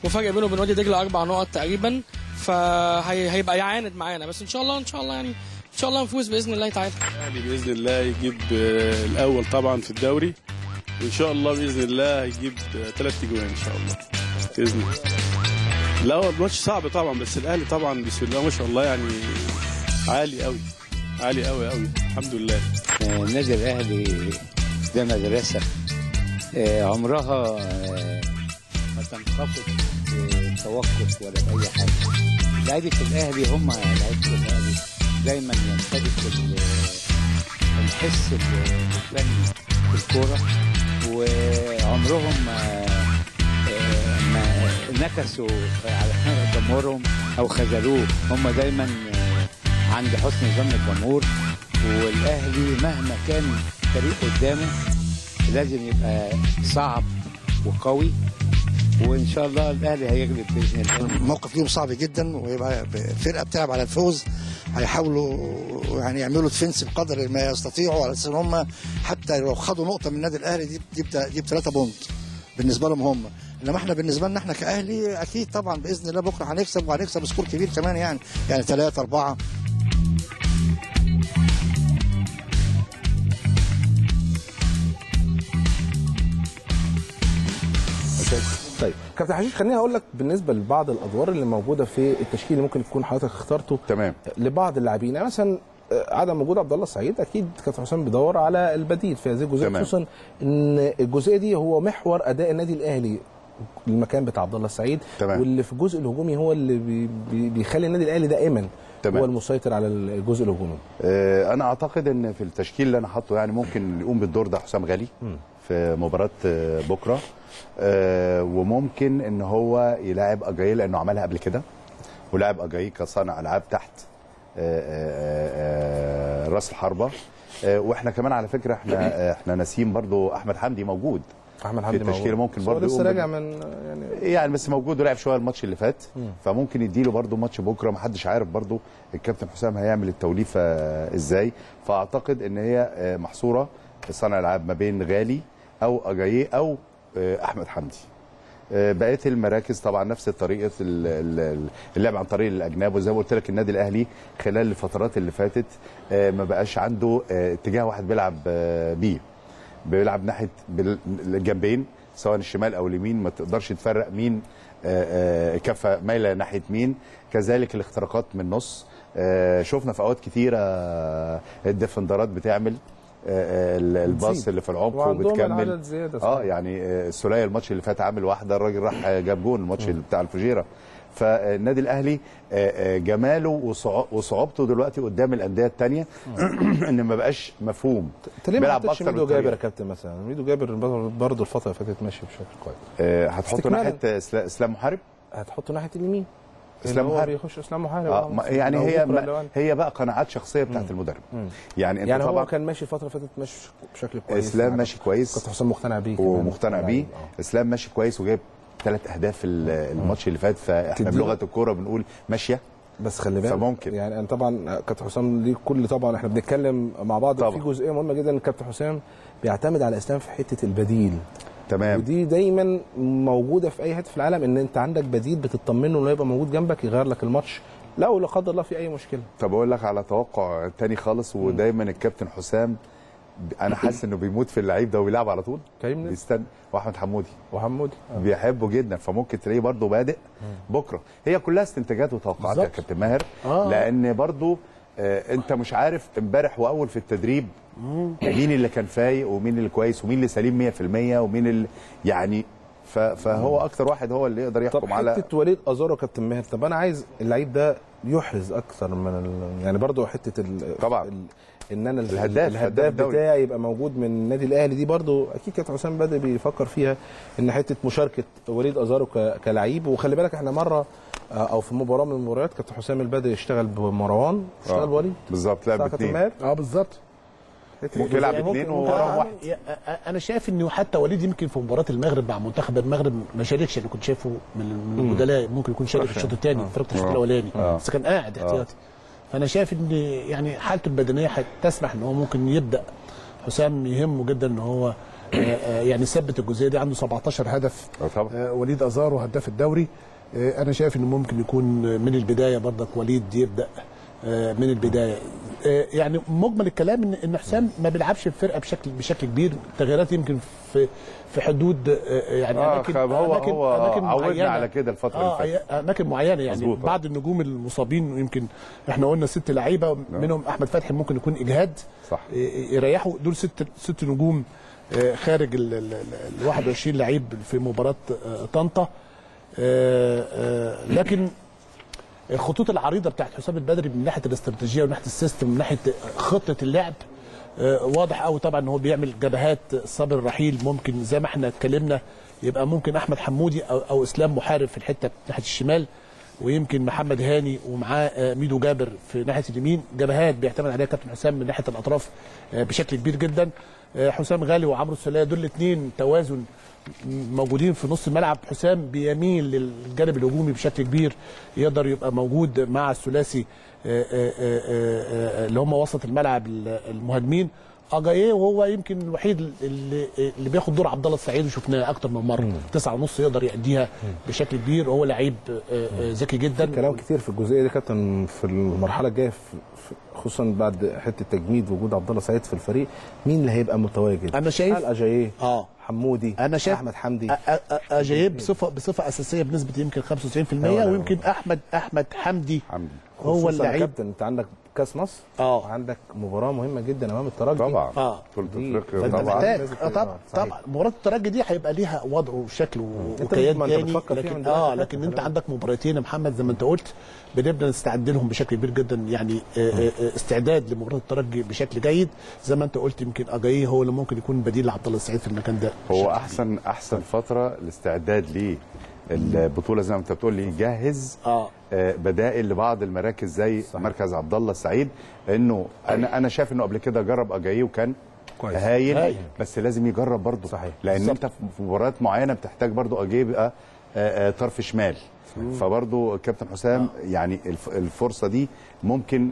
وفرق بينه وبين وادي دجلة أربع نقط تقريبا. فهيبقى يعاند معانا. بس إن شاء الله إن شاء الله يعني إن شاء الله نفوز بإذن الله تعالى. الأهلي بإذن الله يجيب آه، الأول طبعا في الدوري. وان شاء الله بإذن الله يجيب ثلاث اجوان إن شاء الله. بإذن الله. لا هو الماتش صعب طبعا بس الأهلي طبعا بسم الله ما شاء الله يعني عالي قوي عالي قوي قوي الحمد لله. النادي الأهلي ده مدرسة. آه، عمرها آه، ما تنخفض توقف ولا في اي حاجة. لعيبة الأهلي هم لعيبة الأهلي. دايما يمتلك ال- الحس الفني في الكورة. وعمرهم آه، ما نكسوا على جمهورهم أو خذلوه هم دايما آه، عند حسن ظن الجمهور والأهلي مهما كان فريق قدامه لازم يبقى صعب وقوي. وإن شاء الله الأهلي هيغلب بإذن الله. الموقف ليهم صعب جدا ويبقى فرقة بتلعب على الفوز. هيحاولوا يعني يعملوا ديفنس بقدر ما يستطيعوا على أساس إن هم حتى لو خدوا نقطة من النادي الأهلي دي دي بثلاثه point بالنسبة لهم هم. انما إحنا بالنسبة لنا إحنا كأهلي أكيد طبعا بإذن الله بكرة هنكسب وهنكسب score كبير كمان يعني. يعني ثلاثة أربعة. طيب كابتن حشيش خليني أقول لك بالنسبة لبعض الأدوار اللي موجودة في التشكيل اللي ممكن تكون حضرتك اخترته تمام. لبعض اللاعبين. يعني مثلا آه، عدم وجود عبد الله السعيد أكيد كابتن حسام بيدور على البديل. في هذه الجزئيه تمام. خصوصا إن الجزئية دي هو محور أداء النادي الأهلي. المكان بتاع عبد الله السعيد تمام. واللي في الجزء الهجومي هو اللي بي بي بيخلي النادي الأهلي دائما تمام. هو المسيطر على الجزء الهجومي. آه، أنا أعتقد إن في التشكيل اللي أنا حاطه يعني ممكن يقوم بالدور ده حسام غالي في مباراة آه، بكرة. آه، وممكن إن هو يلاعب اجاي لأنه عملها قبل كده ولعب اجاي كصانع ألعاب تحت آه، آه، آه، راس الحربة. وإحنا كمان على فكرة إحنا إحنا ناسيين برضو أحمد حمدي موجود. احمد في حمدي التشكيل موجود. ممكن برضو لسه راجع من يعني يعني بس موجود ولعب شوية الماتش اللي فات مم. فممكن يديله برضو ماتش بكرة. محدش عارف برضو الكابتن حسام هيعمل التوليفة إزاي. فأعتقد إن هي آه، محصورة في صانع العاب ما بين غالي أو أجاييه أو آه، أحمد حمدي. آه، بقية المراكز طبعا نفس طريقة ال- ال- اللعب عن طريق الأجناب. وزي ما قلت لك النادي الأهلي خلال الفترات اللي فاتت ما بقاش عنده اتجاه واحد بيلعب بيه. بيلعب ناحية الجنبين سواء الشمال أو اليمين ما تقدرش تفرق مين آه، آه، كفة مايلة ناحية مين كذلك الاختراقات من النص آه، شفنا في أوقات كتيرة آه، الديفندرات بتعمل الباص. اللي في العمق وبتكمل آه. يعني السوليه الماتش اللي فات عامل واحدة الراجل راح جاب جون الماتش بتاع الفجيرة فالنادي الأهلي آه، آه، جماله وصع- وصعوبته دلوقتي قدام الأندية الثانية إن ما بقاش مفهوم. انت ليه ما حطيتش ميدو. جابر يا كابتن مثلا؟ ميدو جابر برضه الفترة اللي فاتت ماشي بشكل كويس. آه، هتحطه. ناحية إسلا- إسلام محارب؟ هتحطه ناحية اليمين. إسلام محارب. بيخش إسلام محارب. آه يعني هي ما هي بقى قناعات شخصية بتاعت المدرب. يعني أنت يعني طبعا هو كان ماشي الفترة اللي فاتت ماشي بشكل كويس. إسلام ماشي كويس. كابتن حسام مقتنع بيه. ومقتنع بيه. إسلام ماشي كويس وجايب ثلاث أهداف ال- الماتش اللي فات فإحنا. بلغة الكورة بنقول ماشية بس خلي بالك فممكن. يعني أنا طبعا كابتن حسام ليه كل طبعا إحنا بنتكلم مع بعض طبعا. في جزئية مهمة جدا ان كابتن حسام بيعتمد على اسلام في حتة البديل تمام ودي دايما موجودة في أي حتة في العالم إن أنت عندك بديل بتطمنه إنه يبقى موجود جنبك يغير لك الماتش لو لا قدر الله في أي مشكلة طب أقول لك على توقع تاني خالص ودايما الكابتن حسام أنا حاسس انه بيموت في اللعيب ده وبيلعب على طول. كريم بيستنى. واحمد حمودي. وحمودي. بيحبه جدا فممكن تلاقيه برضه بادئ بكرة. هي كلها استنتاجات وتوقعات يا. كابتن ماهر. آه. لأن برضه آه أنت مش عارف امبارح وأول في التدريب مين اللي كان فايق ومين اللي كويس ومين اللي سليم 100% ومين اللي يعني فهو أكتر واحد هو اللي يقدر طب يحكم على حتة وليد أزارو كابتن ماهر. طب أنا عايز اللعيب ده يحرز أكثر من ال... يعني برضه حتة ال... طبعا. ال... إن أنا ال- الهداف- الهداف. بتاعي يبقى موجود من النادي الأهلي. دي برضه أكيد كابتن حسام بدأ بيفكر فيها إن حتة مشاركة وليد أزارو ك... كلعيب وخلي بالك إحنا مرة آه، أو في مباراه من المباريات كابتن حسام البدري يشتغل بمروان. اشتغل آه. بوليد. بالظبط لعب ماهر آه بالظبط. ممكن يلعب اثنين ممكن- واحد. أنا شايف إنه حتى وليد يمكن في مباراة المغرب مع منتخب المغرب ما شاركش. أنا كنت شايفه من. البدلاء ممكن يكون شارك في الشوط الثاني فرقة الشوط آه. الأولاني. آه. بس كان قاعد احتياطي. فانا شايف إن يعني حالته البدنية هتسمح إن هو ممكن يبدأ. حسام يهمه جدا إن هو آه، آه، يعني يثبت الجزئية دي عنده 17 هدف طبعا. آه، وليد أزارو هداف الدوري. أنا شايف انه ممكن يكون من البداية برضك وليد يبدأ من البداية. يعني مجمل الكلام إن إن حسام ما بيلعبش الفرقه بشكل بشكل كبير. تغييرات يمكن في في حدود آه، يعني آه، اماكن هو- اماكن هو أماكن معينه على كده الفترة اللي آه فاتت. أماكن معينة يعني مظبوط. بعض النجوم المصابين يمكن إحنا قلنا ست لعيبة منهم أحمد فتحي ممكن يكون إجهاد. صح. ي- يريحوا. دول ست ست نجوم آه، خارج ال ال- ال 21 لعيب في مباراة آه، طنطا. آه، آه، لكن الخطوط العريضة بتاعت حسام البدري من ناحية الاستراتيجية ومن ناحية ال system ومن ناحية خطة اللعب آه، واضح قوي طبعا إن هو بيعمل جبهات صابر الرحيل ممكن زي ما إحنا اتكلمنا يبقى ممكن أحمد حمودي أو, أو إسلام محارب في الحتة ناحية الشمال ويمكن محمد هاني ومعاه آه، ميدو جابر في ناحية اليمين جبهات بيعتمد عليها كابتن حسام من ناحية الأطراف آه، بشكل كبير جدا. آه، حسام غالي وعمرو السولية دول الاثنين توازن موجودين في نص الملعب. حسام بيميل للجانب الهجومي بشكل كبير يقدر يبقى موجود مع الثلاثي آه، آه، آه، اللي هم وسط الملعب المهاجمين. اجاييه وهو يمكن الوحيد اللي اللي بياخد دور عبد الله السعيد وشفناه أكتر من مرة. تسعة ونص يقدر يأديها بشكل كبير. وهو لعيب ذكي جدا. كلام كتير في الجزئية دي كابتن في المرحلة الجاية خصوصا بعد حتة تجميد وجود عبد الله سعيد في الفريق مين اللي هيبقى متواجد؟ أنا شايف هل اجاييه آه. حمودي أنا شايف أحمد حمدي. اجاييه بصفه بصفة أساسية بنسبة يمكن 95% أيوة، أيوة. ويمكن احمد أحمد حمدي حمدي. هو اللعيب. كابتن أنت عندك كاس مصر. آه. وعندك مباراة مهمة جدا أمام الترجي. طبعا. آه. دي- افريقيا طبعا. طبعا. طبعا. مباراة الترجي دي هيبقى ليها وضع وشكل أنت وكيان ما انت تاني. بتفكر فيها من لكن دلوقتي آه لكن. أنت عندك مباراتين يا محمد زي ما أنت قلت بنبدأ نستعد لهم بشكل كبير جدا يعني آه، آه، آه، استعداد لمباراة الترجي بشكل جيد. زي ما أنت قلت يمكن اجاييه هو اللي ممكن يكون بديل لعبد الله السعيد في المكان ده. هو أحسن أحسن فترة الاستعداد للبطوله زي ما انت بتقول لي يجهز آه. آه، بدائل لبعض المراكز زي مركز عبد الله السعيد انه أنا أنا شايف انه قبل كده جرب اجاييه وكان كويس. هايل هايل. بس لازم يجرب برضه. صحيح. لأن بالظبط. انت في مباريات معينة بتحتاج برضه اجاييه يبقى آه، آه، طرف شمال. فبرضه كابتن حسام يعني الف- الفرصة دي ممكن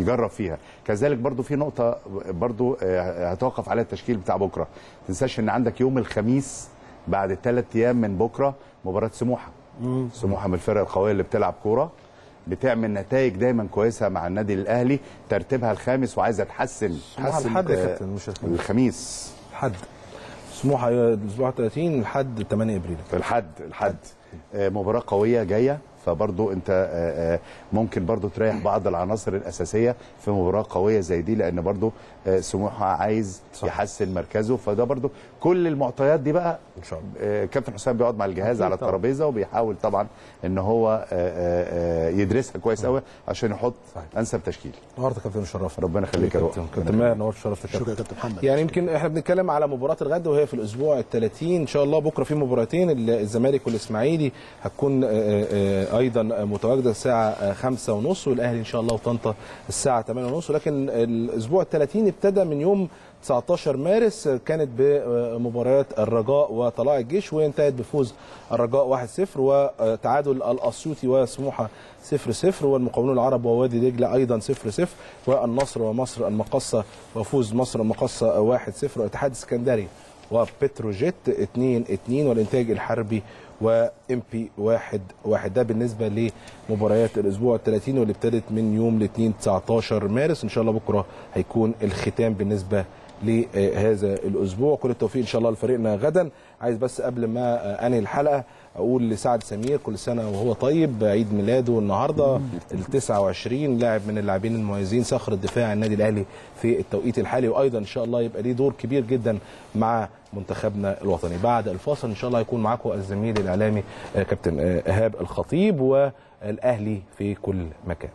يجرب فيها. كذلك برضه في نقطة برضه هتوقف عليها التشكيل بتاع بكرة. ما تنساش إن عندك يوم الخميس بعد ثلاث أيام من بكرة مباراة سموحة. سموحة من الفرق القوية اللي بتلعب كورة بتعمل نتائج دايما كويسة مع النادي الأهلي ترتيبها الخامس وعايزة تحسن سموحة الحد يا كابتن، مش الخميس. الخميس. حد سموحة الأسبوع 30 لحد 8 أبريل. الحد الحد آه، مباراة قوية جاية فبرضو أنت آه، آه، ممكن برضو تريح بعض العناصر الأساسية في مباراة قوية زي دي لأن برضو آه، سموحة عايز يحسن مركزه. فده برضو كل المعطيات دي بقى إن شاء الله. آه، كابتن حسام بيقعد مع الجهاز على. الترابيزة وبيحاول طبعا إن هو آه، آه، آه، يدرسها كويس قوي عشان يحط أنسب تشكيل. النهارده كابتن شرف. ربنا يخليك يا كابتن. كابتن ماهر نور شرفت شكرا كابتن يا كابتن محمد. يعني يمكن إحنا بنتكلم على مباراة الغد وهي في الأسبوع ال 30 إن شاء الله بكرة في مباراتين ال- الزمالك والإسماعيلي هتكون آه، آه، أيضا متواجدة الساعة 5 ونص والأهلي إن شاء الله وطنطا الساعة 8 ونص. ولكن الأسبوع ال 30 ابتدى من يوم 19 مارس كانت بمباريات الرجاء وطلائع الجيش وانتهت بفوز الرجاء 1-0 وتعادل الأسيوطي وسموحة 0-0 والمقاولون العرب ووادي دجلة أيضا 0-0 والنصر ومصر المقصه وفوز مصر المقصه 1-0 والاتحاد السكندري وبتروجيت 2-2 والإنتاج الحربي وإم بي 1 1 ده بالنسبة لمباريات الأسبوع ال 30 واللي ابتدت من يوم الاثنين 19 مارس. إن شاء الله بكرة هيكون الختام بالنسبة لهذا الأسبوع. كل التوفيق إن شاء الله لفريقنا غدا. عايز بس قبل ما أنهي الحلقة أقول لسعد سمير كل سنة وهو طيب عيد ميلاده النهارده ال 29 لاعب من اللاعبين المميزين صخر الدفاع النادي الأهلي في التوقيت الحالي وأيضا إن شاء الله يبقى ليه دور كبير جدا مع منتخبنا الوطني. بعد الفاصل إن شاء الله هيكون معاكم الزميل الإعلامي آه، كابتن آه، إيهاب الخطيب والأهلي في كل مكان.